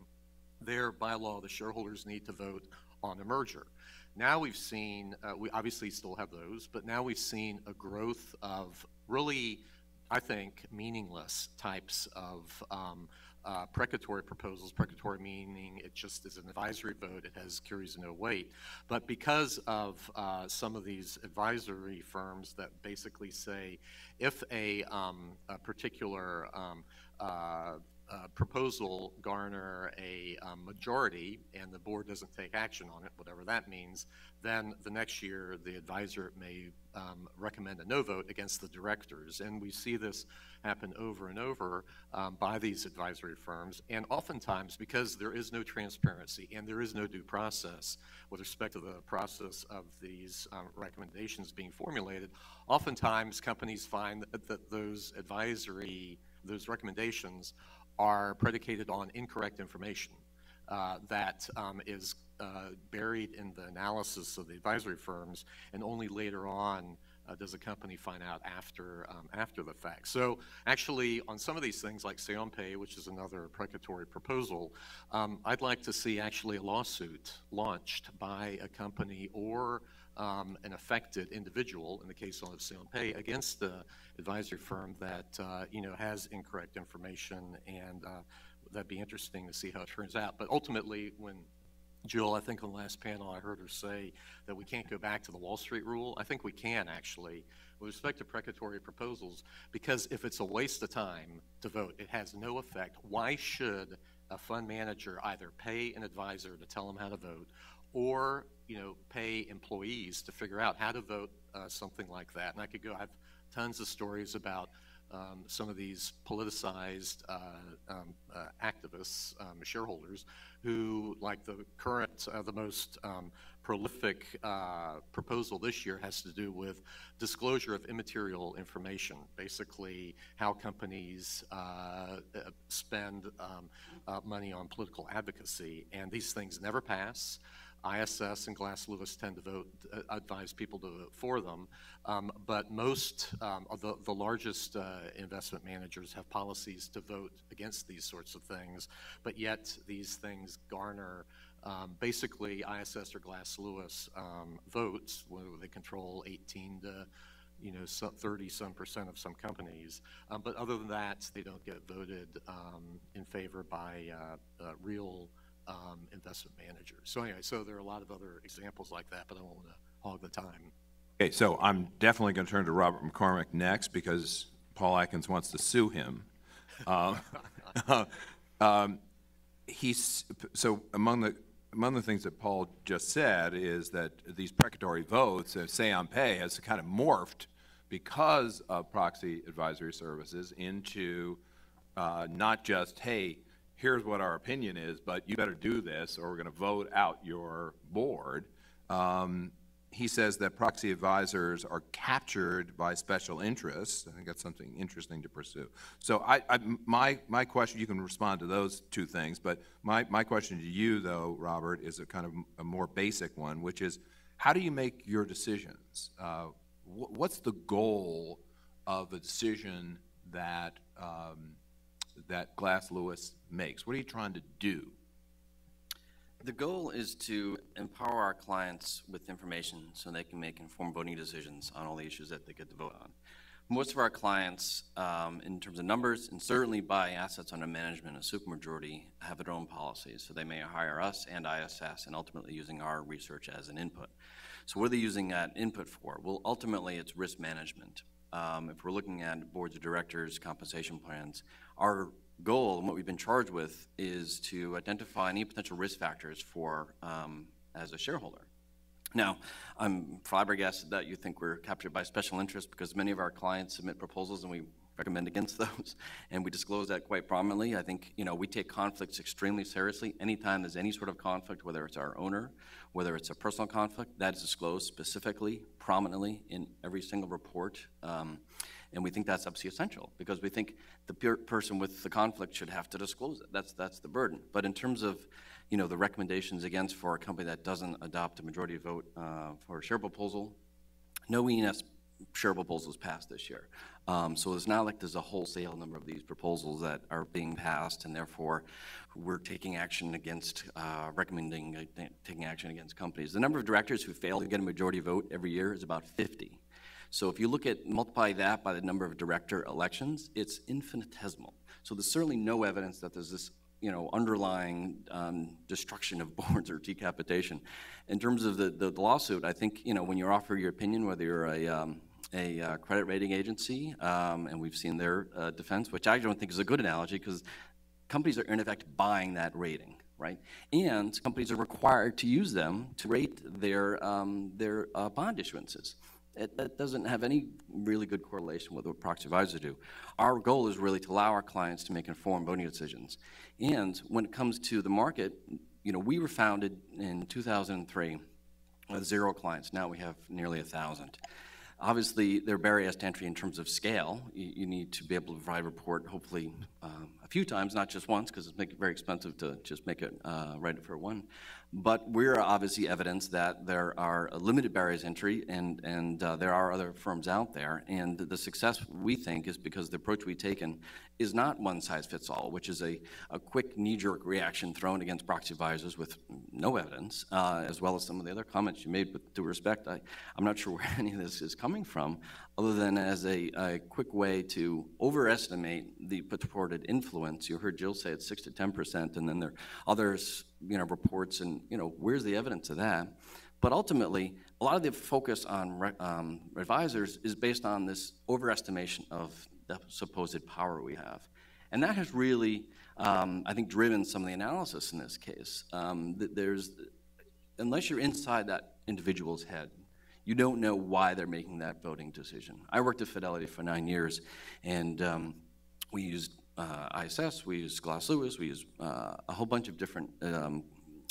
there by law the shareholders need to vote on a merger. Now we've seen, uh, we obviously still have those, but now we've seen a growth of really, I think, meaningless types of um, uh, precatory proposals. Precatory meaning it just is an advisory vote, it has carries no weight. But because of uh, some of these advisory firms that basically say if a, um, a particular um, uh, uh, proposal garner a um, majority and the board doesn't take action on it, whatever that means, then the next year the advisor may um, recommend a no vote against the directors. And we see this happen over and over um, by these advisory firms. And oftentimes, because there is no transparency and there is no due process with respect to the process of these um, recommendations being formulated, oftentimes companies find that, that those advisory, those recommendations are predicated on incorrect information uh, that um, is uh, buried in the analysis of the advisory firms, and only later on uh, does a company find out after um, after the fact. So actually, on some of these things, like Say on Pay, which is another precatory proposal, um, I'd like to see actually a lawsuit launched by a company or um, an affected individual, in the case of Say on Pay, against the advisory firm that, uh, you know, has incorrect information, and uh, that'd be interesting to see how it turns out. But ultimately, when Jill, I think on the last panel, I heard her say that we can't go back to the Wall Street rule. I think we can actually, with respect to precatory proposals, because if it's a waste of time to vote, it has no effect. Why should a fund manager either pay an advisor to tell them how to vote, or you know, pay employees to figure out how to vote uh, something like that? And I could go. I have tons of stories about um, some of these politicized uh, um, uh, activists, um, shareholders, who, like the current, uh, the most um, prolific uh, proposal this year has to do with disclosure of immaterial information, basically how companies uh, spend um, money on political advocacy. And these things never pass. ISS and Glass Lewis tend to vote, uh, advise people to vote for them. Um, but most um, of the, the largest uh, investment managers have policies to vote against these sorts of things, but yet these things garner um, basically ISS or Glass Lewis um, votes, they control 18 to you know, 30 some percent of some companies. Um, but other than that, they don't get voted um, in favor by uh, uh, real um, investment managers. So anyway, so there are a lot of other examples like that, but I don't want to hog the time. Okay, so I'm definitely going to turn to Robert McCormick next because Paul Atkins wants to sue him. Uh, um, he's so among the among the things that Paul just said is that these precatory votes, uh, say on pay, has kind of morphed because of proxy advisory services into uh, not just hey here's what our opinion is, but you better do this or we're going to vote out your board. Um, he says that proxy advisors are captured by special interests. I think that's something interesting to pursue. So I, I, my, my question, you can respond to those two things, but my, my question to you, though, Robert, is a kind of a more basic one, which is how do you make your decisions? Uh, wh what's the goal of a decision that um, that Glass Lewis makes? What are you trying to do? The goal is to empower our clients with information so they can make informed voting decisions on all the issues that they get to vote on. Most of our clients, um, in terms of numbers, and certainly by assets under management, a supermajority have their own policies. So they may hire us and ISS and ultimately using our research as an input. So what are they using that input for? Well, ultimately it's risk management. Um, if we're looking at boards of directors, compensation plans, our goal and what we've been charged with is to identify any potential risk factors for um, as a shareholder. Now, I'm flabbergasted that you think we're captured by special interest because many of our clients submit proposals and we recommend against those, and we disclose that quite prominently. I think you know we take conflicts extremely seriously. Anytime there's any sort of conflict, whether it's our owner, whether it's a personal conflict, that is disclosed specifically, prominently in every single report. Um, and we think that's absolutely essential because we think the person with the conflict should have to disclose it. That's, that's the burden. But in terms of you know, the recommendations against for a company that doesn't adopt a majority vote uh, for a share proposal, no E&S share proposals passed this year. Um, so it's not like there's a wholesale number of these proposals that are being passed, and therefore we're taking action against, uh, recommending uh, taking action against companies. The number of directors who fail to get a majority vote every year is about 50. So if you look at multiply that by the number of director elections, it's infinitesimal. So there's certainly no evidence that there's this you know, underlying um, destruction of boards or decapitation. In terms of the, the, lawsuit, I think, you know, when you offer your opinion, whether you're a, um, a uh, credit rating agency, um, and we've seen their uh, defense, which I don't think is a good analogy because companies are in effect buying that rating, right? And companies are required to use them to rate their, um, their uh, bond issuances. It, that doesn't have any really good correlation with what proxy advisors do. Our goal is really to allow our clients to make informed voting decisions. And when it comes to the market, you know, we were founded in 2003 with zero clients. Now we have nearly a thousand. Obviously, there are barriers to entry in terms of scale. You, you, need to be able to provide a report, hopefully, um, a few times, not just once, because it's make it very expensive to just make it, uh, write it for one. But we're obviously evidence that there are limited barriers entry and, and uh, there are other firms out there. And the success, we think, is because the approach we've taken is not one size fits all, which is a, a quick knee jerk reaction thrown against proxy advisors with no evidence, uh, as well as some of the other comments you made. With due respect, I, I'm not sure where any of this is coming from, other than as a, a quick way to overestimate the purported influence. You heard Jill say it's 6 to 10%, and then there are others you know, reports and, you know, where's the evidence of that? But ultimately, a lot of the focus on um, advisors is based on this overestimation of the supposed power we have. And that has really, um, I think, driven some of the analysis in this case. Um, there's, unless you're inside that individual's head, you don't know why they're making that voting decision. I worked at Fidelity for nine years, and um, we used uh, ISS, we used Glass Lewis, we used uh, a whole bunch of different um,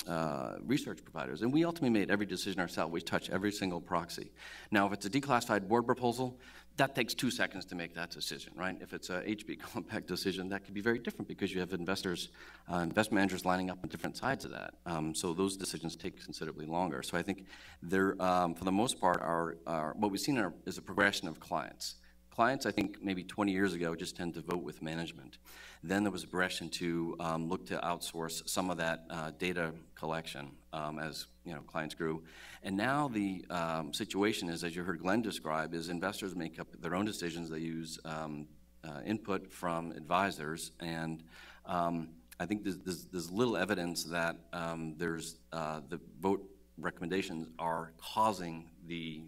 uh, research providers, and we ultimately made every decision ourselves. We touch every single proxy. Now, if it's a declassified board proposal, that takes two seconds to make that decision, right? If it's a HP Compaq decision, that could be very different because you have investors, uh, investment managers lining up on different sides of that. Um, so those decisions take considerably longer. So I think there, um, for the most part, are, what we've seen are, is a progression of clients. Clients, I think maybe 20 years ago, just tend to vote with management. Then there was a progression to um, look to outsource some of that uh, data collection um, as you know clients grew. And now the um, situation is, as you heard Glenn describe, is investors make up their own decisions. They use um, uh, input from advisors, and um, I think there's, there's, there's, little evidence that um, there's uh, the vote recommendations are causing the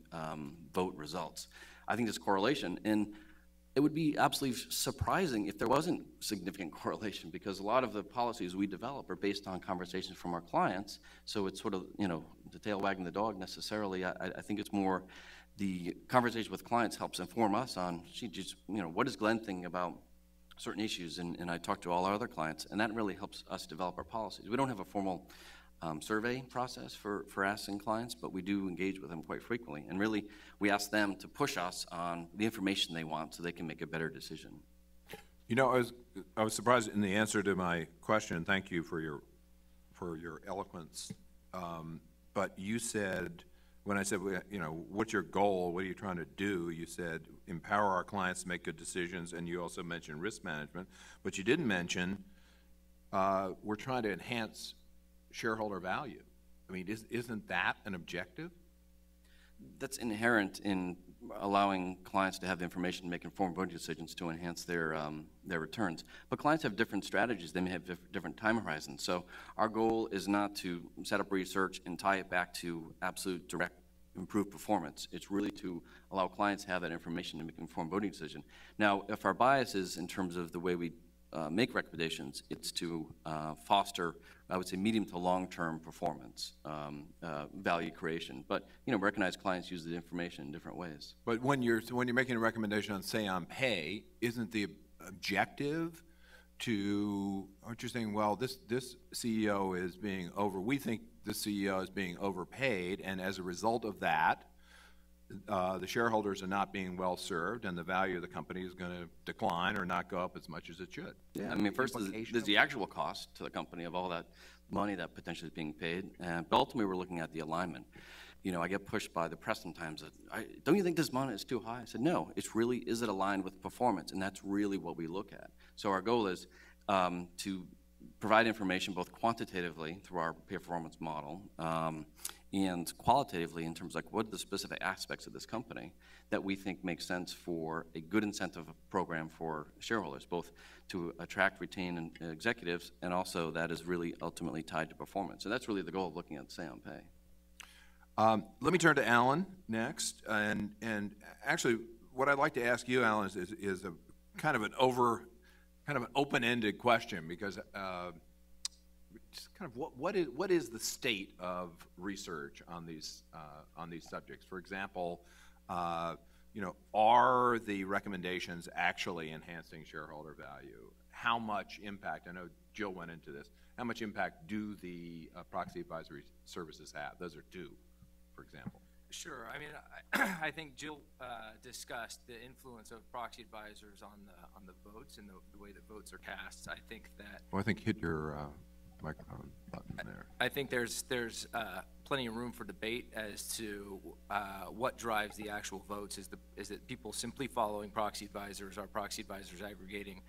vote results. I think there's correlation. And it would be absolutely surprising if there wasn't significant correlation because a lot of the policies we develop are based on conversations from our clients. So it's sort of, you know, the tail wagging the dog necessarily. I, I think it's more the conversation with clients helps inform us on, gee, just, you know, what is Glenn thinking about certain issues? And, and I talk to all our other clients, and that really helps us develop our policies. We don't have a formal um, survey process for, for asking clients, but we do engage with them quite frequently. And really, we ask them to push us on the information they want so they can make a better decision. You know, I was, I was surprised in the answer to my question. Thank you for your, for your eloquence. Um, but you said, when I said, you know, what's your goal? What are you trying to do? You said empower our clients to make good decisions, and you also mentioned risk management. But you didn't mention uh, we're trying to enhance shareholder value. I mean, is, isn't that an objective? That's inherent in allowing clients to have the information to make informed voting decisions to enhance their, um, their returns. But clients have different strategies. They may have different time horizons. So our goal is not to set up research and tie it back to absolute direct improved performance. It's really to allow clients to have that information to make informed voting decision. Now, if our bias is in terms of the way we uh, make recommendations, it's to uh, foster, I would say, medium to long-term performance, um, uh, value creation. But you know, recognize clients use the information in different ways. But when you're when you're making a recommendation on say on pay, isn't the objective to aren't you saying, well, this this CEO is being over? We think the CEO is being overpaid, and as a result of that, uh, the shareholders are not being well served, and the value of the company is going to decline or not go up as much as it should. Yeah, I mean, first there's, there's the actual cost to the company of all that money that potentially is being paid, and but ultimately we're looking at the alignment. You know, I get pushed by the press sometimes. That, I, don't you think this money is too high? I said, no. It's really is it aligned with performance, and that's really what we look at. So our goal is um, to provide information both quantitatively through our performance model um, and qualitatively in terms of like what are the specific aspects of this company that we think make sense for a good incentive program for shareholders, both to attract, retain and executives, and also that is really ultimately tied to performance. And that's really the goal of looking at say on pay. Um, let me turn to Alan next, and and actually, what I'd like to ask you, Alan, is, is, a kind of an over, kind of an open-ended question because. Uh, just kind of what, what is what is the state of research on these uh, on these subjects? For example, uh, you know, are the recommendations actually enhancing shareholder value? How much impact? I know Jill went into this. How much impact do the uh, proxy advisory services have? Those are two, for example. Sure. I mean, I, I think Jill uh, discussed the influence of proxy advisors on the on the votes and the, the way the votes are cast. I think that. Well, I think hit your uh, microphone button there. I think there's there's uh, plenty of room for debate as to uh, what drives the actual votes. Is the is it people simply following proxy advisors? Are proxy advisors aggregating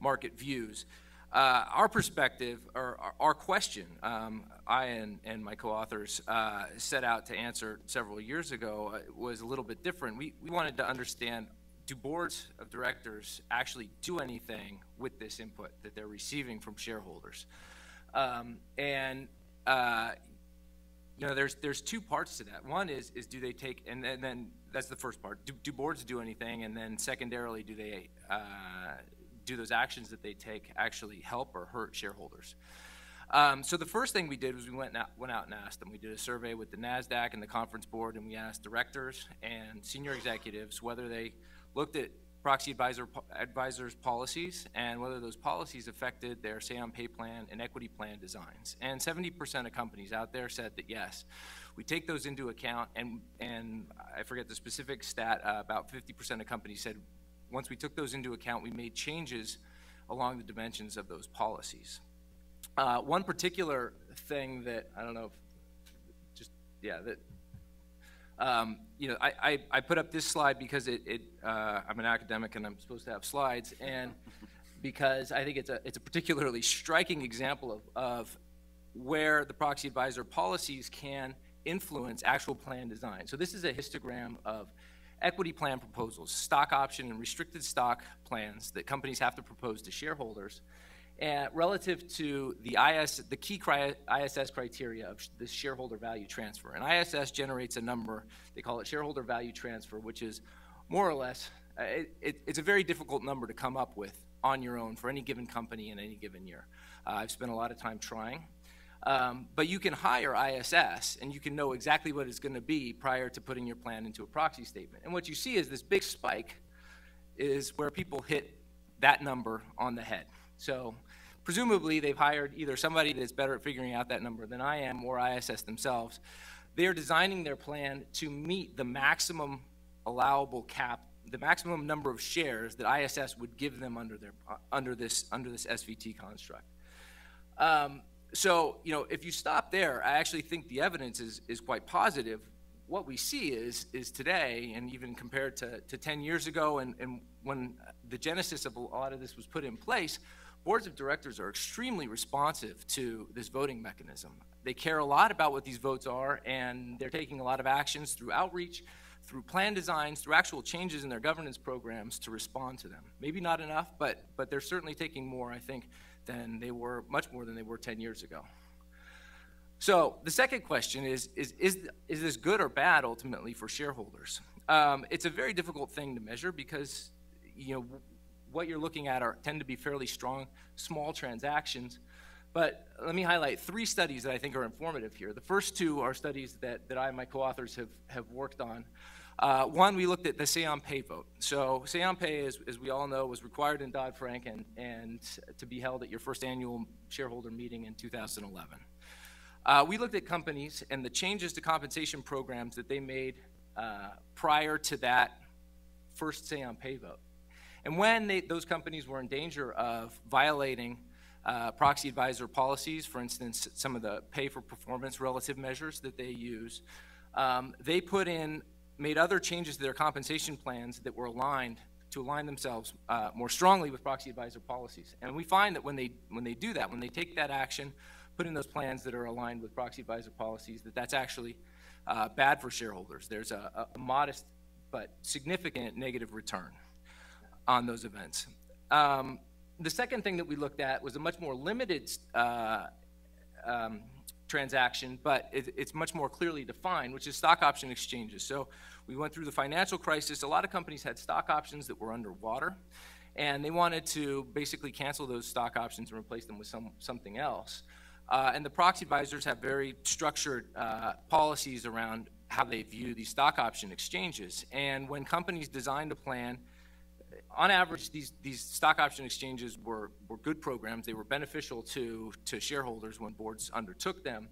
market views? Uh, our perspective, or our, our question, um, I and, and my co-authors uh, set out to answer several years ago, uh, was a little bit different. We, we wanted to understand, do boards of directors actually do anything with this input that they're receiving from shareholders? Um, and uh, you know, there's there's two parts to that. One is is do they take, and, and then that's the first part. Do, do boards do anything? And then secondarily, do they uh, do those actions that they take actually help or hurt shareholders? Um, so the first thing we did was we went out, went out and asked them. We did a survey with the Nasdaq and the conference board, and we asked directors and senior executives whether they looked at proxy advisor advisors policies and whether those policies affected their say on pay plan and equity plan designs. And 70% of companies out there said that yes, we take those into account. And and I forget the specific stat. Uh, about 50% of companies said once we took those into account, we made changes along the dimensions of those policies. Uh, one particular thing that I don't know, if just yeah, that um, you know, I, I, I, put up this slide because it, it uh, I'm an academic and I'm supposed to have slides, and because I think it's a it's a particularly striking example of, of where the proxy advisor policies can influence actual plan design. So this is a histogram of equity plan proposals, stock option and restricted stock plans that companies have to propose to shareholders, and relative to the IS, the key cri- ISS criteria of the shareholder value transfer. And ISS generates a number, they call it shareholder value transfer, which is more or less, uh, it, it, it's a very difficult number to come up with on your own for any given company in any given year. Uh, I've spent a lot of time trying. Um, but you can hire ISS and you can know exactly what it's going to be prior to putting your plan into a proxy statement. And what you see is this big spike is where people hit that number on the head. So presumably they've hired either somebody that's better at figuring out that number than I am or ISS themselves. They are designing their plan to meet the maximum allowable cap, the maximum number of shares that ISS would give them under their under this under this SVT construct. Um, so, you know, if you stop there, I actually think the evidence is, is quite positive. What we see is, is today, and even compared to, to 10 years ago, and, and when the genesis of a lot of this was put in place, boards of directors are extremely responsive to this voting mechanism. They care a lot about what these votes are, and they're taking a lot of actions through outreach, through plan designs, through actual changes in their governance programs to respond to them. Maybe not enough, but, but they're certainly taking more, I think, than they were, much more than they were 10 years ago. So the second question is, is, is, is this good or bad ultimately for shareholders? Um, it's a very difficult thing to measure because, you know, what you're looking at are tend to be fairly strong, small transactions. But let me highlight three studies that I think are informative here. The first two are studies that, that I and my co-authors have, have worked on. Uh, one, we looked at the say on pay vote. So say on pay, as, as we all know, was required in Dodd-Frank and, and to be held at your first annual shareholder meeting in 2011. Uh, we looked at companies and the changes to compensation programs that they made uh, prior to that first say on pay vote. And when they, those companies were in danger of violating uh, proxy advisor policies, for instance, some of the pay for performance relative measures that they use, um, they put in made other changes to their compensation plans that were aligned to align themselves uh, more strongly with proxy advisor policies. And we find that when they when they do that, when they take that action, put in those plans that are aligned with proxy advisor policies, that that's actually uh, bad for shareholders. There's a, a, modest but significant negative return on those events. Um, the second thing that we looked at was a much more limited uh, um, transaction, but it, it's much more clearly defined, which is stock option exchanges. So we went through the financial crisis. A lot of companies had stock options that were underwater, and they wanted to basically cancel those stock options and replace them with some, something else. Uh, and the proxy advisors have very structured uh, policies around how they view these stock option exchanges. And when companies designed a plan, on average, these, these stock option exchanges were, were good programs. They were beneficial to, to shareholders when boards undertook them.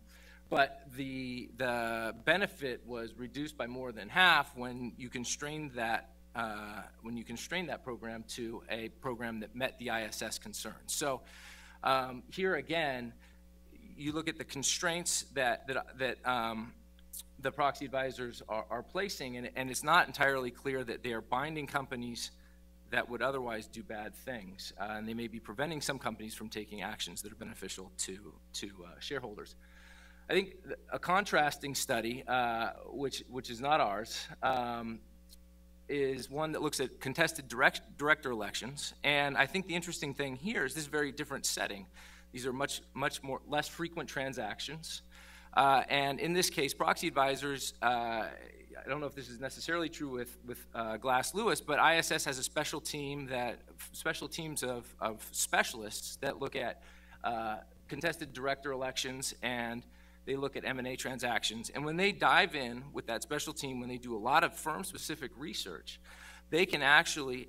but the, the benefit was reduced by more than half when you constrained that, uh, when you constrained that program to a program that met the ISS concerns. So um, here again, you look at the constraints that, that, that um, the proxy advisors are, are placing, and, and it's not entirely clear that they are binding companies that would otherwise do bad things, uh, and they may be preventing some companies from taking actions that are beneficial to, to uh, shareholders. I think a contrasting study, uh, which, which is not ours, um, is one that looks at contested direct, director elections. And I think the interesting thing here is this very different setting. These are much, much more less frequent transactions. Uh, and in this case, proxy advisors, uh, I don't know if this is necessarily true with, with uh, Glass Lewis, but ISS has a special team that, special teams of, of specialists that look at uh, contested director elections and they look at M&A transactions. And when they dive in with that special team, when they do a lot of firm-specific research, they can actually,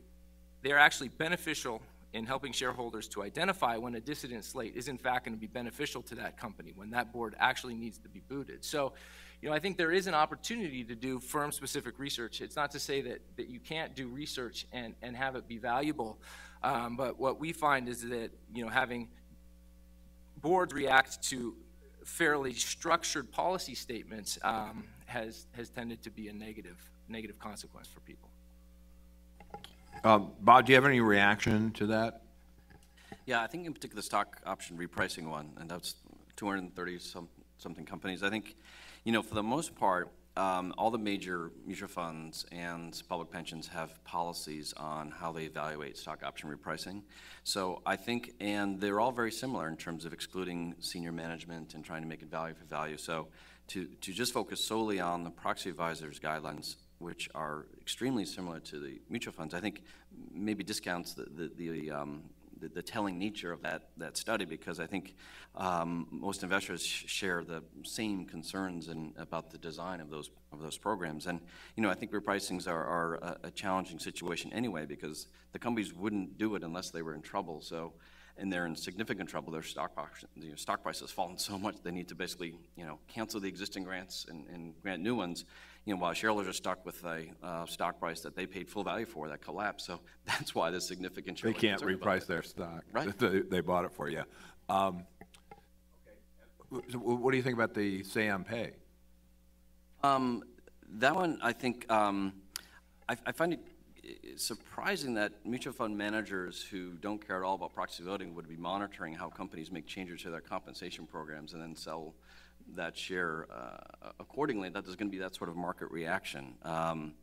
they're actually beneficial in helping shareholders to identify when a dissident slate is in fact going to be beneficial to that company, when that board actually needs to be booted. So, you know, I think there is an opportunity to do firm-specific research. It's not to say that, that you can't do research and, and have it be valuable, um, but what we find is that, you know, having boards react to fairly structured policy statements um, has, has tended to be a negative, negative consequence for people. Um, Bob, do you have any reaction to that? Yeah, I think in particular the stock option repricing one, and that's 230 some, something companies. I think, you know, for the most part, um, all the major mutual funds and public pensions have policies on how they evaluate stock option repricing. So I think, and they're all very similar in terms of excluding senior management and trying to make it value for value. So to, to just focus solely on the proxy advisors guidelines, which are extremely similar to the mutual funds, I think maybe discounts the, the, the um, the, the, telling nature of that, that study because I think um, most investors share the same concerns in, about the design of those of those programs. And you know, I think repricings are, are a, a, challenging situation anyway because the companies wouldn't do it unless they were in trouble. So. And they're in significant trouble. Their stock, you know, stock price has fallen so much they need to basically, you know, cancel the existing grants and, and grant new ones you know, while shareholders are stuck with a uh, stock price that they paid full value for that collapsed. So that's why there's significant. They can't reprice their stock. Right. They, they bought it for you. Um, okay. What do you think about the say on pay? Um, that one, I think, um, I, I, find it surprising that mutual fund managers who don't care at all about proxy voting would be monitoring how companies make changes to their compensation programs and then sell that share uh, accordingly, that there's going to be that sort of market reaction. Um,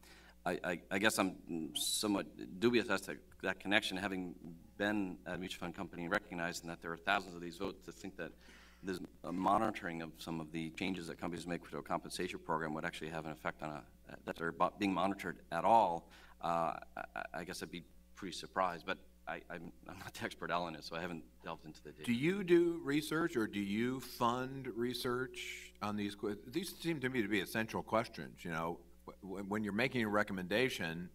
I, I, I, guess I'm somewhat dubious as to that connection, having been at a mutual fund company and recognizing that there are thousands of these votes to think that there's a monitoring of some of the changes that companies make to a compensation program would actually have an effect on a, that they're being monitored at all. Uh, I, I guess I'd be pretty surprised, but I, am not the expert on it, so I haven't delved into the data. Do you do research or do you fund research on these? These seem to me to be essential questions. You know, when you're making a recommendation,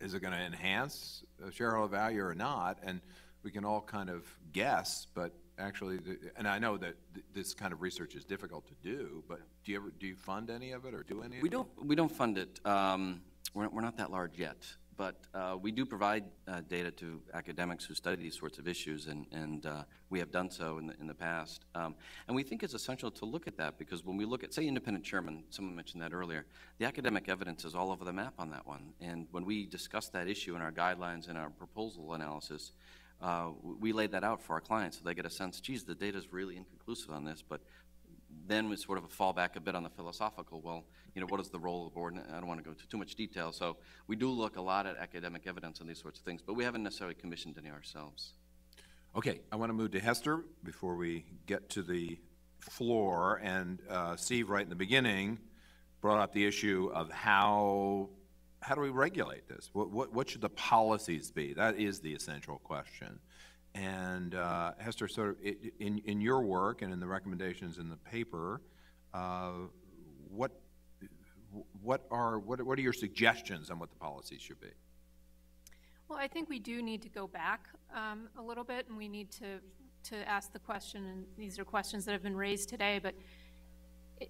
is it going to enhance shareholder value or not? And we can all kind of guess, but actually, and I know that this kind of research is difficult to do, but do you ever do you fund any of it or do any? We don't. We don't fund it. Um, we're, we're not that large yet but uh, we do provide uh, data to academics who study these sorts of issues, and, and uh, we have done so in the, in the past. Um, and we think it's essential to look at that because when we look at, say, independent chairman, someone mentioned that earlier, the academic evidence is all over the map on that one. And when we discuss that issue in our guidelines and our proposal analysis, uh, we lay that out for our clients so they get a sense, geez, the data is really inconclusive on this, but then we sort of fall back a bit on the philosophical, well, you know, what is the role of the board? I don't want to go into too much detail. So we do look a lot at academic evidence on these sorts of things, but we haven't necessarily commissioned any ourselves. Okay, I want to move to Hester before we get to the floor. And uh, Steve, right in the beginning, brought up the issue of how how do we regulate this? What, what, what should the policies be? That is the essential question. And uh, Hester, sort of in, in your work and in the recommendations in the paper, uh, what what are what, what are your suggestions on what the policies should be? Well, I think we do need to go back um, a little bit, and we need to to ask the question. And these are questions that have been raised today. But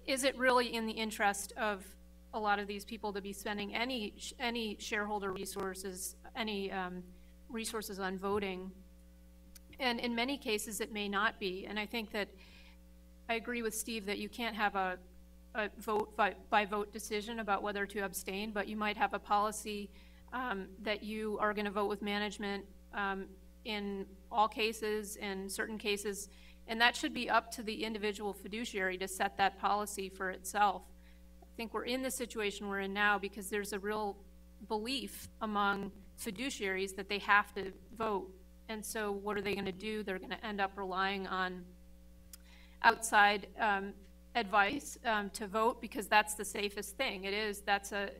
is it really in the interest of a lot of these people to be spending any, any shareholder resources, any um, resources on voting? And in many cases, it may not be. And I think that, I agree with Steve that you can't have a, a vote by, by vote decision about whether to abstain, but you might have a policy um, that you are going to vote with management um, in all cases, in certain cases, and that should be up to the individual fiduciary to set that policy for itself. I think we're in the situation we're in now because there's a real belief among fiduciaries that they have to vote. And so what are they going to do? They're going to end up relying on outside um, advice um, to vote because that's the safest thing. It is, that's a,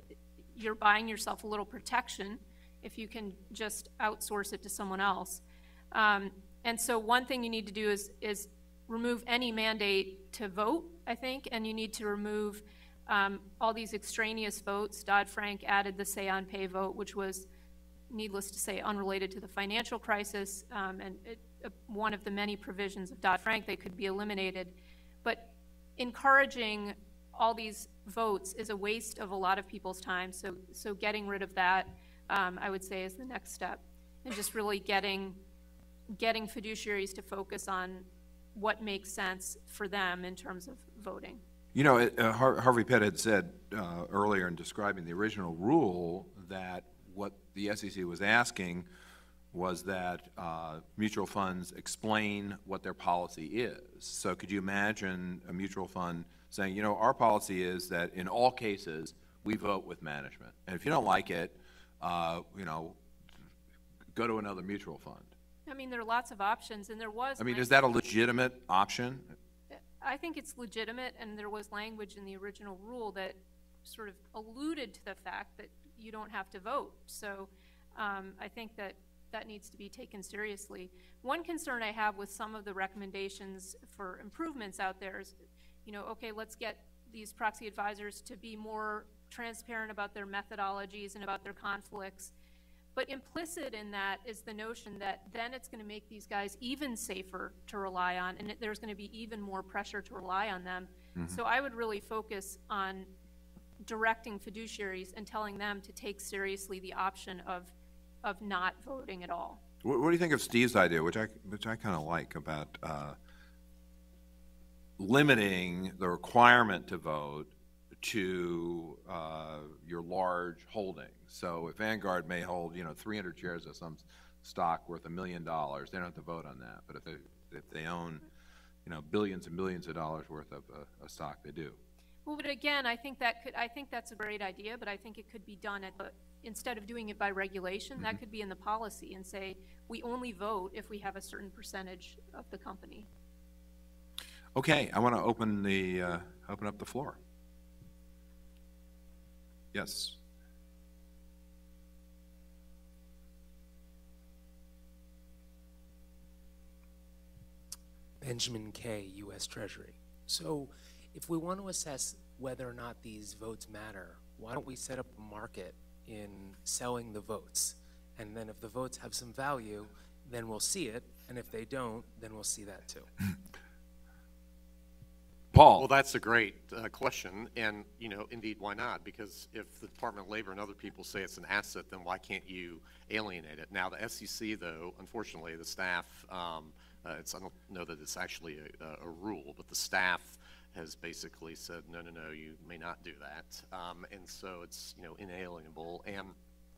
you're buying yourself a little protection if you can just outsource it to someone else. Um, and so one thing you need to do is, is remove any mandate to vote, I think, and you need to remove um, all these extraneous votes. Dodd-Frank added the say on pay vote, which was, needless to say, unrelated to the financial crisis, um, and it, uh, one of the many provisions of Dodd-Frank they could be eliminated. But encouraging all these votes is a waste of a lot of people's time. So, so getting rid of that, um, I would say, is the next step, and just really getting getting fiduciaries to focus on what makes sense for them in terms of voting. You know, uh, Har- Harvey Pitt had said uh, earlier in describing the original rule that what the SEC was asking was that uh, mutual funds explain what their policy is. So could you imagine a mutual fund saying, you know, our policy is that in all cases, we vote with management. And if you don't like it, uh, you know, go to another mutual fund. I mean, there are lots of options, and there was. I mean, is that a legitimate option? I think it's legitimate, and there was language in the original rule that sort of alluded to the fact that you don't have to vote. So um, I think that that needs to be taken seriously. One concern I have with some of the recommendations for improvements out there is, you know, okay, let's get these proxy advisors to be more transparent about their methodologies and about their conflicts. But implicit in that is the notion that then it's going to make these guys even safer to rely on, and there's going to be even more pressure to rely on them. Mm-hmm. Mhm. So I would really focus on directing fiduciaries and telling them to take seriously the option of, of not voting at all. What, what do you think of Steve's idea, which I, which I kind of like, about uh, limiting the requirement to vote to uh, your large holdings? So if Vanguard may hold, you know, 300 shares of some stock worth a million dollars, they don't have to vote on that. But if they, if they own, you know, billions and billions of dollars worth of uh, a stock, they do. Well, but again, I think that could, I think that's a great idea, but I think it could be done at the, instead of doing it by regulation, that could be in the policy and say, we only vote if we have a certain percentage of the company. Okay, I want to open the, uh, open up the floor. Yes. Benjamin K., U.S. Treasury. So, if we want to assess whether or not these votes matter, why don't we set up a market in selling the votes? And then, if the votes have some value, then we'll see it, and if they don't, then we'll see that too. Paul. Well, that's a great uh, question, and, you know, indeed, why not? Because if the Department of Labor and other people say it's an asset, then why can't you alienate it? Now, the SEC, though, unfortunately, the staff, um, uh, it's, I don't know that it's actually a, a rule, but the staff has basically said, no, no, no, you may not do that. Um, and so it's, you know, inalienable. And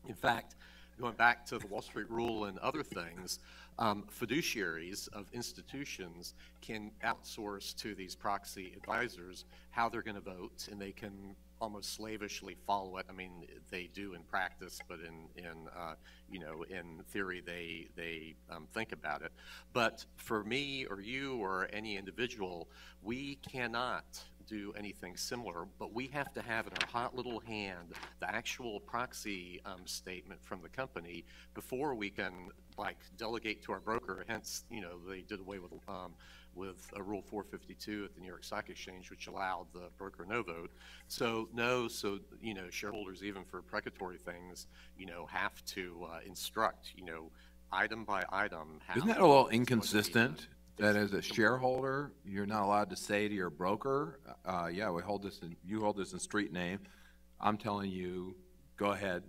in fact, going back to the Wall Street rule and other things, um, fiduciaries of institutions can outsource to these proxy advisors how they're going to vote, and they can almost slavishly follow it. I mean, they do in practice, but in, in uh, you know, in theory, they, they um, think about it. But for me or you or any individual, we cannot do anything similar, but we have to have in our hot little hand the actual proxy um, statement from the company before we can like delegate to our broker. Hence, you know, they did away with um, with a Rule 452 at the New York Stock Exchange, which allowed the broker no vote. So no, so you know, shareholders even for precatory things, you know, have to uh, instruct, you know, item by item. Isn't that a little vote is going to be done. inconsistent That as a shareholder, you're not allowed to say to your broker, uh, yeah, we hold this in, you hold this in street name. I'm telling you, go ahead,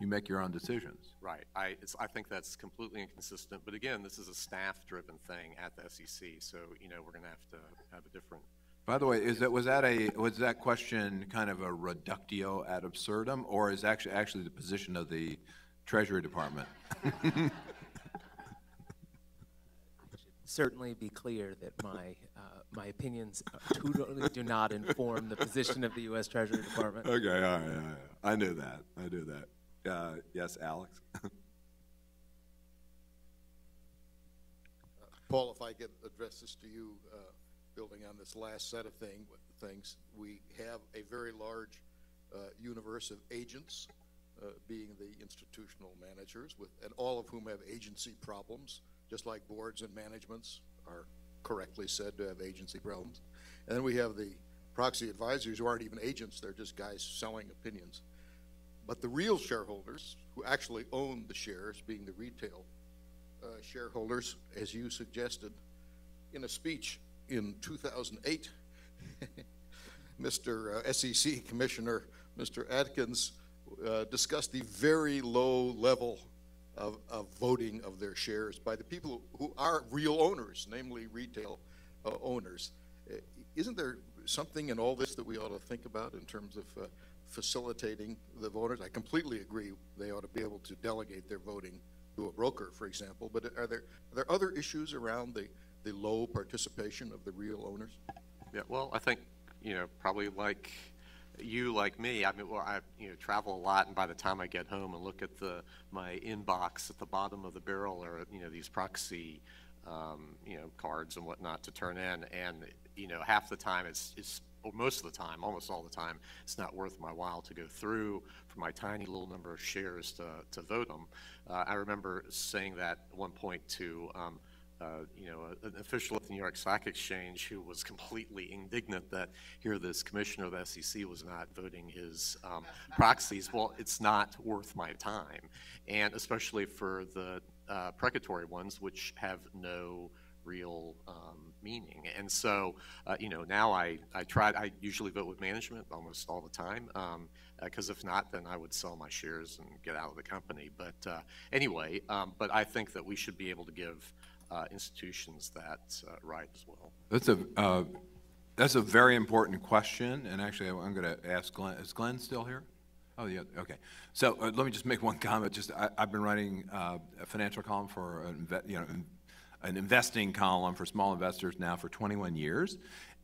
you make your own decisions. Right. I, it's, I think that's completely inconsistent. But again, this is a staff-driven thing at the SEC, so, you know, we're going to have to have a different By the way, is that, was that a, was that question kind of a reductio ad absurdum, or is actually, actually the position of the Treasury Department? Certainly be clear that my, uh, my opinions totally do not inform the position of the U.S. Treasury Department. Okay, all right, all right. I knew that, I knew that. Uh, yes, Alex? Paul, if I could address this to you, uh, building on this last set of thing, things, we have a very large uh, universe of agents, uh, being the institutional managers, with, and all of whom have agency problems, just like boards and managements are correctly said to have agency problems. And then we have the proxy advisors who aren't even agents, they're just guys selling opinions. But the real shareholders, who actually own the shares, being the retail uh, shareholders, as you suggested, in a speech in 2008, Mr. uh, SEC Commissioner, Mr. Atkins, uh, discussed the very low level of, of voting of their shares by the people who are real owners, namely retail uh, owners. Uh, Isn't there something in all this that we ought to think about in terms of uh, facilitating the voters? I completely agree they ought to be able to delegate their voting to a broker, for example, but are there, are there other issues around the, the low participation of the real owners? Yeah, well, I think, you know, probably like you, like me, I mean, well, I, you know, travel a lot, and by the time I get home and look at the, my inbox at the bottom of the barrel are, you know, these proxy, um, you know, cards and whatnot to turn in, and, you know, half the time it's, it's, most of the time, almost all the time, it's not worth my while to go through for my tiny little number of shares to, to vote them. Uh, I remember saying that at one point to, um, uh, you know, an official at the New York Stock Exchange who was completely indignant that here this commissioner of the SEC was not voting his um, proxies. Well, it's not worth my time, and especially for the uh, precatory ones, which have no real um, meaning. And so, uh, you know, now I, I try, I usually vote with management almost all the time, because if not, then I would sell my shares and get out of the company. But uh, anyway, um, but I think that we should be able to give uh, institutions that uh, right as well. That's a, uh, that's a very important question, and actually, I'm going to ask Glenn, is Glenn still here? Oh, yeah, okay. So uh, let me just make one comment. Just, I, I've been writing uh, a financial column for, an you know, an investing column for small investors now for 21 years,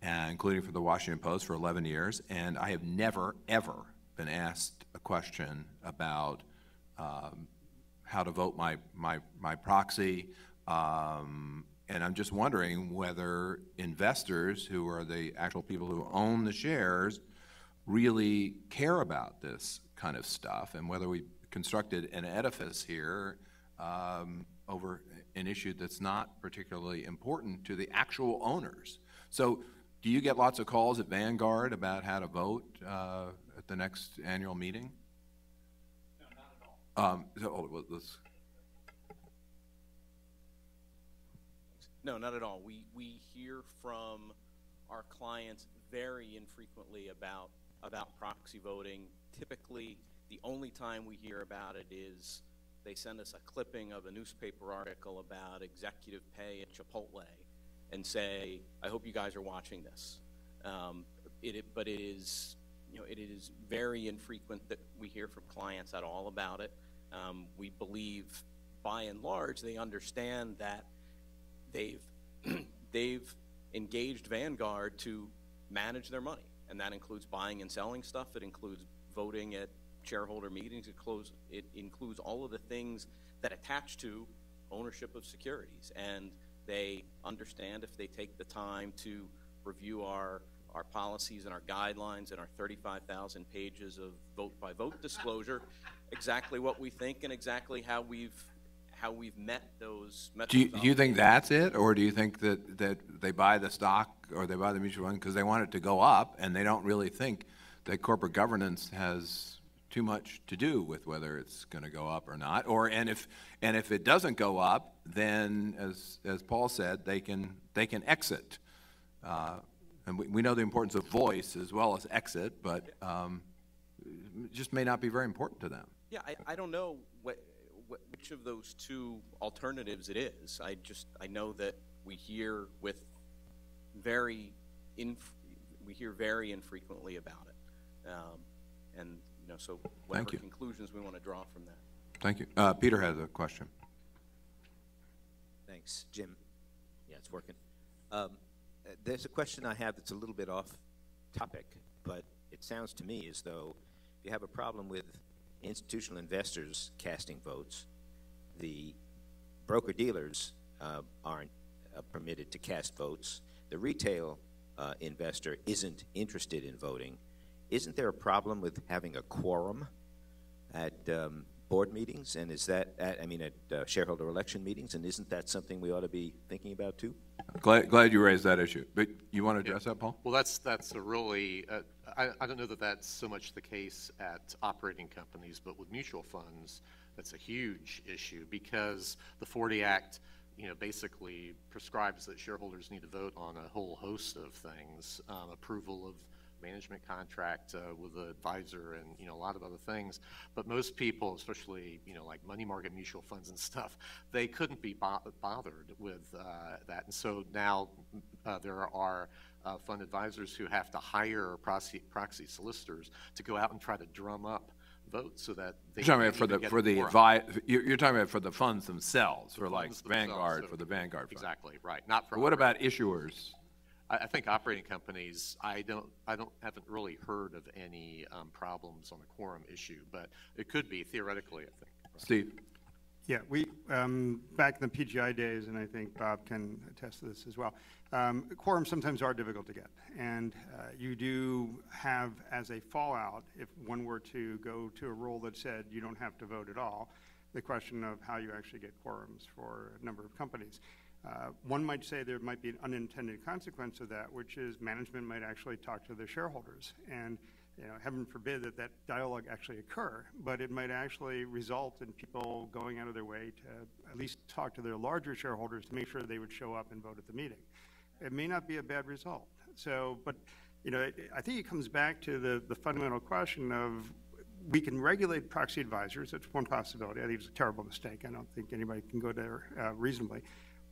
uh, including for the Washington Post for 11 years, and I have never, ever been asked a question about um, how to vote my, my, my proxy, um, and I'm just wondering whether investors, who are the actual people who own the shares, really care about this kind of stuff, and whether we constructed an edifice here um, over an issue that's not particularly important to the actual owners. So, do you get lots of calls at Vanguard about how to vote uh, at the next annual meeting? No, not at all. Um, so, oh, let's No, not at all. We, we hear from our clients very infrequently about, about proxy voting. Typically, the only time we hear about it is they send us a clipping of a newspaper article about executive pay at Chipotle and say, I hope you guys are watching this. Um, it, it, but it is, you know, it is very infrequent that we hear from clients at all about it. Um, we believe, by and large, they understand that they've they've engaged Vanguard to manage their money, and that includes buying and selling stuff. It includes voting at shareholder meetings. It, close, it includes all of the things that attach to ownership of securities, and they understand if they take the time to review our our policies and our guidelines and our 35,000 pages of vote by vote disclosure, exactly what we think and exactly how we've how we've met those Do you, do you think that's it, or do you think that, that they buy the stock or they buy the mutual fund because they want it to go up and they don't really think that corporate governance has too much to do with whether it's going to go up or not. Or and if and if it doesn't go up, then as as Paul said, they can they can exit. Uh, and we, we know the importance of voice as well as exit, but um, just may not be very important to them. Yeah, I, I don't know what, what, which of those two alternatives it is. I just, I know that we hear with very, inf- we hear very infrequently about it. Um, and, you know, so whatever you. conclusions we want to draw from that. Thank you. Uh, Peter has a question. Thanks, Jim. Yeah, it's working. Um, there's a question I have that's a little bit off topic, but it sounds to me as though if you have a problem with institutional investors casting votes. The broker dealers uh, aren't uh, permitted to cast votes. The retail uh, investor isn't interested in voting. Isn't there a problem with having a quorum at um, board meetings? And is that, at, I mean, at uh, shareholder election meetings? And isn't that something we ought to be thinking about too? Glad, glad you raised that issue. But you want to address that, Paul? Well, that's, that's a really, uh, I, I don't know that that's so much the case at operating companies, but with mutual funds, that's a huge issue because the 40 Act, you know, basically prescribes that shareholders need to vote on a whole host of things, um, approval of management contract uh, with the advisor and you know a lot of other things but most people especially you know like money market mutual funds and stuff they couldn't be bo- bothered with uh, that and so now uh, there are uh, fund advisors who have to hire proxy, proxy solicitors to go out and try to drum up votes so that they You're talking about for the for the quorum. advi- you're, you're talking about for the funds themselves, for like Vanguard, so- for the Vanguard fund. Exactly, right, not for What about issuers? I, I think operating companies, I don't, I don't, haven't really heard of any um, problems on the quorum issue, but it could be theoretically, I think. Steve? Yeah, we, um, back in the PGI days, and I think Bob can attest to this as well, um, quorums sometimes are difficult to get. And uh, you do have, as a fallout, if one were to go to a rule that said you don't have to vote at all, the question of how you actually get quorums for a number of companies. Uh, One might say there might be an unintended consequence of that, which is management might actually talk to their shareholders. And, you know, heaven forbid that that dialogue actually occur, but it might actually result in people going out of their way to at least talk to their larger shareholders to make sure they would show up and vote at the meeting. It may not be a bad result. So, but, you know, it- I think it comes back to the, the fundamental question of we can regulate proxy advisors. That's one possibility. I think it's a terrible mistake. I don't think anybody can go there uh, reasonably.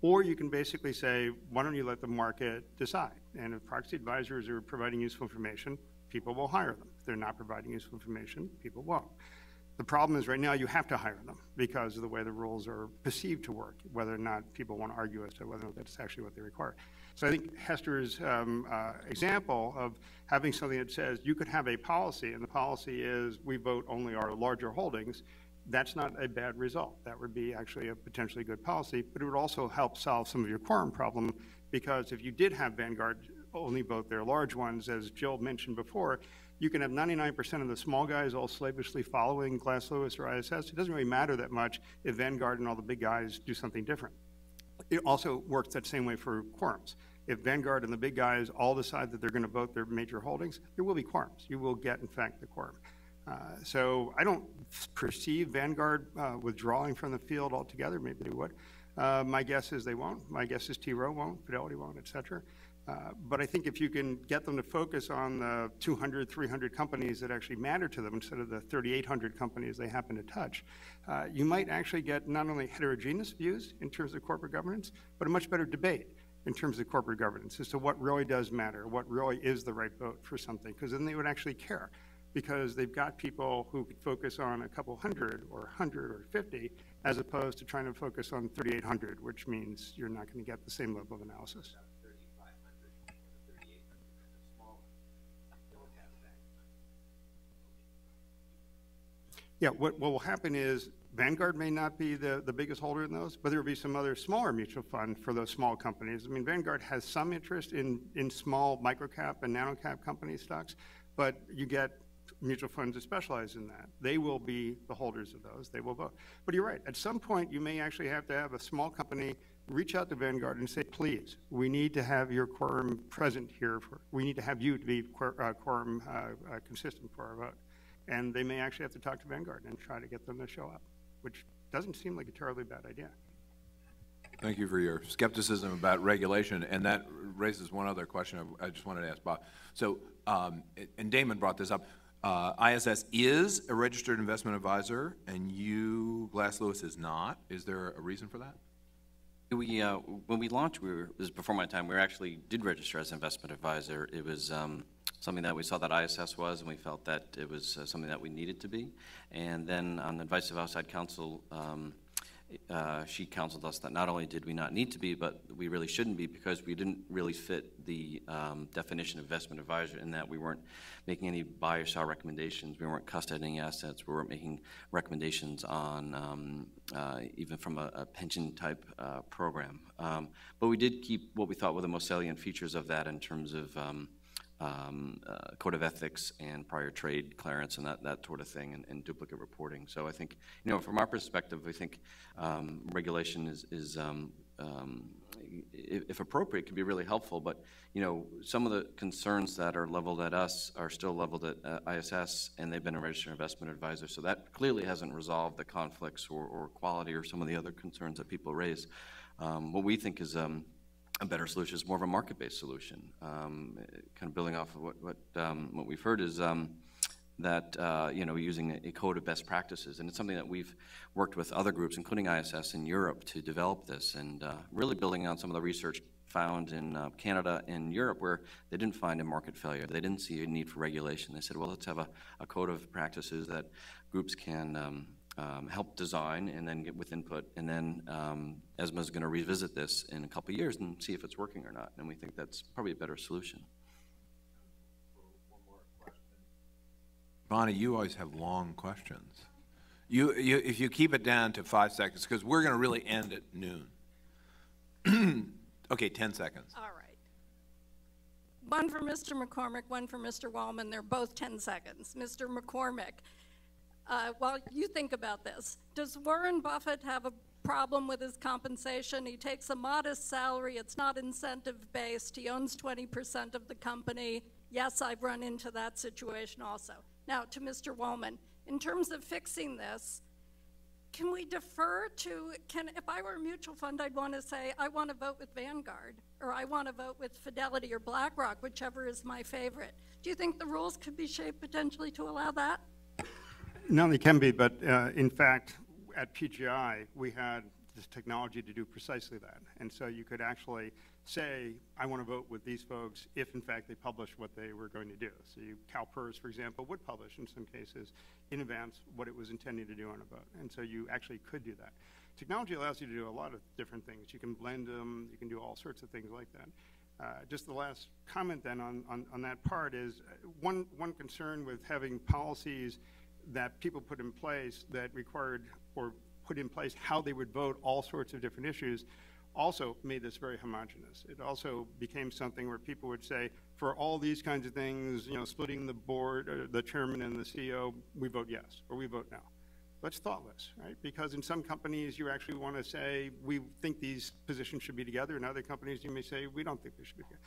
Or you can basically say, why don't you let the market decide? And if proxy advisors are providing useful information, people will hire them. If they're not providing useful information, people won't. The problem is right now you have to hire them because of the way the rules are perceived to work, whether or not people want to argue as to whether or not that's actually what they require. So I think Hester's um, uh, example of having something that says you could have a policy, and the policy is we vote only our larger holdings, that's not a bad result. That would be actually a potentially good policy, but it would also help solve some of your quorum problem because if you did have Vanguard only vote their large ones, as Jill mentioned before, you can have 99% of the small guys all slavishly following Glass Lewis or ISS. It doesn't really matter that much if Vanguard and all the big guys do something different. It also works that same way for quorums. If Vanguard and the big guys all decide that they're going to vote their major holdings, there will be quorums. You will get, in fact, the quorum. Uh, so I don't perceive Vanguard uh, withdrawing from the field altogether. Maybe they would. Uh, my guess is they won't. My guess is T. Rowe won't, Fidelity won't, et cetera. Uh, but I think if you can get them to focus on the 200, 300 companies that actually matter to them instead of the 3,800 companies they happen to touch, uh, you might actually get not only heterogeneous views in terms of corporate governance, but a much better debate in terms of corporate governance as to what really does matter, what really is the right vote for something, because then they would actually care. Because they've got people who could focus on a couple hundred or 100 or 50, as opposed to trying to focus on 3,800, which means you're not going to get the same level of analysis. Yeah, what, what will happen is Vanguard may not be the, the biggest holder in those, but there will be some other smaller mutual fund for those small companies. I mean, Vanguard has some interest in, in small microcap and nanocap company stocks, but you get mutual funds that specialize in that. They will be the holders of those. They will vote. But you're right. At some point, you may actually have to have a small company reach out to Vanguard and say, please, we need to have your quorum present here. For, we need to have you to be uh, quorum uh, uh, consistent for our vote. And they may actually have to talk to Vanguard and try to get them to show up, which doesn't seem like a terribly bad idea. Thank you for your skepticism about regulation, and that raises one other question I I just wanted to ask Bob. So, um, and Damon brought this up, uh, ISS is a registered investment advisor, and you, Glass Lewis, is not. Is there a reason for that? We, uh, when we launched, we were, it was before my time, we actually did register as investment advisor. It was um, something that we saw that ISS was, and we felt that it was uh, something that we needed to be. And then on the advice of outside counsel, um, uh, she counseled us that not only did we not need to be, but we really shouldn't be because we didn't really fit the um, definition of investment advisor in that we weren't making any buy or sell recommendations, we weren't custodying assets, we weren't making recommendations on um, uh, even from a, a pension type uh, program. Um, but we did keep what we thought were the most salient features of that in terms of um, uh, code of ethics and prior trade clearance and that, that sort of thing and, and duplicate reporting. So I think, you know, from our perspective, I think um, regulation is, is um, um if, if, appropriate, can be really helpful. But, you know, some of the concerns that are leveled at us are still leveled at uh, ISS, and they've been a registered investment advisor. So that clearly hasn't resolved the conflicts or, or quality or some of the other concerns that people raise. Um, what we think is um, a better solution is more of a market-based solution. Um, kind of building off of what what, um, what we've heard is um, that uh, you know using a code of best practices, and it's something that we've worked with other groups, including ISS in Europe, to develop this, and uh, really building on some of the research found in uh, Canada and Europe where they didn't find a market failure. They didn't see a need for regulation. They said, well, let's have a, a code of practices that groups can um, um, help design and then get with input. And then um, ESMA is going to revisit this in a couple years and see if it's working or not. And we think that's probably a better solution. Bonnie, you always have long questions. You, you, if you keep it down to five seconds, because we're going to really end at noon. okay, 10 seconds. All right. One for Mr. McCormick, one for Mr. Wallman. They're both 10 seconds. Mr. McCormick, uh, while you think about this, does Warren Buffett have a problem with his compensation? He takes a modest salary, it's not incentive based, he owns 20% of the company. Yes, I've run into that situation also. Now, to Mr. Wallman, in terms of fixing this, can we defer to, can, if I were a mutual fund, I'd want to say, I want to vote with Vanguard, or I want to vote with Fidelity or BlackRock, whichever is my favorite. Do you think the rules could be shaped potentially to allow that? No, only can be, but uh, in fact, at PGI, we had this technology to do precisely that. And so you could actually say, I want to vote with these folks if, in fact, they publish what they were going to do. So you, CalPERS, for example, would publish in some cases in advance what it was intending to do on a vote. And so you actually could do that. Technology allows you to do a lot of different things. You can blend them, you can do all sorts of things like that. Uh, just the last comment then on, on, on that part is uh, one, one concern with having policies that people put in place that required or put in place how they would vote all sorts of different issues also made this very homogenous. It also became something where people would say, for all these kinds of things, you know, splitting the board, uh, the chairman and the CEO, we vote yes, or we vote no. That's thoughtless, right? Because in some companies, you actually want to say, we think these positions should be together. In other companies, you may say, we don't think they should be together.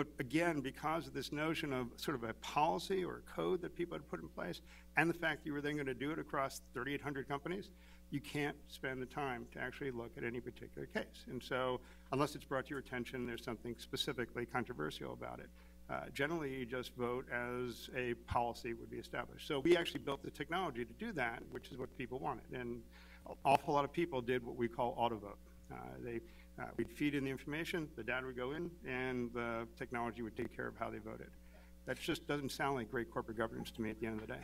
But again, because of this notion of sort of a policy or a code that people had put in place, and the fact that you were then going to do it across 3,800 companies, you can't spend the time to actually look at any particular case. And so, unless it's brought to your attention, there's something specifically controversial about it. Uh, generally, you just vote as a policy would be established. So we actually built the technology to do that, which is what people wanted. And an awful lot of people did what we call auto vote. Uh, they uh, we'd feed in the information, the data would go in, and the technology would take care of how they voted. That just doesn't sound like great corporate governance to me at the end of the day.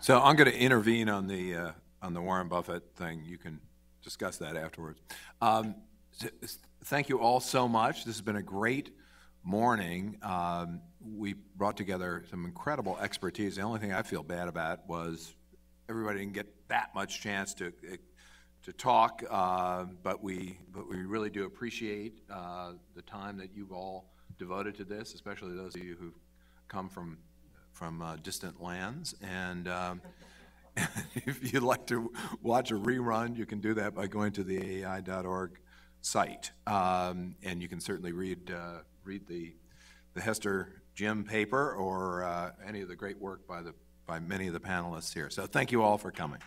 So I'm going to intervene on the uh, on the Warren Buffett thing. You can discuss that afterwards. Um, thank you all so much. This has been a great morning. Um, we brought together some incredible expertise. The only thing I feel bad about was everybody didn't get that much chance to to talk, uh, but we but we really do appreciate uh, the time that you've all devoted to this, especially those of you who come from from uh, distant lands. And um, if you'd like to watch a rerun, you can do that by going to the AEI.org site, um, and you can certainly read uh, read the the Hester Jim paper or uh, any of the great work by the by many of the panelists here. So thank you all for coming.